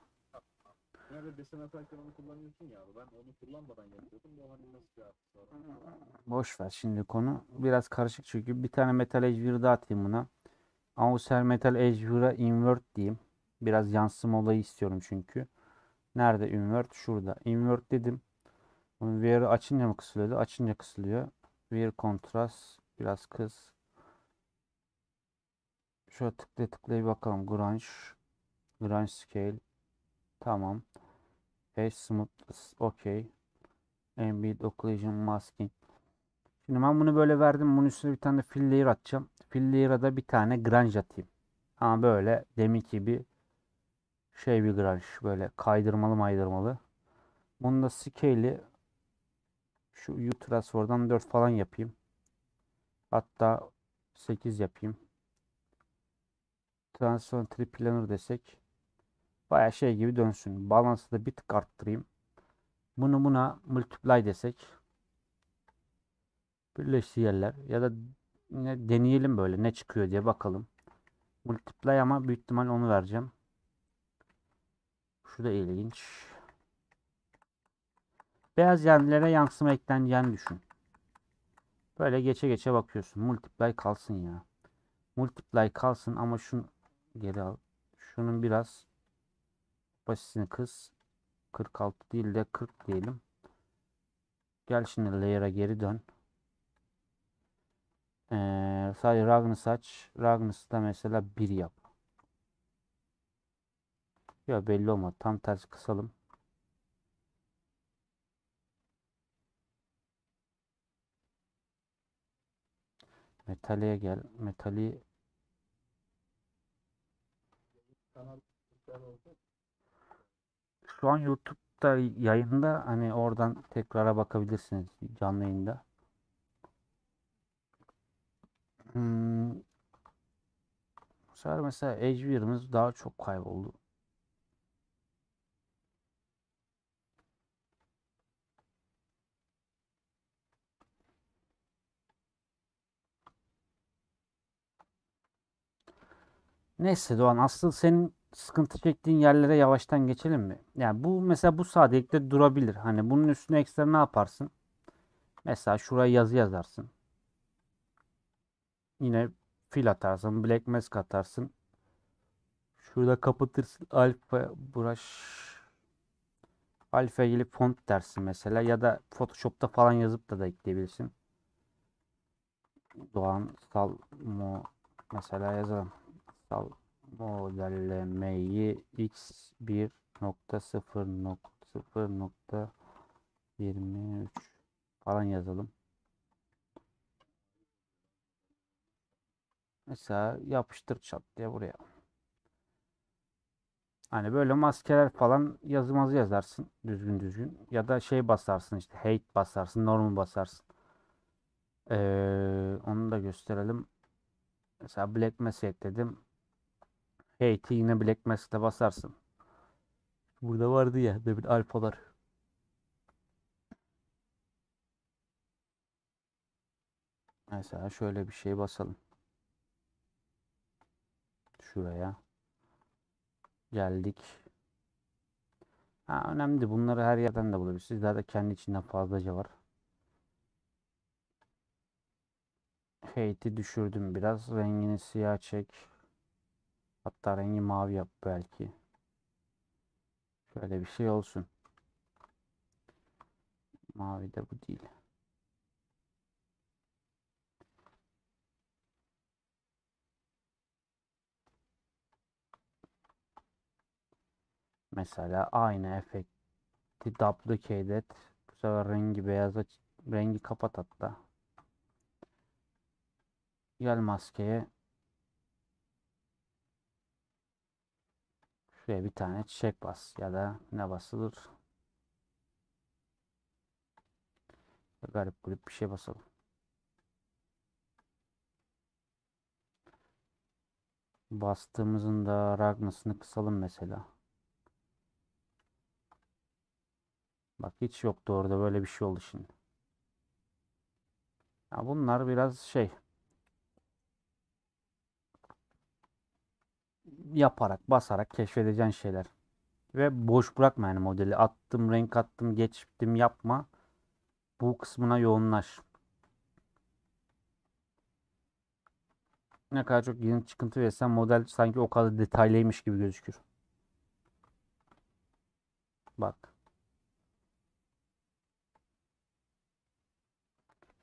Nerede desen atarken onu kullanıyorsun ya abi. Ben onu kullanmadan yapıyordum. Bu hani nasıl bir? Boş ver şimdi konu. Biraz karışık çünkü bir tane Metal Edge daha atayım buna. Auser Metal Edge invert diyeyim. Biraz yansıma olayı istiyorum çünkü. Nerede invert? Şurada. Invert dedim. Bunun Wear'ı açınca mı kısılıyordu? Açınca kısılıyor. Wear kontrast. Biraz kız. Şöyle tıklaya bir bakalım. Grunge. Grunge scale. Tamam. Face smooth. Okey. Ambient occlusion masking. Şimdi ben bunu böyle verdim. Bunun üstüne bir tane de fill layer atacağım. Fill layer'a da bir tane grunge atayım. Ama böyle deminki gibi şey bir grunge. Böyle kaydırmalı maydırmalı. Bunu da scale'i şu U transfer'dan 4 falan yapayım. Hatta 8 yapayım. Transfer tree planner desek baya şey gibi dönsün. Balansı da bir tık arttırayım. Bunu buna multiply desek birleştiği yerler ya da ne deneyelim böyle ne çıkıyor diye bakalım. Multiply ama büyük ihtimal onu vereceğim. Şu da ilginç. Beyaz yerlere yansıma ekleneceğini düşün. Böyle geçe geçe bakıyorsun. Multiply kalsın ya. Multiply kalsın ama şunu geri al. Şunun biraz basitini kız. 46 değil de 40 diyelim. Gel şimdi layer'a geri dön. Ee, sadece Ragnus aç. Ragnus'ta mesela 1 yap. Ya belli olmadı. Tam tersi kısalım. Metali'ye gel. Metali Kanal güzel oldu. Şu an YouTube'da yayında hani oradan tekrara bakabilirsiniz canlı yayında. Hmm. Bu sefer mesela Edgeware'ımız daha çok kayboldu. Neyse Doğan asıl senin sıkıntı çektiğin yerlere yavaştan geçelim mi? Yani bu mesela bu sadelikte durabilir. Hani bunun üstüne ekstra ne yaparsın? Mesela şuraya yazı yazarsın. Yine fil atarsın. Black mask atarsın. Şurada kapatırsın. Alfa brush alfa gelip font dersin mesela ya da Photoshop'ta falan yazıp da da ekleyebilirsin. Doğan Salmo mesela yazalım. Modellemeyi x1.0.0.23 falan yazalım. Mesela yapıştır çat diye buraya. Hani böyle maskeler falan yazımızı yazarsın düzgün düzgün. Ya da şey basarsın işte hate basarsın, normal basarsın. Ee, onu da gösterelim. Mesela Black Mass ekledim. Hate'i yine Black Mass'te basarsın. Burada vardı ya demin alfalar. Mesela şöyle bir şey basalım. Şuraya. Geldik. Ha, önemli. Bunları her yerden de bulabilirsiniz. Zaten kendi içinden fazlaca var. Hate'i düşürdüm biraz. Rengini siyah çek. Hatta rengi mavi yap belki. Şöyle bir şey olsun. Mavi de bu değil. Mesela aynı efekti duplicate et. Bu sefer rengi beyaza rengi kapat hatta. Gel maskeye. Şuraya bir tane çiçek bas ya da ne basılır? Garip garip bir şey basalım. Bastığımızın da Ragnus'ını kısalım mesela. Bak hiç yoktu orada böyle bir şey oldu şimdi. Ya bunlar biraz şey yaparak, basarak keşfedeceğin şeyler. Ve boş bırakma yani modeli. Attım, renk attım, geçtim yapma. Bu kısmına yoğunlaş. Ne kadar çok yeni çıkıntı verirsen model sanki o kadar detaylıymış gibi gözükür. Bak.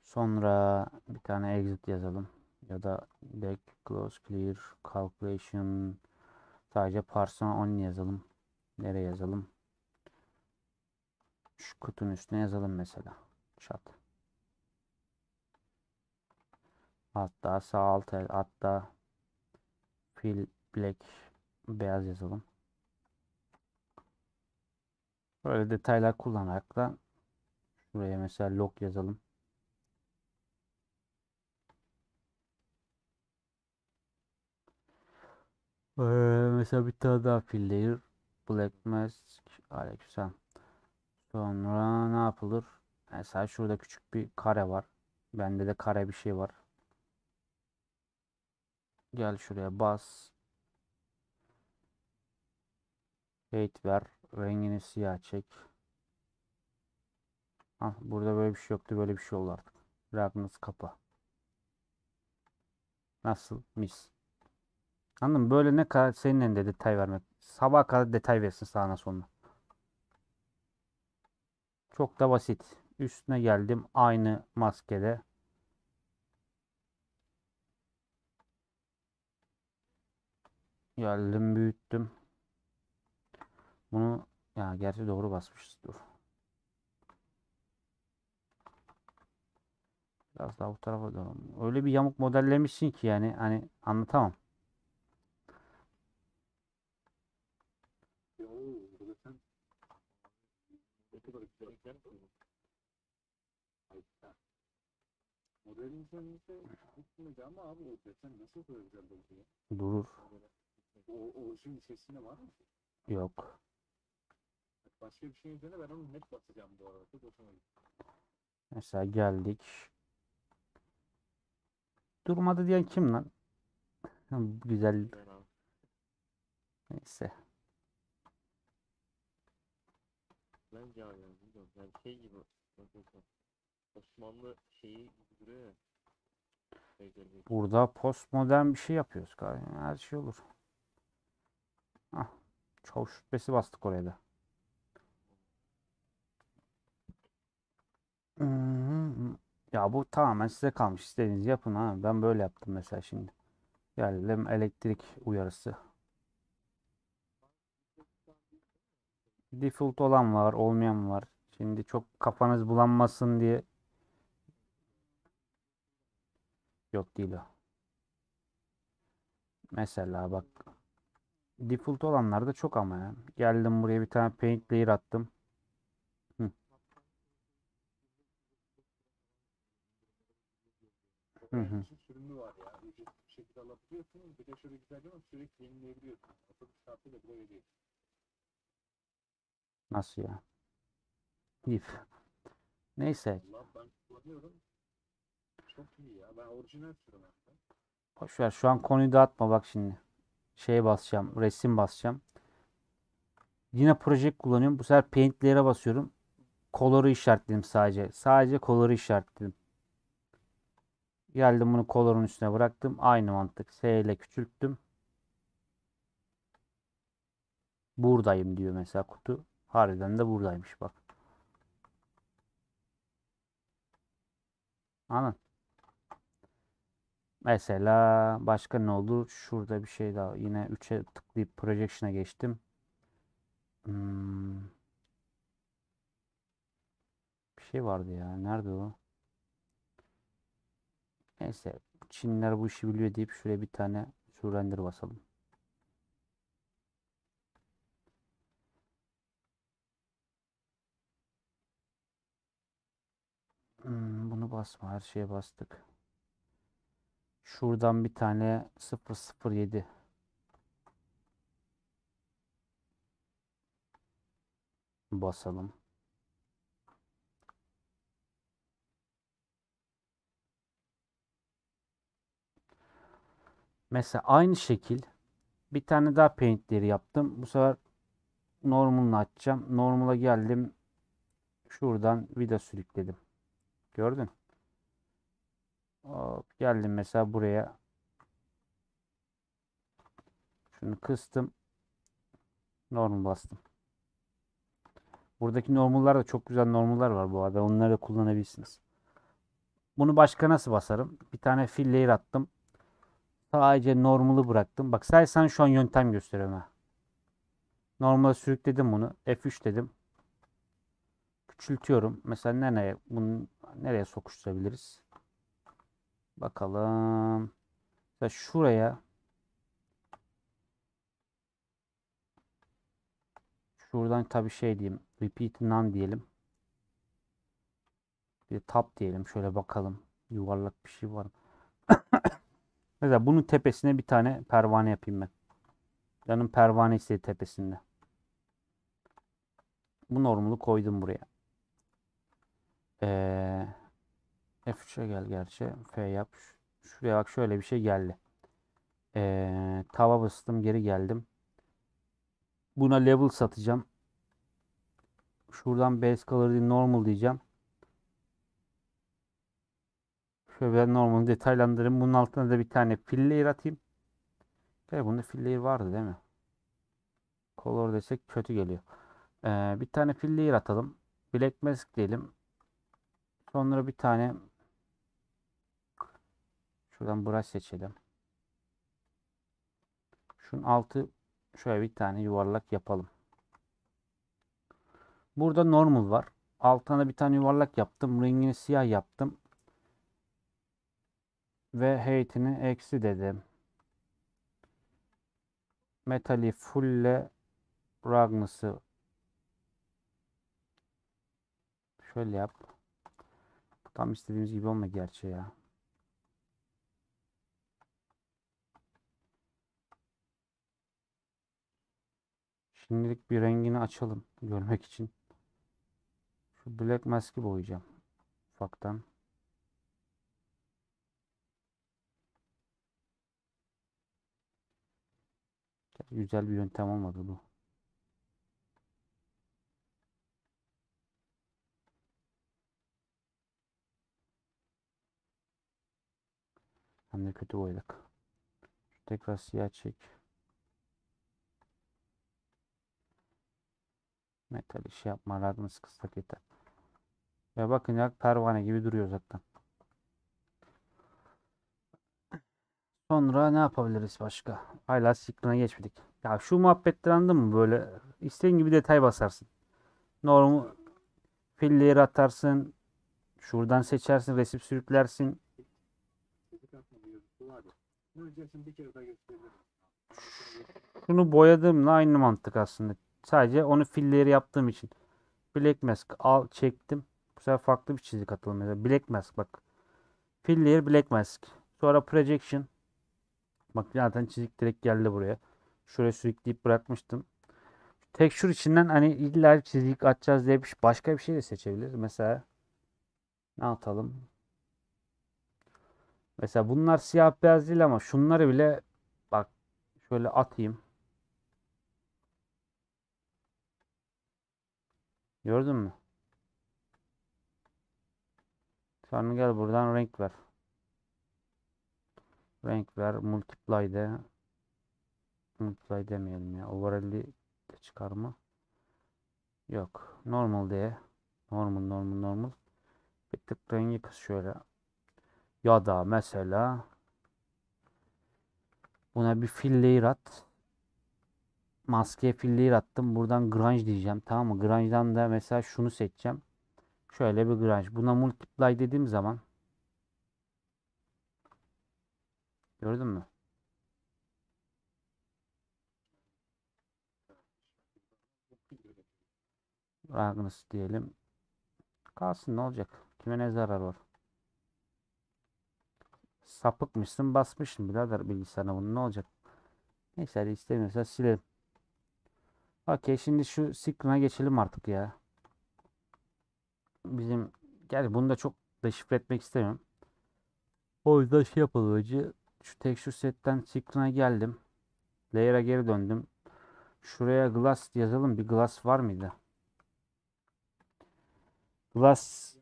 Sonra bir tane exit yazalım. Ya da deck close clear calculation sadece parson only yazalım. Nereye yazalım? Şu kutunun üstüne yazalım mesela. Chat. Hatta sağ alt hatta fill black beyaz yazalım. Böyle detaylar kullanarak da şuraya mesela log yazalım. Ee, mesela bir tane daha fill black mask aleykümselam. Sonra ne yapılır? Mesela şurada küçük bir kare var. Bende de kare bir şey var. Gel şuraya bas. Height ver. Rengini siyah çek. Ah, burada böyle bir şey yoktu. Böyle bir şey oldu artık. Ragnus kapa. Nasıl? Mis. Anladın mı? Böyle ne kadar senin elinde detay vermek. Sabah kadar detay versin sağına soluna. Çok da basit. Üstüne geldim aynı maskede. Geldim büyüttüm. Bunu ya gerçi doğru basmışız. Dur. Biraz daha bu tarafa doğru. Öyle bir yamuk modellemişsin ki yani hani anlatamam. Ya o burada sen ne Güzel mi? Ay, ya. Modelin üzerinde gitmedi ama abi o desen nasıl böyle güzel ya? Durur. O orijin içerisinde var mı? Yok. Başka bir şey üzerine ben onu net basacağım bu arada. Mesela geldik. Durmadı diyen kim lan? Güzel. Neyse. Bence abi yani şey gibi desem, Osmanlı şeyi gibi duruyor ya. Burada postmodern bir şey yapıyoruz galiba. Her şey olur. Ah. Çavuş şüphesi bastık oraya da. Hmm. Ya bu tamamen size kalmış. İstediğinizi yapın ha. Ben böyle yaptım mesela şimdi. Geldim elektrik uyarısı. Default olan var, olmayan var. Şimdi çok kafanız bulanmasın diye. Yok değil o. Mesela bak. Default olanlarda çok ama ya. Geldim buraya bir tane paint layer attım. Hı. Hı hı. Onun için sürümü var ya. Ücretsiz bir şekilde alabiliyorsun. Bir de şöyle güzel ama sürekli yenileyebiliyorsun. Otobüs kartıyla bile öyle değil. Nasıl ya? If. Neyse. Allah ben kullanıyorum. Çok iyi ya. Ben orijinal sürüm hatta. Boş ver. Şu an konuyu dağıtma bak şimdi. Şeye basacağım. Resim basacağım. Yine proje kullanıyorum. Bu sefer paint'lere basıyorum. Color'u işaretledim sadece. Sadece color'u işaretledim. Geldim bunu color'un üstüne bıraktım. Aynı mantık. S ile küçülttüm. Buradayım diyor mesela kutu. Harbiden de buradaymış bak. Anladın? Mesela başka ne olur? Şurada bir şey daha. Yine 3'e tıklayıp projection'a geçtim. Hmm. Bir şey vardı ya. Nerede o? Neyse. Çinliler bu işi biliyor deyip şuraya bir tane surrender basalım. Hmm, bunu basma. Her şeye bastık. Şuradan bir tane 007 basalım. Mesela aynı şekil bir tane daha paintleri yaptım. Bu sefer normal'ını açacağım. Normal'a geldim. Şuradan vida sürükledim. Gördün? Hop, geldim mesela buraya. Şunu kıstım. Normal bastım. Buradaki normal'lar da çok güzel normal'lar var bu arada. Onları da kullanabilirsiniz. Bunu başka nasıl basarım? Bir tane fill layer attım. Sadece normal'ı bıraktım. Bak sadece sana şu an yöntem gösteriyorum ha. Normal'e sürükledim bunu. F3 dedim. Küçültüyorum. Mesela nereye bunu nereye sokuşturabiliriz? Bakalım. Mesela şuraya şuradan tabii şey diyeyim. Repeat none diyelim. Bir tab diyelim. Şöyle bakalım. Yuvarlak bir şey var mı? *coughs* Mesela bunun tepesine bir tane pervane yapayım ben. Canım pervane istedi tepesinde. Bu normalu koydum buraya. Ee, F3'e gel gerçi. F yap. Şuraya bak şöyle bir şey geldi. Ee, tava bastım geri geldim. Buna level satacağım. Şuradan base color normal diyeceğim. Şöyle ben normal detaylandırayım. Bunun altına da bir tane fill layer atayım. Evet bunda fill layer vardı değil mi? Color desek kötü geliyor. Ee, bir tane fill layer atalım. Black Mask diyelim. Sonra bir tane şuradan brush seçelim. Şunun altı şöyle bir tane yuvarlak yapalım. Burada normal var. Altına bir tane yuvarlak yaptım. Rengini siyah yaptım. Ve height'ini eksi dedim. Metali fulle Ragnus'ı şöyle yap. Tam istediğimiz gibi olma gerçi ya. Şimdilik bir rengini açalım görmek için. Şu Black Mask'i boyayacağım. Ufaktan. Güzel bir yöntem olmadı bu. Hem de kötü boyadık. Şu tekrar siyah çek. Metal iş yapma. Ragnus kıssak yeter. Ve bakın ya pervane gibi duruyor zaten. Sonra ne yapabiliriz başka? Hala Screen'a geçmedik. Ya şu muhabbetler anladın mı? Böyle istediğin gibi detay basarsın. Normal filleri atarsın. Şuradan seçersin. Resim sürüklersin. Çizik atma bir yazısı var ya. Bunu öncesini bir kere daha gösterebilirim. Şunu boyadığımla aynı mantık aslında. Sadece onu filleri yaptığım için. Black Mask al çektim. Bu sefer farklı bir çizik atalım. Mesela Black Mask bak. Fill layer Black Mask. Sonra Projection. Bak zaten çizik direkt geldi buraya. Şuraya sürükleyip bırakmıştım. Texture içinden hani illa çizik atacağız diye bir şey- başka bir şey de seçebiliriz. Mesela ne atalım? Mesela bunlar siyah beyaz değil ama şunları bile bak şöyle atayım. Gördün mü? Sonra gel buradan renk ver. Renk ver. Multiply de. Multiply demeyelim ya. Overall'i de çıkarma. Yok. Normal diye. Normal normal normal. Bir tık rengi kız şöyle. Ya da mesela buna bir fill layer at. Maskeye fill layer attım. Buradan grunge diyeceğim. Tamam mı? Grunge'dan da mesela şunu seçeceğim. Şöyle bir grunge. Buna multiply dediğim zaman gördün mü? Ragnus diyelim. Kalsın ne olacak? Kime ne zarar var? Sapıkmışsın basmışsın birader bilgisayarına bunu ne olacak? Neyse hadi istemiyorsa silelim. Okey şimdi şu Screen'a geçelim artık ya. Bizim gel bunu da çok deşifre etmek istemiyorum. O yüzden şey yapalım önce. Şu texture setten Screen'a geldim. Layer'a geri döndüm. Şuraya glass yazalım. Bir glass var mıydı? Glass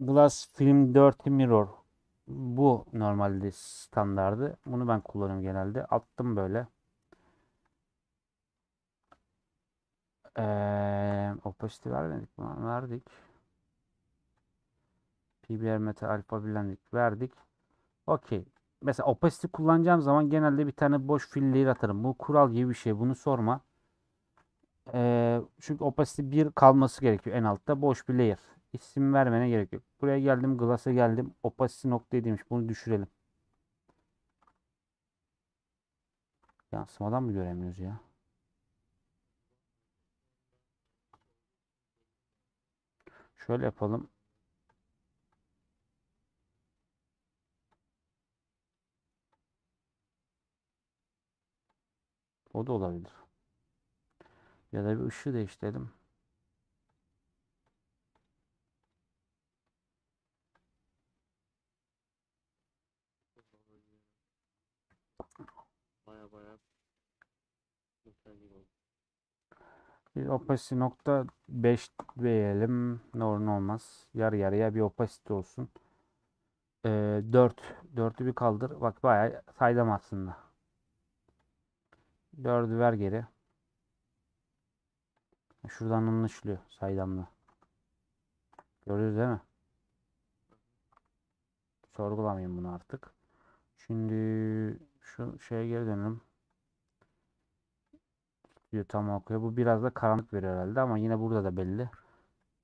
Glass Film Dirty Mirror. Bu normalde standardı. Bunu ben kullanıyorum genelde. Attım böyle. Ee, opacity vermedik mi? Verdik. PBR Meta Alpha bilendik. Verdik. Okey. Mesela opacity kullanacağım zaman genelde bir tane boş fill layer atarım. Bu kural gibi bir şey. Bunu sorma. Ee, çünkü opacity 1 kalması gerekiyor en altta. Boş bir layer. İsim vermene gerek yok. Buraya geldim. Glass'a geldim. Opacity nokta demiş. Bunu düşürelim. Yansımadan mı göremiyoruz ya? Şöyle yapalım. O da olabilir. Ya da bir ışığı değiştirelim. Baya baya mükemmel gibi oldu. Bir opacity nokta 5 diyelim. Ne olur ne olmaz. Yarı yarıya bir opacity olsun. Ee, 4. 4'ü bir kaldır. Bak bayağı saydam aslında. 4'ü ver geri. Şuradan anlaşılıyor saydamla. Görüyoruz değil mi? Sorgulamayayım bunu artık. Şimdi şu şeye geri dönelim. Diyor tam okuyor. Bu biraz da karanlık veriyor herhalde ama yine burada da belli.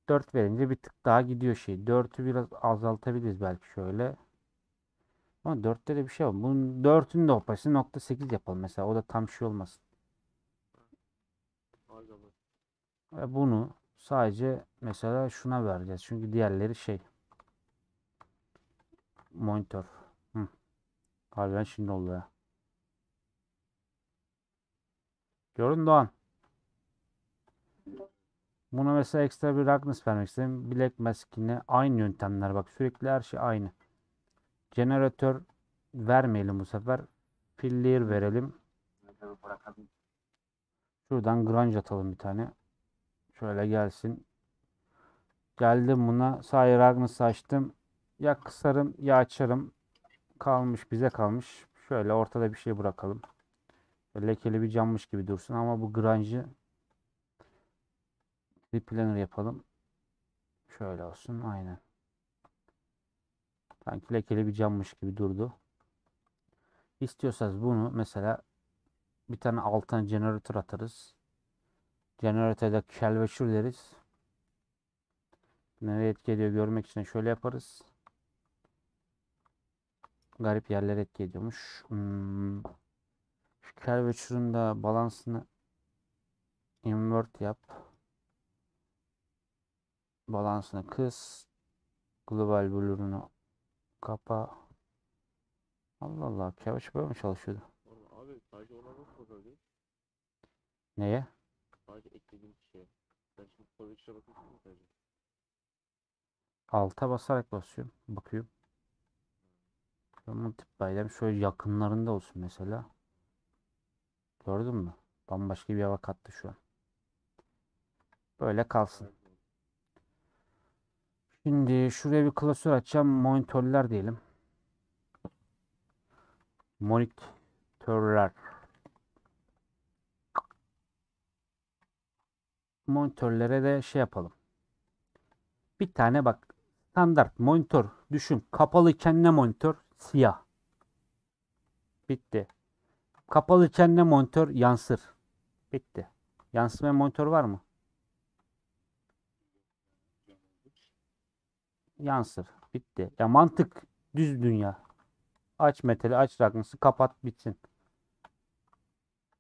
4 verince bir tık daha gidiyor şey. 4'ü biraz azaltabiliriz belki şöyle. Ama 4'te de bir şey var. Bunun 4'ün de opasını nokta 8 yapalım mesela. O da tam şey olmasın. Ve bunu sadece mesela şuna vereceğiz. Çünkü diğerleri şey. Monitör. Hı. Harbiden şimdi oldu. Gördün Doğan. Buna mesela ekstra bir Ragnar vermek istedim. Black Mask yine aynı yöntemler bak sürekli her şey aynı. Jeneratör vermeyelim bu sefer. Fillir verelim. Şuradan grunge atalım bir tane. Şöyle gelsin. Geldim buna. Sahi Ragnars'ı açtım. Ya kısarım ya açarım. Kalmış bize kalmış. Şöyle ortada bir şey bırakalım. Lekeli bir cammış gibi dursun ama bu grunge'ı bir planner yapalım. Şöyle olsun. Aynen. Sanki lekeli bir cammış gibi durdu. İstiyorsanız bunu mesela bir tane altına jeneratör atarız. Jeneratörde kelveçür deriz. Nereye etki ediyor görmek için şöyle yaparız. Garip yerlere etki ediyormuş. Hmm. De balansını invert yap. Balansını kıs. Global blur'unu kapa. Allah Allah. Kelveçür böyle mi çalışıyordu? Abi sadece ona nasıl bakabiliriz? Neye? Sadece eklediğim şeye. Ben şimdi Collection'a bakıyorsun mu sadece? Alta basarak basıyorum. Bakıyorum. Multiply'den şöyle yakınlarında olsun mesela. Gördün mü? Bambaşka bir hava kattı şu an. Böyle kalsın. Şimdi şuraya bir klasör açacağım. Monitörler diyelim. Monitörler. Monitörlere de şey yapalım. Bir tane bak standart monitör düşün. Kapalıyken ne monitör? Siyah. Bitti. Kapalıyken ne monitör? Yansır. Bitti. Yansımayan monitör var mı? Yansır. Bitti. Ya mantık düz dünya. Aç metali, aç Ragnars'ı, kapat bitsin.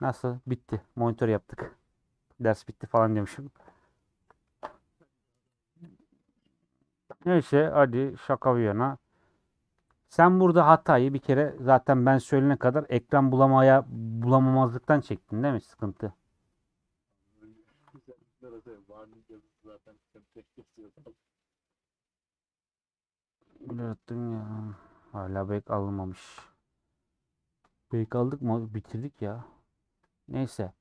Nasıl? Bitti. Monitör yaptık. Ders bitti falan demişim. Neyse hadi şaka bir yana. Sen burada hatayı bir kere zaten ben söylene kadar ekran bulamaya bulamamazlıktan çektin değil mi? Sıkıntı. Ürettim ya. Hala bek alınmamış. Bek aldık mı? Bitirdik ya. Neyse.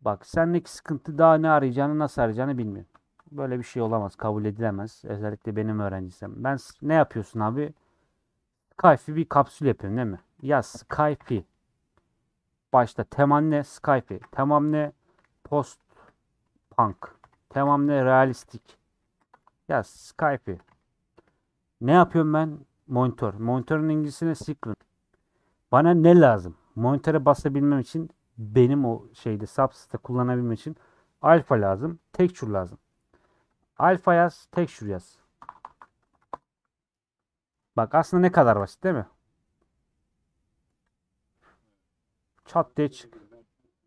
Bak sendeki sıkıntı daha ne arayacağını nasıl arayacağını bilmiyorum. Böyle bir şey olamaz. Kabul edilemez. Özellikle benim öğrencisem. Ben ne yapıyorsun abi? Skype'i bir kapsül yapıyorum değil mi? Ya Skype'i. Başta teman ne? Skype'i. Tamam ne? Post punk. Tamam ne? Realistik. Ya Skype'i. Ne yapıyorum ben? Monitör. Monitörün İngilizcesi Secret. Bana ne lazım? Monitöre basabilmem için benim o şeyde subsys'te kullanabilmem için alfa lazım. Texture lazım. Alfa yaz, texture yaz. Bak aslında ne kadar basit değil mi? Çat diye çık.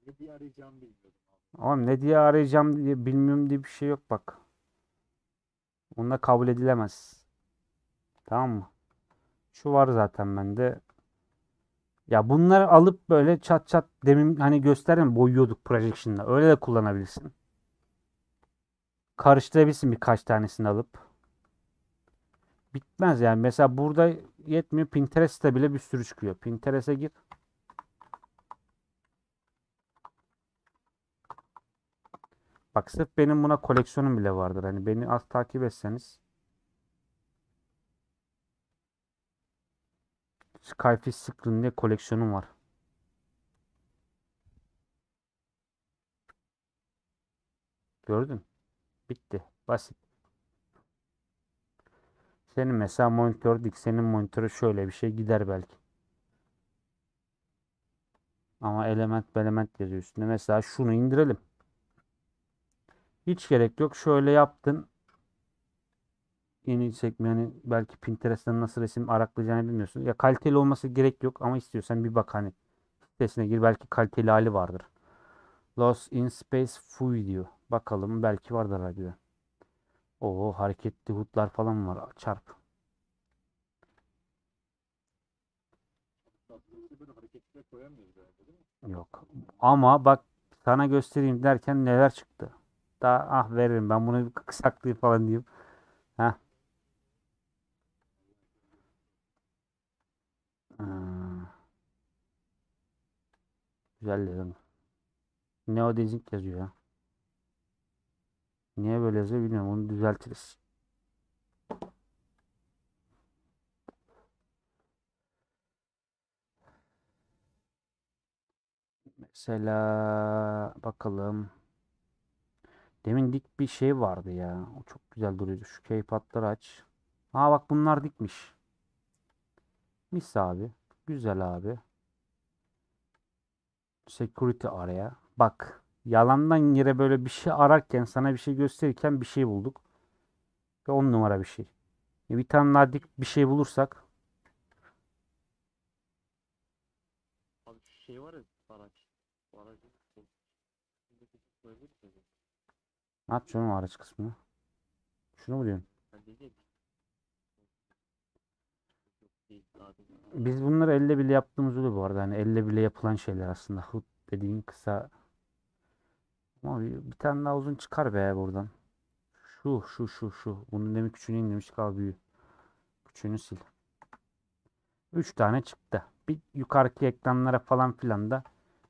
Ne diye arayacağımı bilmiyordum. Oğlum ne diye arayacağım diye bilmiyorum diye bir şey yok bak. Onunla kabul edilemez. Tamam mı? Şu var zaten bende. Ya bunları alıp böyle çat çat demin hani gösterdim boyuyorduk projection'da. Öyle de kullanabilirsin. Karıştırabilirsin birkaç tanesini alıp. Bitmez yani. Mesela burada yetmiyor. Pinterest'te bile bir sürü çıkıyor. Pinterest'e gir. Bak sırf benim buna koleksiyonum bile vardır. Hani beni az takip etseniz Skyfish Screen diye koleksiyonum var. Gördün? Bitti. Basit. Senin mesela monitör dik. Monitörü şöyle bir şey gider belki. Ama element element yazıyor üstünde. Mesela şunu indirelim. Hiç gerek yok. Şöyle yaptın. Yeni sekme hani belki Pinterest'ten nasıl resim araklayacağını bilmiyorsun. Ya kaliteli olması gerek yok ama istiyorsan bir bak hani sitesine gir belki kaliteli hali vardır. Lost in Space Fui diyor. Bakalım belki vardır harbiden. Oo hareketli hutlar falan var. Çarp. Yok. Ama bak sana göstereyim derken neler çıktı. Daha ah veririm ben bunu bir saklayayım falan diyeyim. Heh. Hmm. Güzel dedim. Neodezink yazıyor ya. Niye böyle yazıyor bilmiyorum. Onu düzeltiriz. Mesela bakalım. Demin dik bir şey vardı ya. O çok güzel duruyordu. Şu keypadları aç. Aa bak bunlar dikmiş. Mis abi. Güzel abi. Security araya. Bak. Yalandan yere böyle bir şey ararken sana bir şey gösterirken bir şey bulduk. Ve on numara bir şey. E, Bir tane daha dik bir şey bulursak. Abi şu şey var ya araç. Ne yapacaksın o araç kısmını? Şunu mu diyorsun? Biz bunları elle bile yaptığımız oluyor bu arada. Hani elle bile yapılan şeyler aslında. Hood dediğin kısa. Ama bir, tane daha uzun çıkar be buradan. Şu şu şu şu. Bunun demin küçüğünü indirmiştik abi büyüğü. Küçüğünü sil. 3 tane çıktı. Bir yukarıki ekranlara falan filan da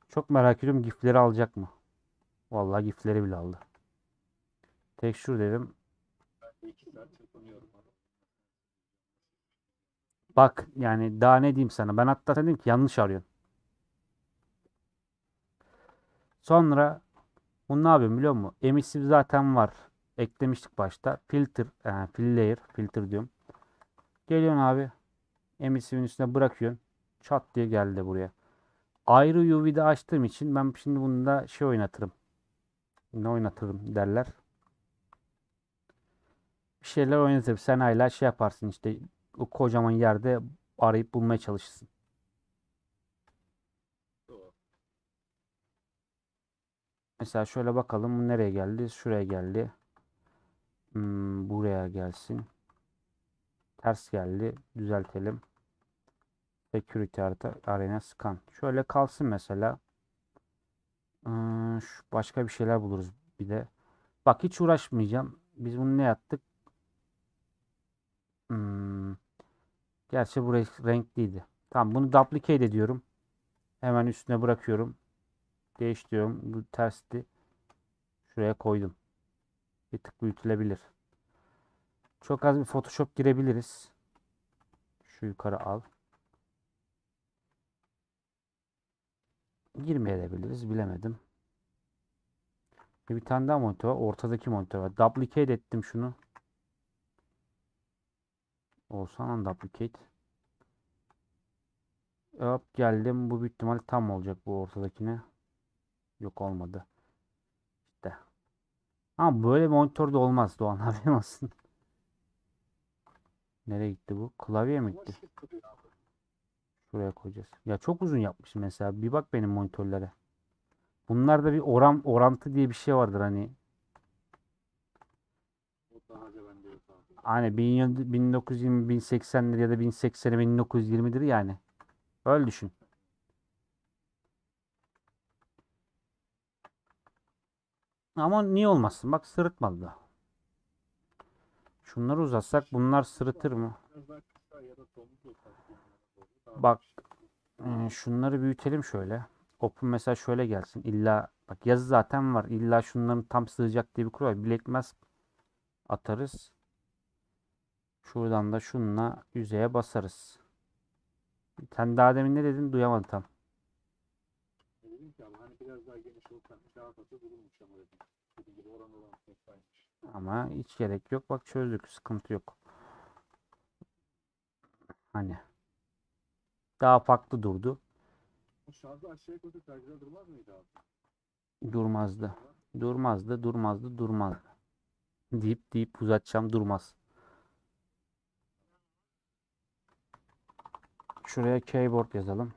çok merak ediyorum gifleri alacak mı? Vallahi gifleri bile aldı. Texture dedim. Ben de iki saat çırpınıyorum. abi. Bak yani daha ne diyeyim sana. Ben hatta dedim ki yanlış arıyorsun. Sonra bunu ne yapıyorum biliyor musun? Emissive zaten var. Eklemiştik başta. Filter, e, fill layer, filter diyorum. Geliyorsun abi. Emissive'in üstüne bırakıyorsun. Çat diye geldi buraya. Ayrı UV'de açtığım için ben şimdi bunu da şey oynatırım. Ne oynatırım derler. Bir şeyler oynatırım. Sen hala şey yaparsın işte o kocaman yerde arayıp bulmaya çalışırsın. Doğru. Mesela şöyle bakalım bu nereye geldi? Şuraya geldi. Hmm, buraya gelsin. Ters geldi. Düzeltelim. Security harita arena scan. Şöyle kalsın mesela. Hmm, başka bir şeyler buluruz bir de. Bak hiç uğraşmayacağım. Biz bunu ne yaptık? Hmm, gerçi bu renk- renkliydi. Tamam bunu duplicate ediyorum. Hemen üstüne bırakıyorum. Değiş. Bu tersti. Şuraya koydum. Bir tık büyütülebilir. Çok az bir Photoshop girebiliriz. Şu yukarı al. Girmeyebiliriz. Bilemedim. Bir tane daha monitör var. Ortadaki monitör var. Duplicate ettim şunu. Olsan duplicate. Hop geldim. Bu büyük ihtimal tam olacak bu ortadakine. Yok olmadı. İşte. Ama böyle monitör de olmaz Doğan *laughs* haberin olsun. Nereye gitti bu? Klavye mi gitti? Şuraya koyacağız. Ya çok uzun yapmışım mesela. Bir bak benim monitörlere. Bunlarda bir oran orantı diye bir şey vardır hani. Hani 1000 1920 1080'lir ya da 1080'e 1920'dir yani. Öyle düşün. Ama niye olmasın? Bak sırıtmadı da. Şunları uzatsak bunlar sırıtır mı? Bak Ee, şunları büyütelim şöyle. Open mesela şöyle gelsin. İlla bak yazı zaten var. İlla şunların tam sığacak diye bir kural mask atarız. Şuradan da şununla yüzeye basarız. Sen daha demin ne dedin? Duyamadım tam. Dedim ki ama hani biraz daha geniş olsam daha fazla bulunmuş ama dedim. Dediğim gibi oran oran pek varmış. Ama hiç gerek yok. Bak çözdük. Sıkıntı yok. Hani daha farklı durdu. O şarjı aşağıya daha güzel durmaz mıydı abi? Durmazdı. Durmazdı, durmazdı, durmazdı. Deyip deyip uzatacağım durmaz. Şuraya keyboard yazalım.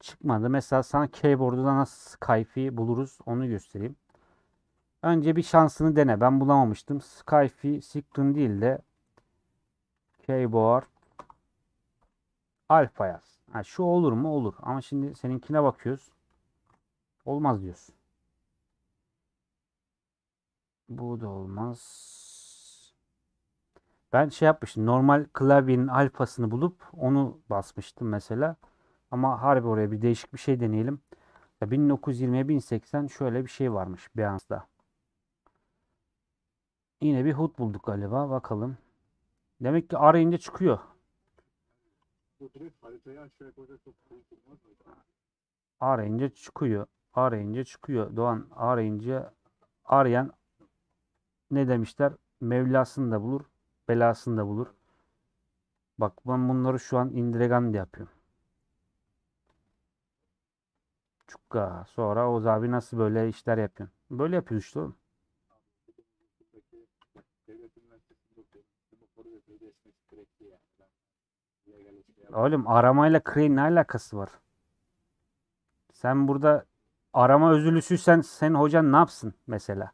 Çıkmadı. Mesela sana keyboard'da nasıl Skype'i buluruz onu göstereyim. Önce bir şansını dene. Ben bulamamıştım. Skype'i Sikrin değil de keyboard alfa yaz. Ha, şu olur mu? Olur. Ama şimdi seninkine bakıyoruz. Olmaz diyorsun. Bu da olmaz. Ben şey yapmıştım. Normal klavyenin alfasını bulup onu basmıştım mesela. Ama harbi oraya bir değişik bir şey deneyelim. Ya 1920'ye 1080 şöyle bir şey varmış Beyans'da. Yine bir HUD bulduk galiba. Bakalım. Demek ki arayınca çıkıyor. Arayınca çıkıyor. Arayınca çıkıyor. Doğan arayınca arayan ne demişler? Mevlasını da bulur, belasını da bulur. Bak ben bunları şu an indiregan yapıyorum. Çukka. Sonra Oğuz abi nasıl böyle işler yapıyorsun? Böyle yapıyoruz işte oğlum. Oğlum aramayla Crane ne alakası var? Sen burada arama özürlüsüysen senin hocan ne yapsın mesela?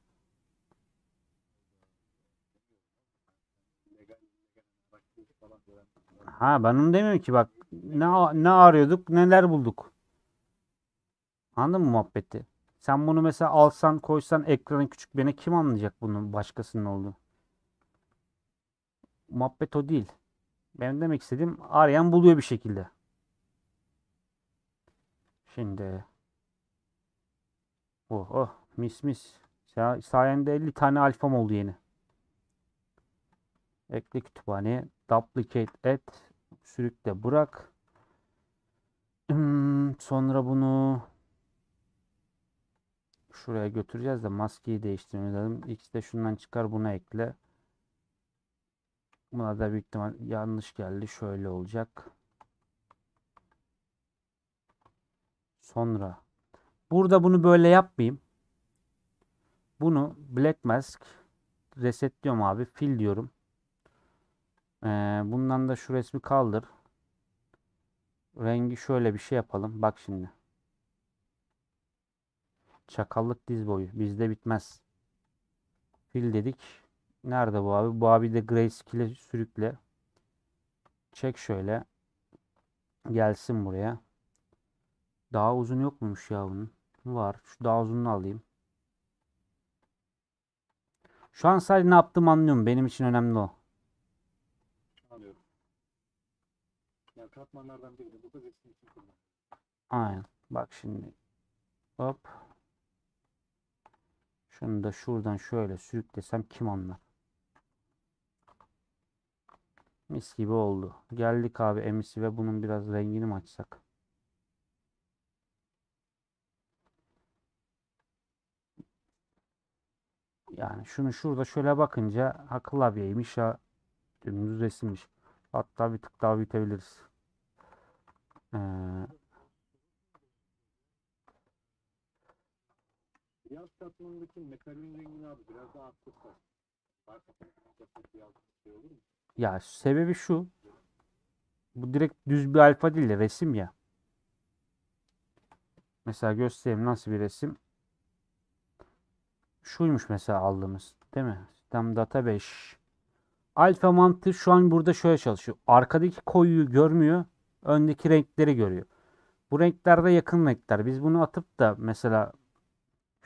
Ha ben onu demiyorum ki bak ne ne arıyorduk neler bulduk. Anladın mı muhabbeti? Sen bunu mesela alsan koysan ekranın küçük birine kim anlayacak bunun başkasının olduğunu? Muhabbet o değil. Benim demek istediğim arayan buluyor bir şekilde. Şimdi oh oh mis mis. Sa- Sayende 50 tane alfam oldu yeni. Ekle kütüphaneye. Duplicate et. Sürükle bırak. Hmm, sonra bunu şuraya götüreceğiz de maskeyi değiştirmemiz lazım. X de şundan çıkar buna ekle. Buna da büyük ihtimal yanlış geldi. Şöyle olacak. Sonra burada bunu böyle yapmayayım. Bunu Black Mask resetliyorum abi. Fill diyorum. Ee, bundan da şu resmi kaldır. Rengi şöyle bir şey yapalım. Bak şimdi. Çakallık diz boyu. Bizde bitmez. Fil dedik. Nerede bu abi? Bu abi de Grayscale sürükle. Çek şöyle. Gelsin buraya. Daha uzun yok muymuş ya bunun? Var. Şu daha uzununu alayım. Şu an sadece ne yaptığımı anlıyorum. Benim için önemli o. Anlıyorum. Yani katmanlardan bu da resim için kullan. Aynen. Bak şimdi. Hop. Şunu da şuradan şöyle sürüklesem kim anlar? Mis gibi oldu. Geldik abi emisi ve bunun biraz rengini mi açsak? Yani şunu şurada şöyle bakınca ha klavyeymiş ya dümdüz resimmiş. Hatta bir tık daha büyütebiliriz. Ee, Beyaz katmanındaki metalin rengini abi biraz daha arttırsak. Şey? Ya sebebi şu. Bu direkt düz bir alfa değil de resim ya. Mesela göstereyim nasıl bir resim. Şuymuş mesela aldığımız. Değil mi? Sistem data 5. Alfa mantığı şu an burada şöyle çalışıyor. Arkadaki koyuyu görmüyor. Öndeki renkleri görüyor. Bu renkler de yakın renkler. Biz bunu atıp da mesela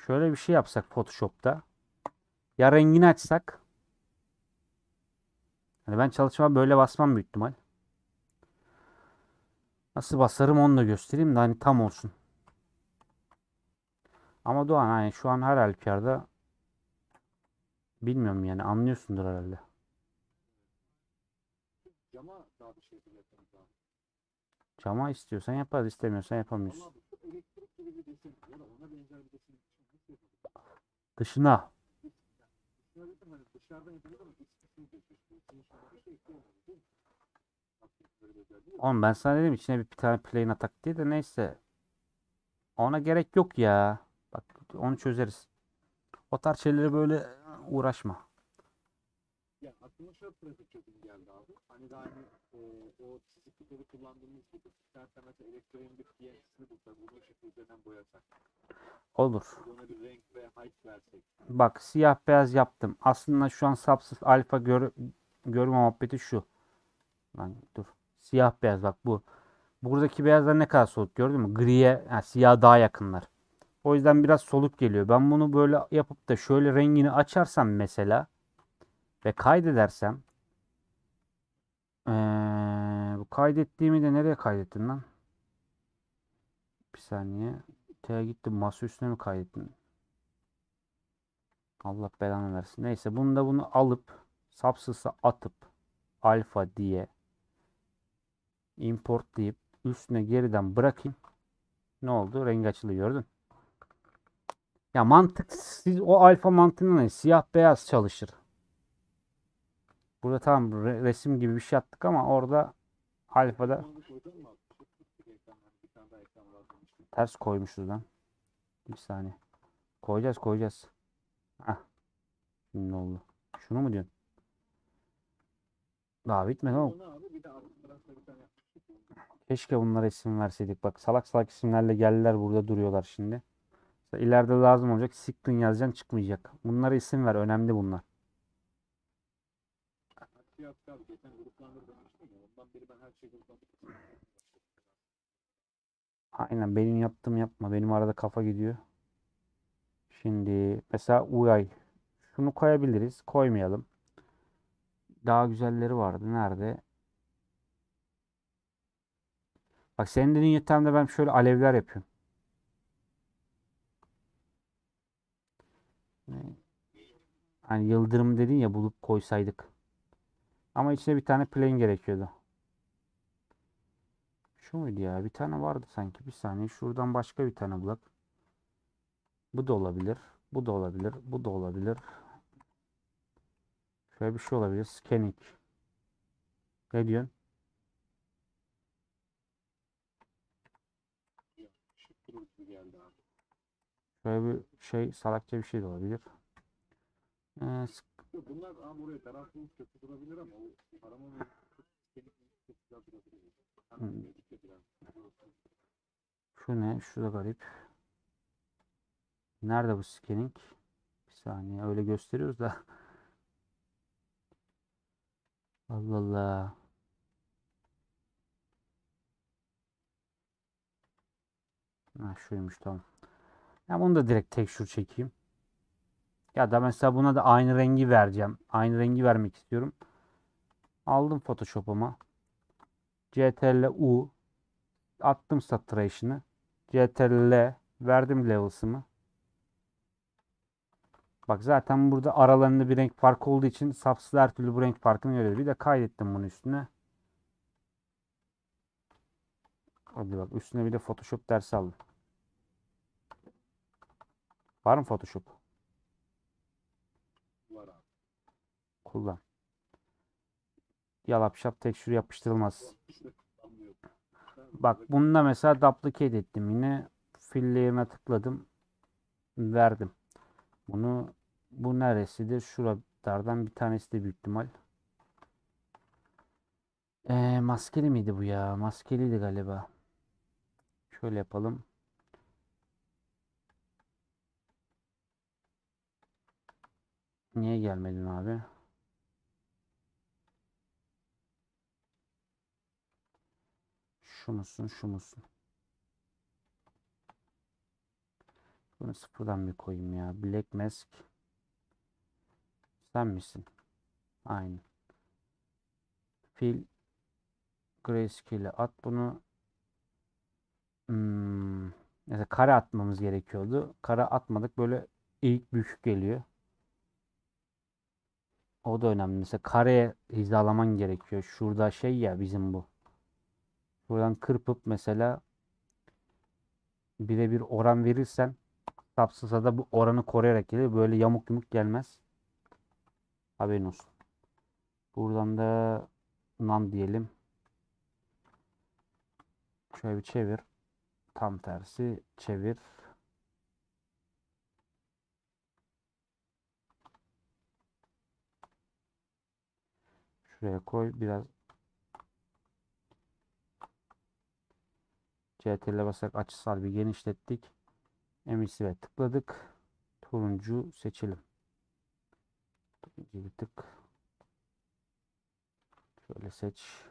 şöyle bir şey yapsak Photoshop'ta. Ya rengini açsak. Hani ben çalışma böyle basmam büyük ihtimal. Nasıl basarım onu da göstereyim de hani tam olsun. Ama Doğan hani şu an her halükarda bilmiyorum yani anlıyorsundur herhalde. Cama daha bir şey. Cama istiyorsan yaparız istemiyorsan yapamıyoruz. Ama elektrik gibi bir resim ya da ona benzer bir yapalım? Dışına. Oğlum ben sana dedim içine bir, bir tane plane atak diye de neyse. Ona gerek yok ya. Bak onu çözeriz. O tarz şeylere böyle uğraşma. Ya aklıma şöyle pratik çözüm geldi abi. Hani daha hani e, o çiziklikleri kullandığımız gibi istersen mesela elektronik bir PNG'sini bulsak bunu ışık üzerinden boyasak. Olur. Ona bir renk ve height versek. Bak siyah beyaz yaptım. Aslında şu an sapsız alfa gör, görme muhabbeti şu. Lan dur. Siyah beyaz bak bu. Buradaki beyazlar ne kadar soluk gördün mü? Griye, yani siyah daha yakınlar. O yüzden biraz soluk geliyor. Ben bunu böyle yapıp da şöyle rengini açarsam mesela ve kaydedersem eee, bu kaydettiğimi de nereye kaydettin lan? Bir saniye. T'ye gittim. Masa üstüne mi kaydettin? Allah belanı versin. Neyse bunu da bunu alıp Subsys'e atıp alfa diye import deyip üstüne geriden bırakayım. Ne oldu? Rengi açıldı gördün. Ya mantık siz o alfa mantığında ne? Siyah beyaz çalışır. Burada tamam re- resim gibi bir şey attık ama orada alfada ters koymuşuz lan. Bir saniye. Koyacağız koyacağız. Hah. Şimdi oldu. Şunu mu diyorsun? Daha bitmedi yapmıştık. Keşke bunlara isim verseydik. Bak salak salak isimlerle geldiler burada duruyorlar şimdi. İleride lazım olacak. Siktin yazacaksın çıkmayacak. Bunlara isim ver. Önemli bunlar. Yaptı abi. Geçen gruplandır demiştim ya. Ondan beri ben her şeyi gruplandırdım. Aynen benim yaptığım yapma. Benim arada kafa gidiyor. Şimdi mesela UI. Şunu koyabiliriz. Koymayalım. Daha güzelleri vardı. Nerede? Bak senin dediğin yöntemde ben şöyle alevler yapıyorum. Hani yıldırım dedin ya bulup koysaydık. Ama içine bir tane plane gerekiyordu. Şu muydu ya? Bir tane vardı sanki. Bir saniye. Şuradan başka bir tane bulak. Bu da olabilir. Bu da olabilir. Bu da olabilir. Şöyle bir şey olabilir. Scanning. Ne diyorsun? Şöyle bir şey salakça bir şey de olabilir. Ee, Yok, Bunlar abi oraya tarafımız kötü durabilir ama o ve senin çok güzel durabilir. Şu ne? Şu da garip. Nerede bu scanning? Bir saniye. Öyle gösteriyoruz da. Allah Allah. Ha, şuymuş tamam. Ya bunu da direkt texture çekeyim. Ya da mesela buna da aynı rengi vereceğim. Aynı rengi vermek istiyorum. Aldım Photoshop'uma. Ctrl U attım saturation'ı. Ctrl verdim levels'ımı. Bak zaten burada aralarında bir renk farkı olduğu için Subsys her türlü bu renk farkını görüyor. Bir de kaydettim bunu üstüne. Hadi bak üstüne bir de Photoshop dersi aldım. Var mı Photoshop? Var abi. Kullan. Yalap şap tekstür yapıştırılmaz. Bak bunda mesela duplicate ettim yine. Fill layer'ına tıkladım. Verdim. Bunu bu neresidir? Şuralardan bir tanesi de büyük ihtimal. Ee, maskeli miydi bu ya? Maskeliydi galiba. Şöyle yapalım. Niye gelmedin abi? Şu musun, şu musun? Bunu sıfırdan bir koyayım ya. Black Mask. Sen misin? Aynen. Fill Grayscale'e at bunu. Hmm. Mesela kare atmamız gerekiyordu. Kare atmadık. Böyle eğik bükük geliyor. O da önemli. Mesela kareye hizalaman gerekiyor. Şurada şey ya bizim bu. Buradan kırpıp mesela birebir oran verirsen Subsys'a da bu oranı koruyarak gelir. Böyle yamuk yumuk gelmez. Haberin olsun. Buradan da none diyelim. Şöyle bir çevir. Tam tersi çevir. Şuraya koy. Biraz CTRL'e basarak açısal bir genişlettik. Emissive tıkladık. Turuncu seçelim. Turuncu bir tık. Şöyle seç.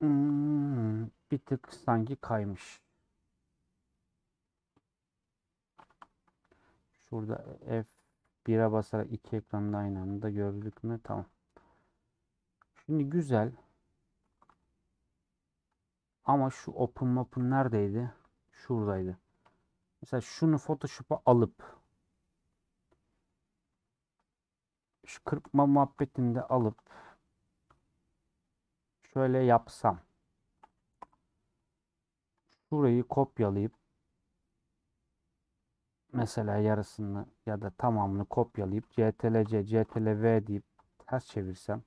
Hmm, bir tık sanki kaymış. Şurada F1'e basarak iki ekranda aynı anda gördük mü? Tamam. Şimdi güzel. Ama şu open open neredeydi? Şuradaydı. Mesela şunu Photoshop'a alıp şu kırpma muhabbetinde alıp şöyle yapsam şurayı kopyalayıp mesela yarısını ya da tamamını kopyalayıp CTRL-C, CTRL-V deyip ters çevirsem.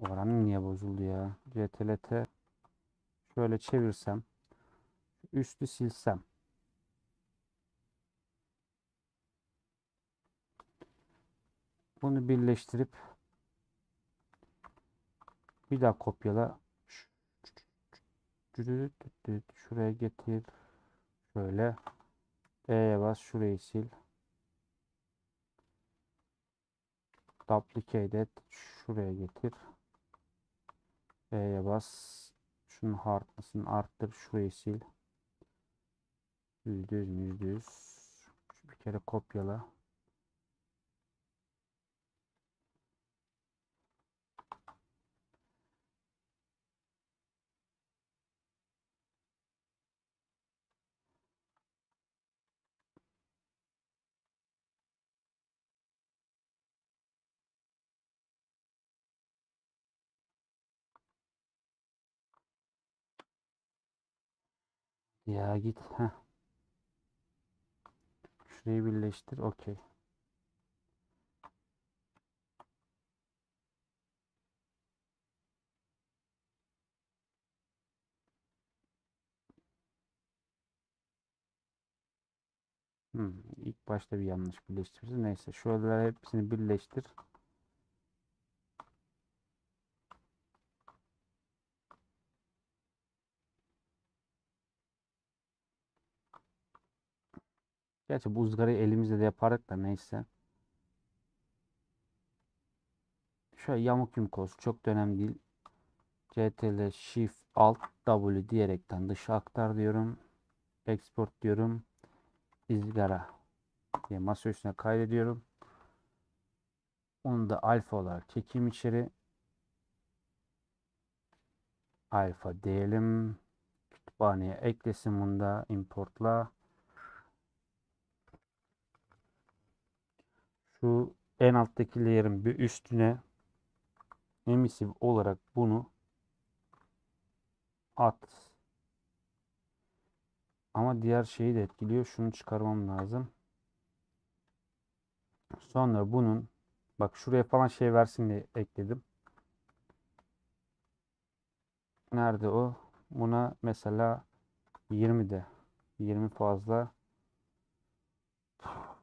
Oranı niye bozuldu ya? CTRL-T şöyle çevirsem üstü silsem. Bunu birleştirip bir daha kopyala şuraya getir şöyle E'ye bas şurayı sil duplicate et şuraya getir E'ye bas şunun hardness'ını arttır şurayı sil yüzde yüz mü yüzde yüz bir kere kopyala Ya git. Heh. Şurayı birleştir. Okey. Hmm, ilk başta bir yanlış birleştiririz. Neyse şuraları hepsini birleştir. Gerçi bu ızgarayı elimizle de yapardık da neyse. Şöyle yamuk yumuk olsun. Çok da önemli değil. CTRL Shift Alt W diyerekten dışa aktar diyorum. Export diyorum. ızgara diye masa üstüne kaydediyorum. Onu da alfa olarak çekeyim içeri. Alfa diyelim. Kütüphaneye eklesin bunu da importla. Şu en alttaki layer'ın bir üstüne emissive olarak bunu at. Ama diğer şeyi de etkiliyor. Şunu çıkarmam lazım. Sonra bunun bak şuraya falan şey versin diye ekledim. Nerede o? Buna mesela 20 de 20 fazla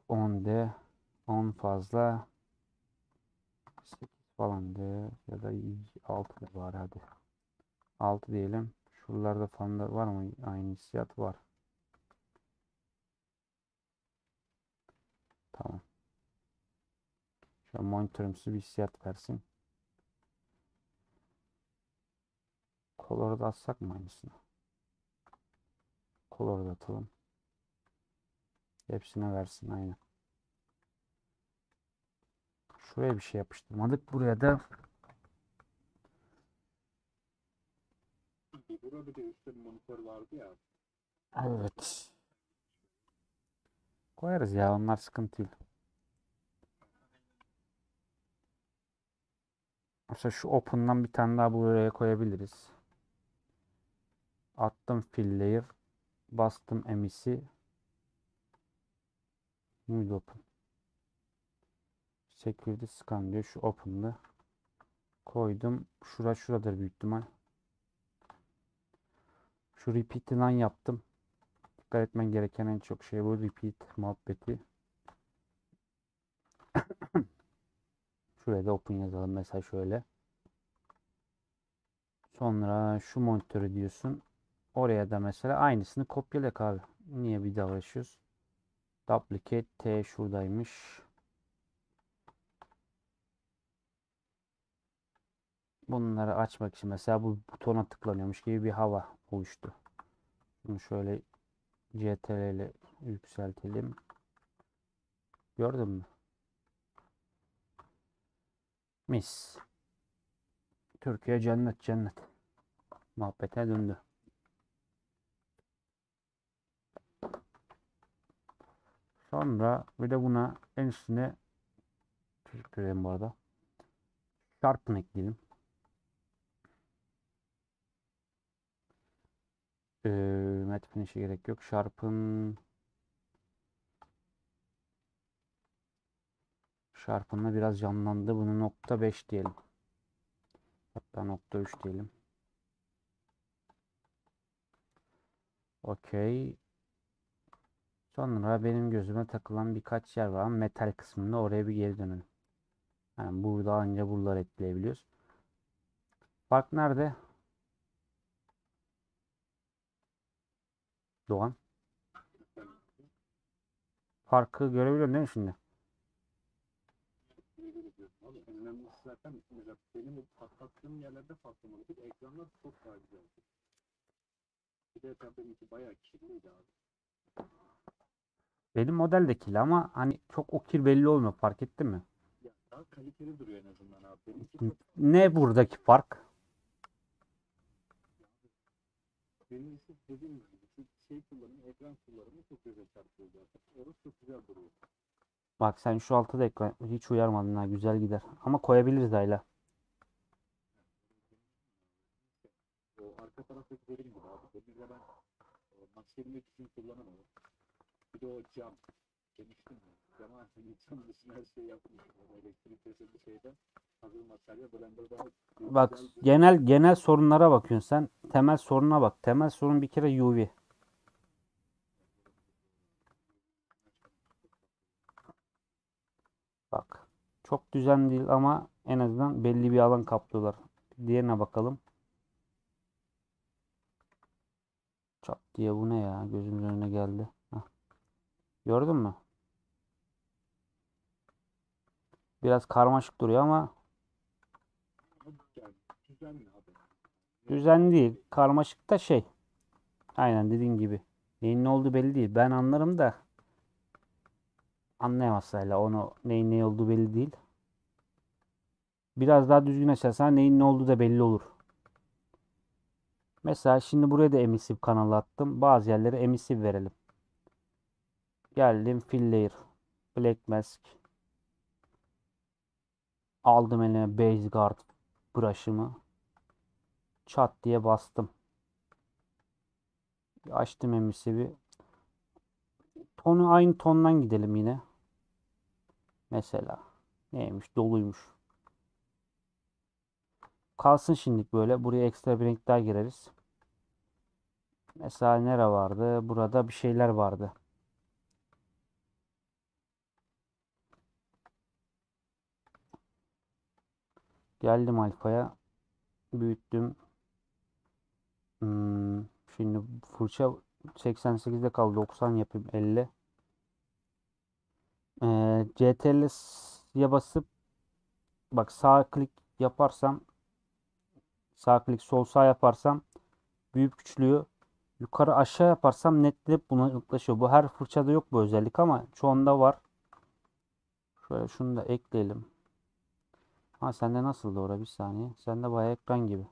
10 de 10 fazla 8 falan de ya da 6 de var hadi. 6 diyelim. Şuralarda falan da var mı? Aynı hissiyat var. Tamam. Şu an monitörümsü bir hissiyat versin. Color'u da atsak mı aynısını? Color'u da atalım. Hepsine versin aynı. Şuraya bir şey yapıştırmadık. Buraya da Burada bir de üstte bir monitör vardı ya. evet. Koyarız ya onlar sıkıntı değil. Mesela şu open'dan bir tane daha buraya koyabiliriz. Attım fill layer. Bastım emisi. Muydu open? Security scan diyor. Şu open'dı. Koydum. Şura şuradır büyük ihtimal. Şu repeat'i lan yaptım. Dikkat etmen gereken en çok şey bu repeat muhabbeti. *coughs* Şuraya da open yazalım mesela şöyle. Sonra şu monitörü diyorsun. Oraya da mesela aynısını kopyala abi. Niye bir daha uğraşıyoruz? Duplicate T şuradaymış. Bunları açmak için mesela bu butona tıklanıyormuş gibi bir hava oluştu. Bunu şöyle CTRL ile yükseltelim. Gördün mü? Mis. Türkiye cennet cennet. Muhabbete döndü. Sonra bir de buna en üstüne teşekkür ederim bu arada. Sharpen ekleyelim. Ee, matte finish'e gerek yok. Sharpen Sharpen'la biraz canlandı. Bunu nokta 5 diyelim. Hatta nokta 3 diyelim. Okey. Sonra benim gözüme takılan birkaç yer var metal kısmında oraya bir geri dönelim. Yani burada anca buraları ekleyebiliyoruz. Fark nerede? Doğan. Farkı görebiliyorsun değil mi şimdi? Benim patlattığım yerlerde patlamalı. Bir de ekranlar çok daha güzel. Bir de tabii benimki bayağı kirliydi abi. Benim modeldeki ama hani çok o kir belli olmuyor fark ettin mi? Ya daha kaliteli duruyor en azından abi. Benimki Ne buradaki fark? Birincisi dediğim gibi şey kullanımı, ekran kullanımı çok güzel çarpıyor zaten. Orası çok güzel duruyor. Bak sen şu altta da ekran hiç uyarmadın ha güzel gider. Ama koyabiliriz Ayla. O arka taraftaki dediğim gibi abi. Demirle ben e, maskeli düzgün kullanamadım. Bir de o cam. Demiştim ya. Cama cam dışında her şeyi yapmışım. O elektrik kesildi şeyden. Hazır materyal Blender'da Bak güzel genel genel sorunlara bakıyorsun sen. Temel soruna bak. Temel sorun bir kere UV. Bak. Çok düzenli değil ama en azından belli bir alan kaplıyorlar. Diğerine bakalım. Çat diye bu ne ya? Gözümün önüne geldi. Hah. Gördün mü? Biraz karmaşık duruyor ama düzenli değil. Karmaşık da şey. Aynen dediğin gibi. Neyin ne olduğu belli değil. Ben anlarım da anlayamaz hala onu neyin ne olduğu belli değil. Biraz daha düzgün açarsan neyin ne olduğu da belli olur. Mesela şimdi buraya da emissive kanalı attım. Bazı yerlere emissive verelim. Geldim fill layer. Black mask. Aldım elime base guard brush'ımı. Çat diye bastım. Açtım emissive'i. Tonu aynı tondan gidelim yine. Mesela. Neymiş? Doluymuş. Kalsın şimdilik böyle. Buraya ekstra bir renk daha gireriz. Mesela nere vardı? Burada bir şeyler vardı. Geldim alfaya. Büyüttüm. Hmm, şimdi fırça 88'de kaldı. 90 yapayım 50. Ee, CTRL'ye basıp bak sağ klik yaparsam sağ klik sol sağ yaparsam büyük küçülüyor. Yukarı aşağı yaparsam netlenip buna ıklaşıyor. Bu her fırçada yok bu özellik ama çoğunda var. Şöyle şunu da ekleyelim. Ha sende nasıldı ora bir saniye. Sende bayağı ekran gibi.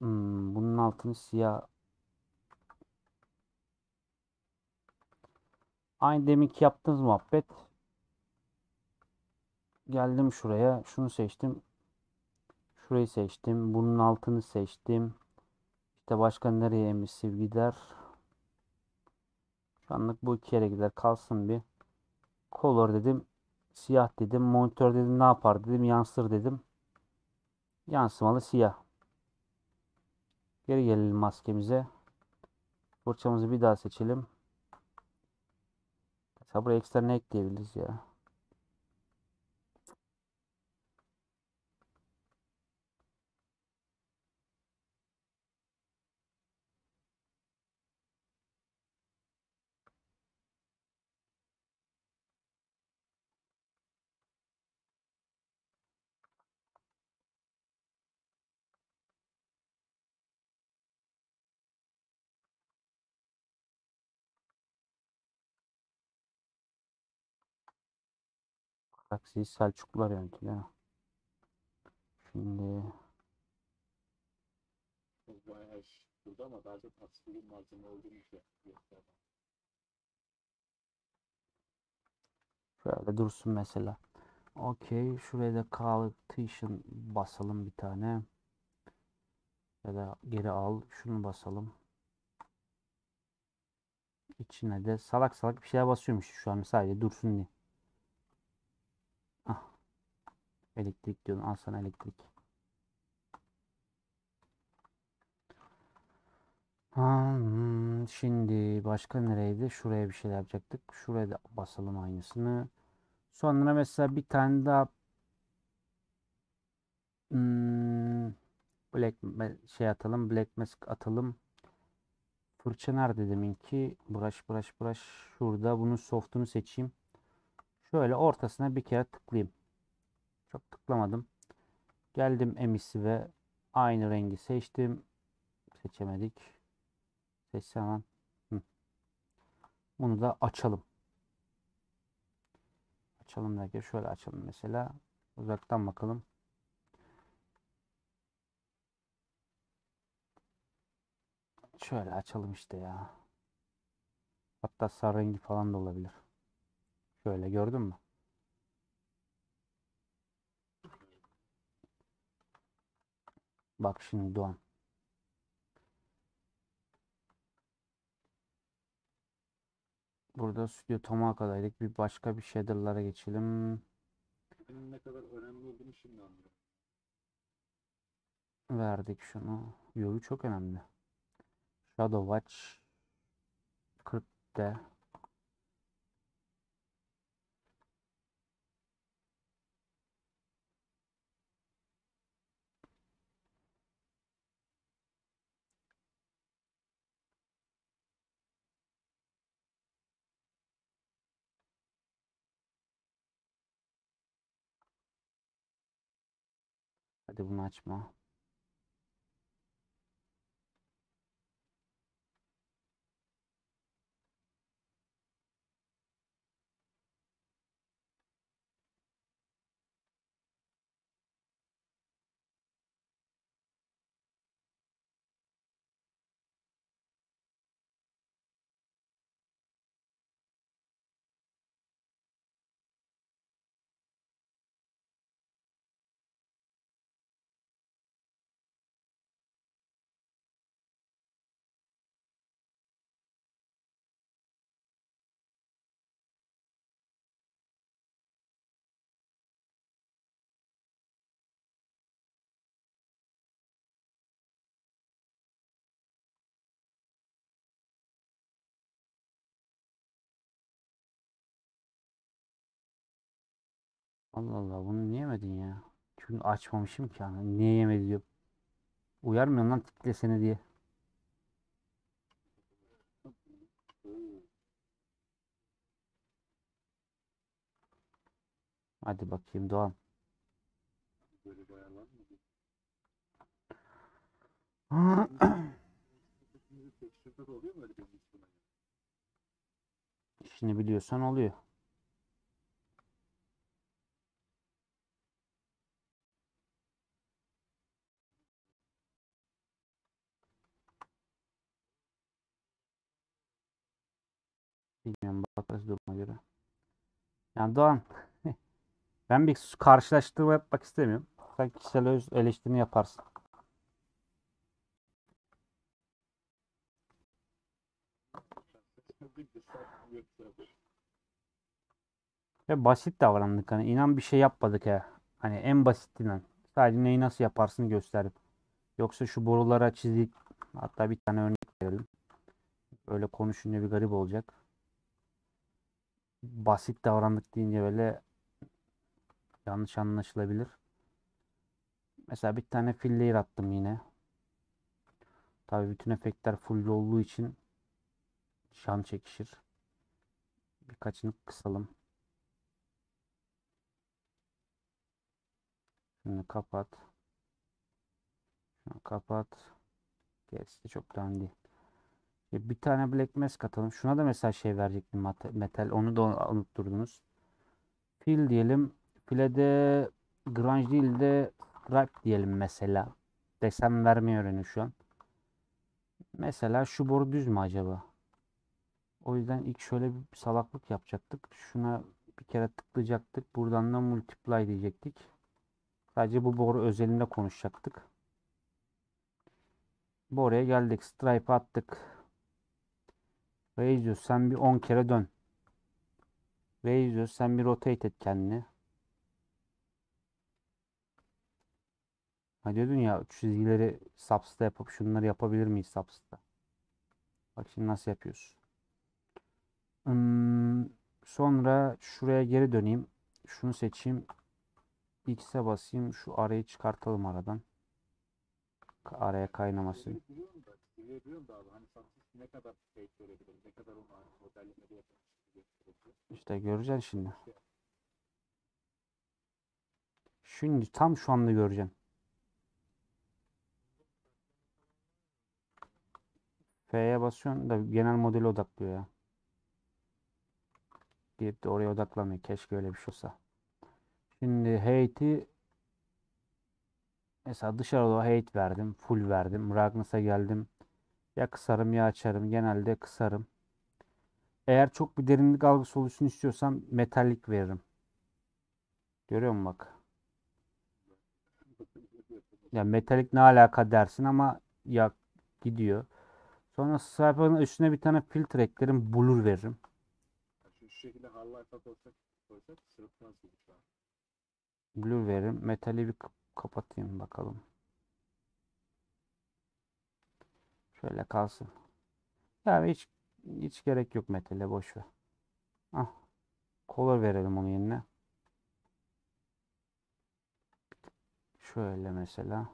Hmm, bunun altını siyah. Aynı deminki yaptığınız muhabbet. Geldim şuraya. Şunu seçtim. Şurayı seçtim. Bunun altını seçtim. İşte başka nereye emissive gider? Şu anlık bu iki yere gider kalsın bir. Color dedim. Siyah dedim. Monitör dedim ne yapar dedim. Yansır dedim. Yansımalı siyah. Geri gelelim maskemize. Fırçamızı bir daha seçelim. Mesela buraya ekstra ne ekleyebiliriz ya? Taksiyi Selçuklular yönetiyor. Şimdi Bu bayağı iş burada ama daha çok askeri malzeme olduğunu şey şöyle dursun mesela. Okey. Şuraya da Partition basalım bir tane. Ya da geri al. Şunu basalım. İçine de salak salak bir şeye basıyormuş şu an sadece dursun diye. Ah. Elektrik diyorsun. Al sana elektrik. Hmm, şimdi başka nereydi? Şuraya bir şey yapacaktık. Şuraya da basalım aynısını. Sonra mesela bir tane daha hmm, Black şey atalım. Black Mask atalım. Fırça nerede deminki? Brush brush brush. Şurada bunun soft'unu seçeyim. Şöyle ortasına bir kere tıklayayım. Çok tıklamadım. Geldim emisi ve aynı rengi seçtim. Seçemedik. Seçsem hemen. Hı. Bunu da açalım. Açalım derken şöyle açalım mesela. Uzaktan bakalım. Şöyle açalım işte ya. Hatta sarı rengi falan da olabilir. Şöyle gördün mü? Bak şimdi Doğan. Burada stüdyo Tomaka'daydık. Bir başka bir shader'lara geçelim. Benim ne kadar önemli olduğunu şimdi anlıyorum. Verdik şunu. Yoyu çok önemli. Shadow Watch 40D. Hadi bunu açma. Allah Allah bunu niye yemedin ya? Çünkü açmamışım ki yani. Niye yemedi diyor. Uyarmıyorum lan tiklesene diye. Hadi bakayım Doğan. Böyle bayağı var mı? Şimdi tekstürde de oluyor mu öyle benim üstüme? İşini biliyorsan oluyor. Bilmiyorum bakarız duruma göre. Yani Doğan *laughs* ben bir karşılaştırma yapmak istemiyorum. Sen kişisel öz eleştirini yaparsın. Ve basit davrandık hani inan bir şey yapmadık ya. Hani en basitinden. Sadece neyi nasıl yaparsın gösterdim. Yoksa şu borulara çizik hatta bir tane örnek verelim. Öyle konuşunca bir garip olacak. Basit davrandık deyince böyle yanlış anlaşılabilir. Mesela bir tane fill layer attım yine. Tabii bütün efektler full olduğu için şan çekişir. Birkaçını kısalım. Şunu kapat. Şunu kapat. Gerisi de çok önemli değil. E, Bir tane Black Mask atalım. Şuna da mesela şey verecektim metal. Onu da unutturdunuz. Fil diyelim. File de grunge değil de stripe diyelim mesela. Desen vermeyi öğreniyor şu an. Mesela şu boru düz mü acaba? O yüzden ilk şöyle bir salaklık yapacaktık. Şuna bir kere tıklayacaktık. Buradan da multiply diyecektik. Sadece bu boru özelinde konuşacaktık. Boruya geldik. Stripe attık. Raise sen bir 10 kere dön. Raise sen bir rotate et kendini. Ha diyordun ya çizgileri Subs'ta yapıp şunları yapabilir miyiz Subs'ta? Bak şimdi nasıl yapıyoruz. Hmm, sonra şuraya geri döneyim. Şunu seçeyim. X'e basayım. Şu arayı çıkartalım aradan. Araya kaynamasın. Ne kadar fake görebilir, ne kadar onu modellemede gösterebilir. İşte göreceksin şimdi. Şimdi tam şu anda göreceksin. F'ye basıyorsun da genel modele odaklıyor ya. Girip de oraya odaklamıyor. Keşke öyle bir şey olsa. Şimdi hate'i mesela dışarıda hate verdim. Full verdim. Ragnus'a geldim. Ya kısarım ya açarım. Genelde kısarım. Eğer çok bir derinlik algısı oluşsun istiyorsam metallik veririm. Görüyor musun bak? Ya metalik ne alaka dersin ama ya gidiyor. Sonra sayfanın üstüne bir tane filtre eklerim. Blur veririm. Blur veririm. Metali bir kap- kapatayım bakalım. Şöyle kalsın. Ya hiç hiç gerek yok metale boş ver. Ah. Color verelim onun yerine. Şöyle mesela.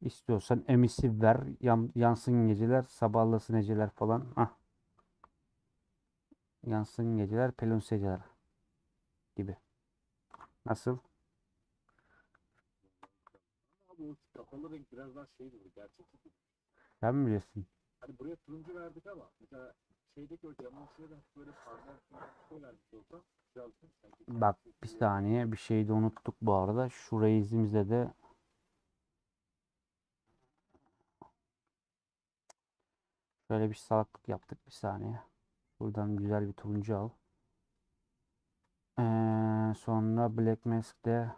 İstiyorsan emissive ver. Yan, yansın geceler, sabahlasın geceler falan. Ah. Yansın geceler, pelin geceler gibi. Nasıl? Bu kapalı renk biraz daha şey gibi, gerçek. Sen mi biliyorsun? Hani buraya turuncu verdik ama mesela şeydeki o demonstrede de böyle parmak bir şey vermiş olsa Bak bir saniye bir şey de unuttuk bu arada. Şurayı izimizde de şöyle bir salaklık yaptık bir saniye. Buradan güzel bir turuncu al. Ee, sonra Black Mask'te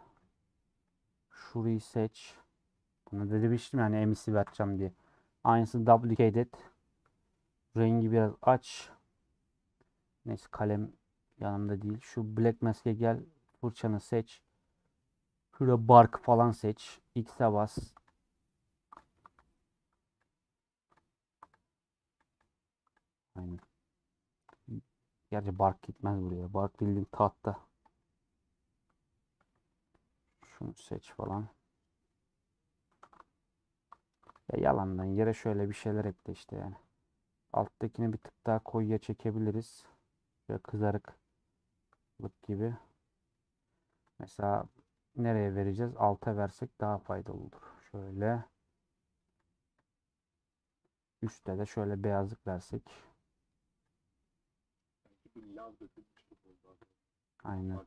şurayı seç. Bunu demiştim yani emissive açacağım diye. Aynısını duplicate et. Rengi biraz aç. Neyse kalem yanımda değil. Şu Black Mask'e gel. Fırçanı seç. Şurada bark falan seç. X'e bas. Aynen. Gerçi bark gitmez buraya. Bark bildiğin tahta. Şunu seç falan. Ya yalandan yere şöyle bir şeyler ekle işte yani. Alttakini bir tık daha koyuya çekebiliriz. Şöyle kızarıklık gibi. Mesela nereye vereceğiz? Alta versek daha faydalı olur. Şöyle. Üstte de şöyle beyazlık versek. Aynen.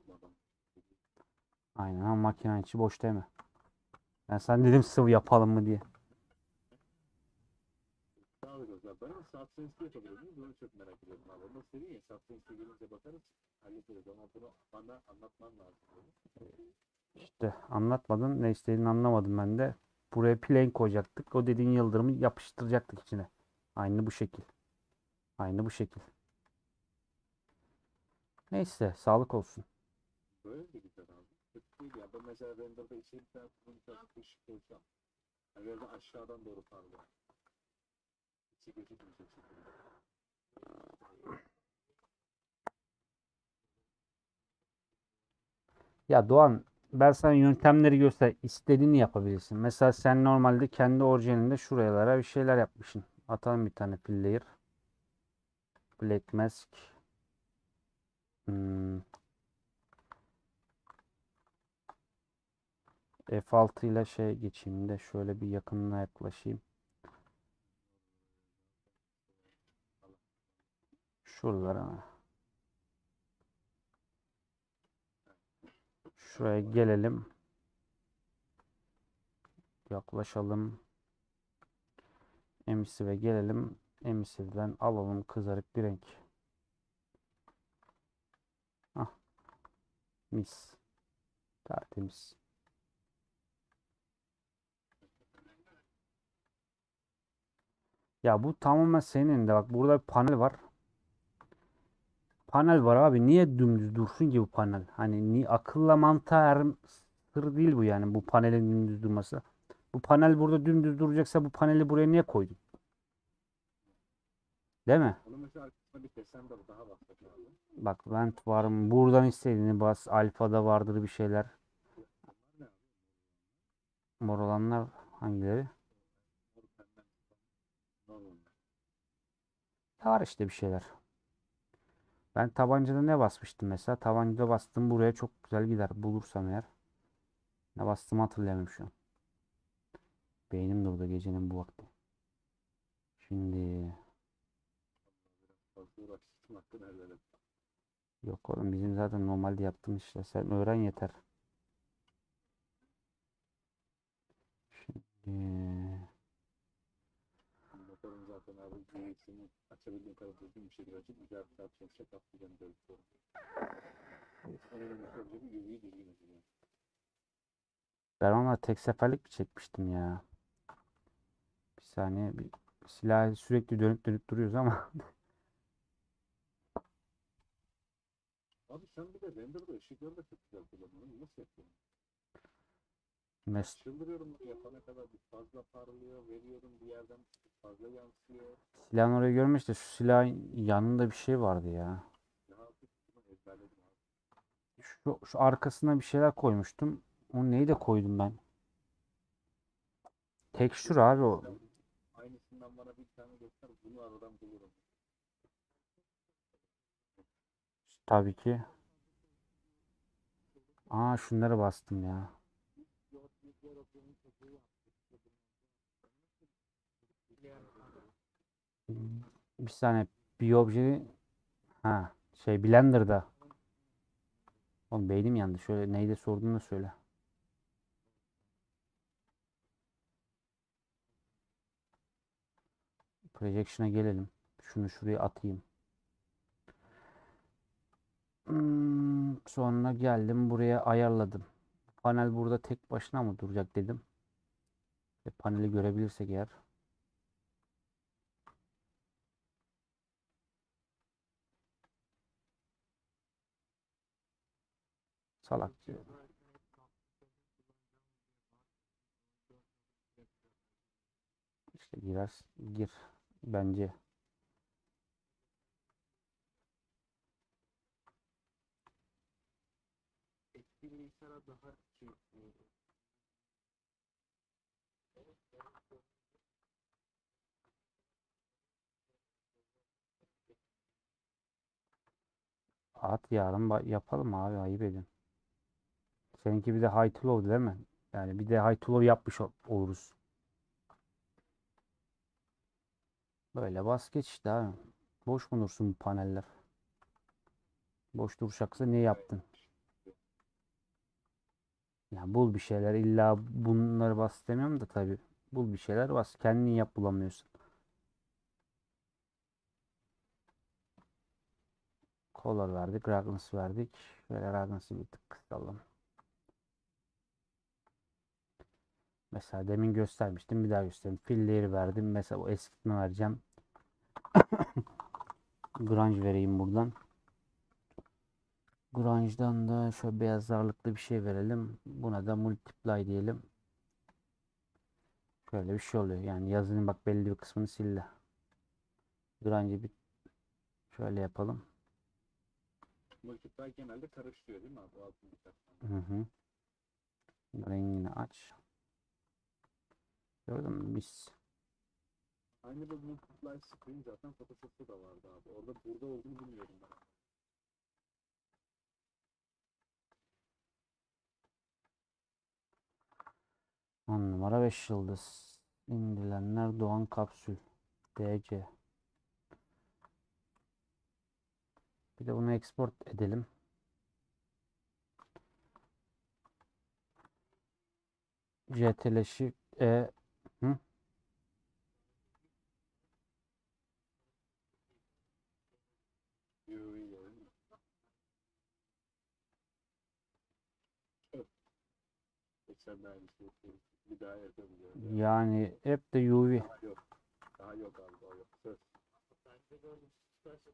Aynen ama makine içi boş değil mi? Ben sen dedim sıvı yapalım mı diye. Daha da güzel. Ben ama substance'de yapabiliyor muyum? Bunu çok merak ediyorum abi. Onu seviyor ya. Substance'de gelince bakarız. Hallederiz ama bunu bana anlatman lazım. İşte anlatmadın. Ne istediğini anlamadım ben de. Buraya plane koyacaktık. O dediğin yıldırımı yapıştıracaktık içine. Aynı bu şekil. Aynı bu şekil. Neyse sağlık olsun. Böyle de güzel abi. Kötü değil ya. Ben mesela renderda içeri bir tane kullanacağım. ışık koysam. Yani aşağıdan doğru parlıyor. Ya Doğan ben sana yöntemleri göster. İstediğini yapabilirsin. Mesela sen normalde kendi orijinalinde şuralara bir şeyler yapmışsın. Atalım bir tane fill layer. Black mask. Hmm. F6 ile şey geçeyim de şöyle bir yakınına yaklaşayım. Şuralara. Şuraya gelelim. Yaklaşalım. Emissive'e gelelim. Emissive'den alalım kızarık bir renk. Hah. Mis. Tertemiz. Ya bu tamamen senin de bak burada bir panel var. Panel var abi. Niye dümdüz dursun ki bu panel? Hani ni akılla mantığa sır değil bu yani bu panelin dümdüz durması. Bu panel burada dümdüz duracaksa bu paneli buraya niye koydun? Değil mi? Bak vent var mı? Buradan istediğini bas. Alfa'da vardır bir şeyler. Mor olanlar hangileri? Var işte bir şeyler. Ben tabancada ne basmıştım mesela? Tabancada bastım buraya çok güzel gider. Bulursam eğer. Ne bastım hatırlayamıyorum şu an. Beynim durdu gecenin bu vakti. Şimdi yok oğlum bizim zaten normalde yaptığımız işler. Sen öğren yeter. Şimdi Abi UX'ini açabildiğim kadar düzgün bir şekilde açıp güzel bir saat bir sorun. En önemli şey bir UV'yi düzgün açacağım. ben ona tek seferlik mi çekmiştim ya? Bir saniye bir silah sürekli dönüp dönüp duruyoruz ama *laughs* Abi sen bir de renderda ışıkları da çok güzel kullanıyorsun. Nasıl yapıyorsun? mes Çıldırıyorum bunu yapana kadar bir fazla parlıyor, veriyorum bir yerden fazla yansıyor. silahın orayı görmüş de şu silahın yanında bir şey vardı ya. Şu, şu arkasına bir şeyler koymuştum. O neyi de koydum ben? Tekstür abi o. Aynısından bana bir tane göster, bunu aradan bulurum. Tabii ki. Aa şunları bastım ya. Bir saniye bir obje ha şey Blender'da. Oğlum beynim yandı. Şöyle neyde sorduğunu söyle. Projection'a gelelim. Şunu şuraya atayım. Hmm, sonra geldim buraya ayarladım. Panel burada tek başına mı duracak dedim. Ve paneli görebilirsek eğer. Salak diyor. İşte girer, gir bence. At yarın yapalım abi ayıp edin. Seninki bir de high to low değil mi? Yani bir de high to low yapmış ol- oluruz. Böyle bas geç işte abi. Boş mu dursun bu paneller? Boş duracaksa niye yaptın? Ya bul bir şeyler illa bunları bas demiyorum da tabii. Bul bir şeyler bas. Kendin yap bulamıyorsun. Color verdik. Roughness verdik. Şöyle Roughness'ı bir tık kısalım. Mesela demin göstermiştim. Bir daha göstereyim. Filleri verdim. Mesela o eskitme vereceğim. *coughs* Grunge vereyim buradan. Grange'dan da şöyle beyaz ağırlıklı bir şey verelim. Buna da multiply diyelim. Şöyle bir şey oluyor. Yani yazının bak belli bir kısmını sildi. Grange'i bir şöyle yapalım. Multiply genelde karıştırıyor değil mi abi? Hı hı. Rengini aç. Gördün mü? Mis. Aynı bu multiply screen zaten Photoshop'ta da vardı abi. Orada burada olduğunu bilmiyorum ben. On numara 5 yıldız. İndirilenler Doğan Kapsül. DC. Bir de bunu export edelim. CTRL Shift E hı? UV yerine. Evet. Geçen de aynı şeyi yapıyoruz. Bir daha yapabiliyorum. ya. Yani hep de UV. Daha yok. Daha yok abi. O yok. Söz. Gördüm. Süpersin.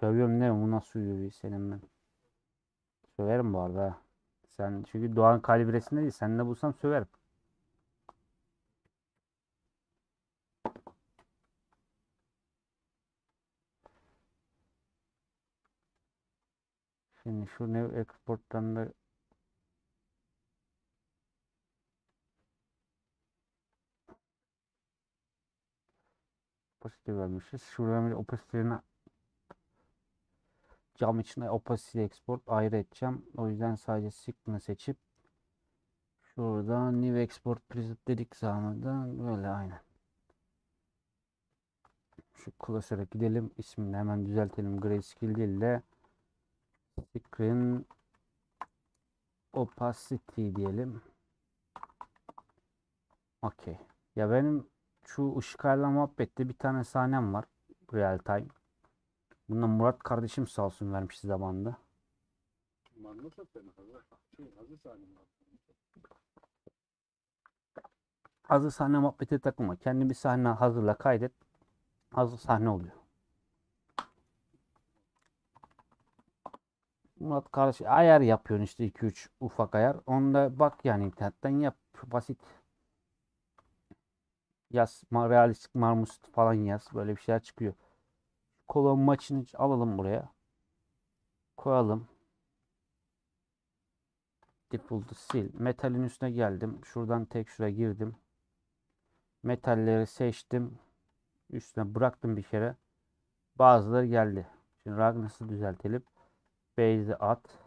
Sövüyorum mi? Bu nasıl UV senin ben. Söverim bu arada. Sen çünkü Doğan kalibresinde değil. Sen de bulsam söverim. Şimdi şu new export'tan da opacity vermişiz. Şuradan bir opacity'ni cam içine opacity export ayrı edeceğim. O yüzden sadece Signal'ı seçip şurada new export preset dedik zamanında böyle aynen. Şu klasöre gidelim. İsmini hemen düzeltelim. Grayscale değil de Screen Opacity diyelim. Okey. Ya benim şu ışık ayarlama muhabbette bir tane sahnem var. Real time. Bundan Murat kardeşim sağ olsun vermiş zamanında. Hazır sahne muhabbeti takılma. Kendi bir sahne hazırla kaydet. Hazır sahne oluyor. Murat kardeş ayar yapıyorsun işte 2-3 ufak ayar. Onda bak yani internetten yap. Basit. Yaz. ma- Realistik marmus falan yaz. Böyle bir şeyler çıkıyor. Kolon maçını alalım buraya. Koyalım. Default'u sil. Metalin üstüne geldim. Şuradan tek şuraya girdim. Metalleri seçtim. Üstüne bıraktım bir kere. Bazıları geldi. Şimdi Ragnar'sı düzeltelim. Base'i at.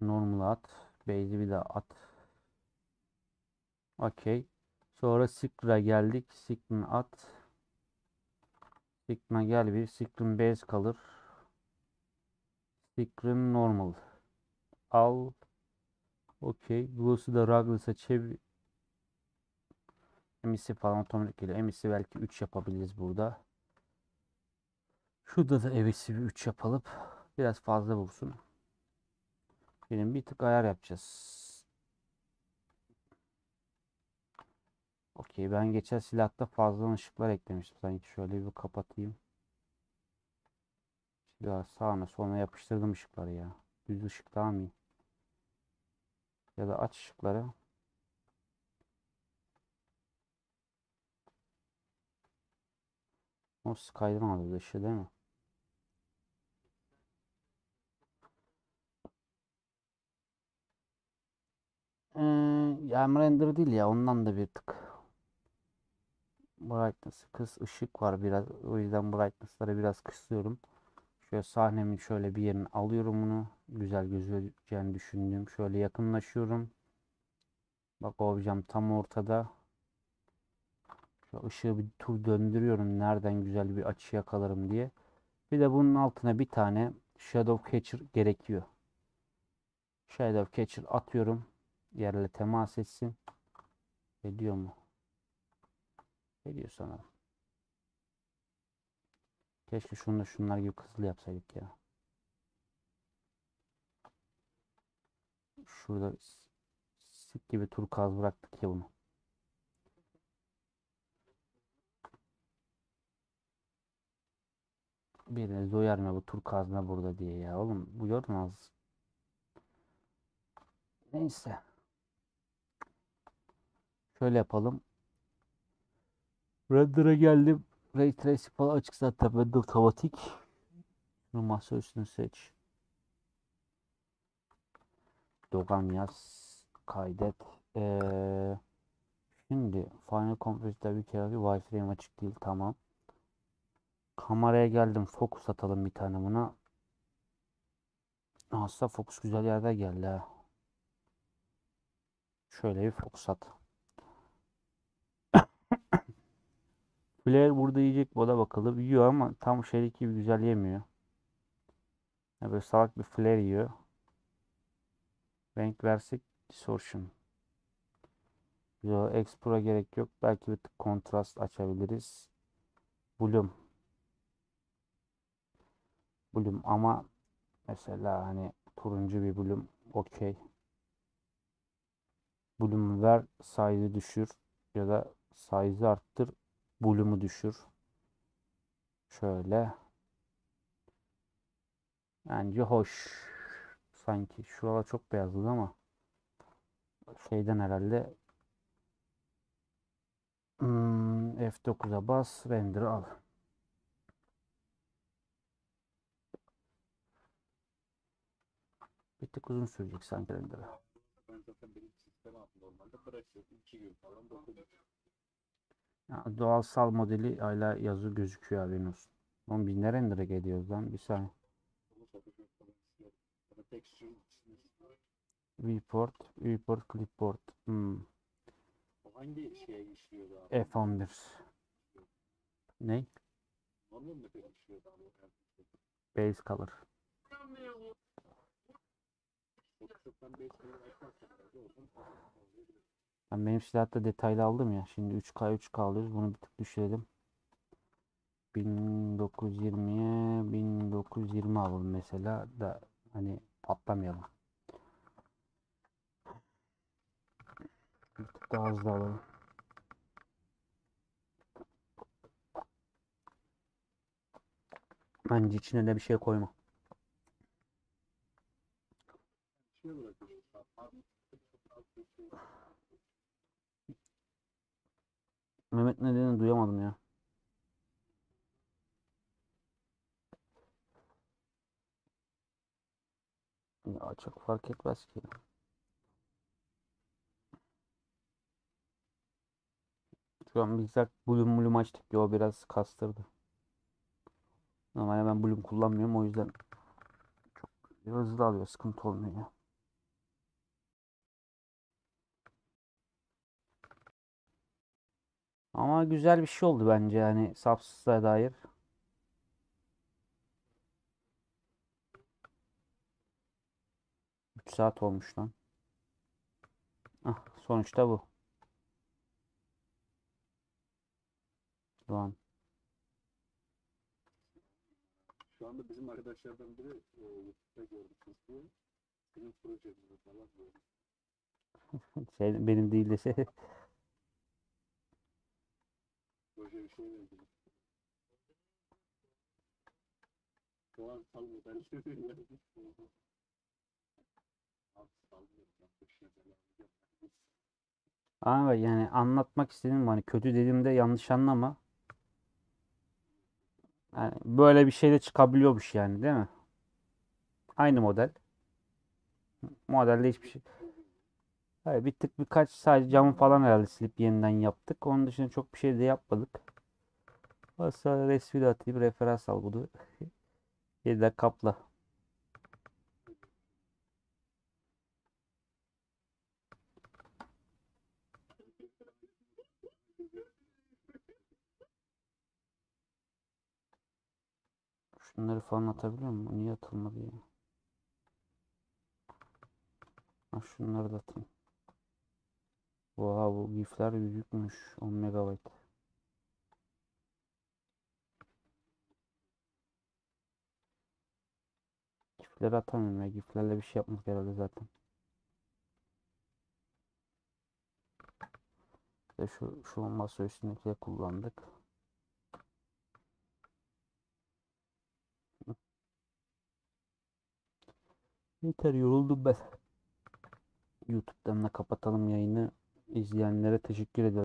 Normal'ı at. Base'i bir daha at. Okey. Sonra Sigma geldik. Sigma at. Sigma gel bir. Sigma base kalır. Sigma normal. Al. Okey. Blue'su da Ragnar'sa çevir. Emisi falan otomatik geliyor. Emisi belki 3 yapabiliriz burada. Şurada da emisi bir 3 yapalım. Biraz fazla bulsun. Benim bir tık ayar yapacağız. Okey ben geçen silahta fazla ışıklar eklemiştim. Sanki şöyle bir kapatayım. Biraz sağına soluna yapıştırdım ışıkları ya. Düz ışık daha mı? Ya da aç ışıkları. O Sky'dan alıyordu ışığı değil mi? Ee, yani render değil ya ondan da bir tık. Brightness kıs ışık var biraz. O yüzden brightness'ları biraz kısıyorum. Şöyle sahnemin şöyle bir yerini alıyorum bunu. Güzel gözükeceğini düşündüğüm. Şöyle yakınlaşıyorum. Bak objem tam ortada. Şu ışığı bir tur döndürüyorum. Nereden güzel bir açı yakalarım diye. Bir de bunun altına bir tane Shadow Catcher gerekiyor. Shadow Catcher atıyorum. Yerle temas etsin. Ediyor mu? Ediyor sanırım. Keşke şunu da şunlar gibi kızıl yapsaydık ya. Şurada sik gibi turkuaz bıraktık ya bunu. Biriniz uyar mı bu turkuaz ne burada diye ya. Oğlum bu yormaz. Neyse. Şöyle yapalım. Render'a geldim. Ray Tracing falan açık zaten. Render otomatik. Şunu masa üstünü seç. Dogan yaz. Kaydet. Ee, şimdi Final Compose'da bir kere wireframe açık değil. Tamam. Kameraya geldim. Fokus atalım bir tane buna. Aslında fokus güzel yerde geldi ha. Şöyle bir fokus at. Flare burada yiyecek da bakalım. Yiyor ama tam şeydeki gibi güzel yemiyor. Ya böyle salak bir flare yiyor. Renk versek distortion. Yo, Explora gerek yok. Belki bir tık kontrast açabiliriz. Bloom. Bloom ama mesela hani turuncu bir bloom okey. Bloom ver size'ı düşür ya da size'ı arttır bloom'u düşür. Şöyle. Bence hoş. Sanki şuralar çok beyazladı ama şeyden herhalde Hmm, F9'a bas, render al. Bir tık uzun sürecek sanki render'ı. Ben zaten benim sistem normalde bırakıyorum. 2 gün falan dokunuyor. Ya, doğalsal modeli hala yazı gözüküyor haberin olsun. Oğlum biz ne render'a geliyoruz lan? Bir saniye. Viewport, viewport, clipboard. Hmm. Hangi şeye işliyordu abi? F11. Ne? Base color. Photoshop'tan base color açarsak herhalde oradan anlayabilirim. Ben benim silahta detaylı aldım ya. Şimdi 3K 3K alıyoruz. Bunu bir tık düşürelim. 1920'ye 1920 alalım mesela da hani patlamayalım. Bir tık daha hızlı alalım. Bence içine de bir şey koyma. Şeye bırakıyorsun. Abi, çok az bir şey. Mehmet ne dediğini duyamadım ya. Ya çok fark etmez ki. Şu an bilgisayar Bloom Bloom açtık ya o biraz kastırdı. Normalde ben Bloom kullanmıyorum o yüzden çok hızlı alıyor sıkıntı olmuyor ya. Ama güzel bir şey oldu bence yani Subsys'e dair. Üç saat olmuş lan. Ah, sonuçta bu. Doğan. Şu anda bizim arkadaşlardan biri e, YouTube'da gördük diye senin projeni falan böyle. *laughs* Şey, benim değil de şey. Proje bir şey verdi. Doğan sal modelleri vermiş. Abi salmıyorum ben. Ama yani anlatmak istediğim hani kötü dediğimde yanlış anlama. Yani böyle bir şey de çıkabiliyormuş yani değil mi? Aynı model. Modelde hiçbir şey. Hayır, bir tık birkaç sadece camı falan herhalde silip yeniden yaptık. Onun dışında çok bir şey de yapmadık. Varsa resmi de atayım referans al bunu. *laughs* Yeniden kapla. Şunları falan atabiliyor muyum? Niye atılmadı ya? Ha, şunları da atayım. Oha bu gifler büyükmüş. 10 megabayt. Gifleri atamıyorum ya. Giflerle bir şey yapmak herhalde zaten. İşte şu, şu masa üstündekileri kullandık. Yeter yoruldum ben. YouTube'dan da kapatalım yayını. İzleyenlere teşekkür ederim.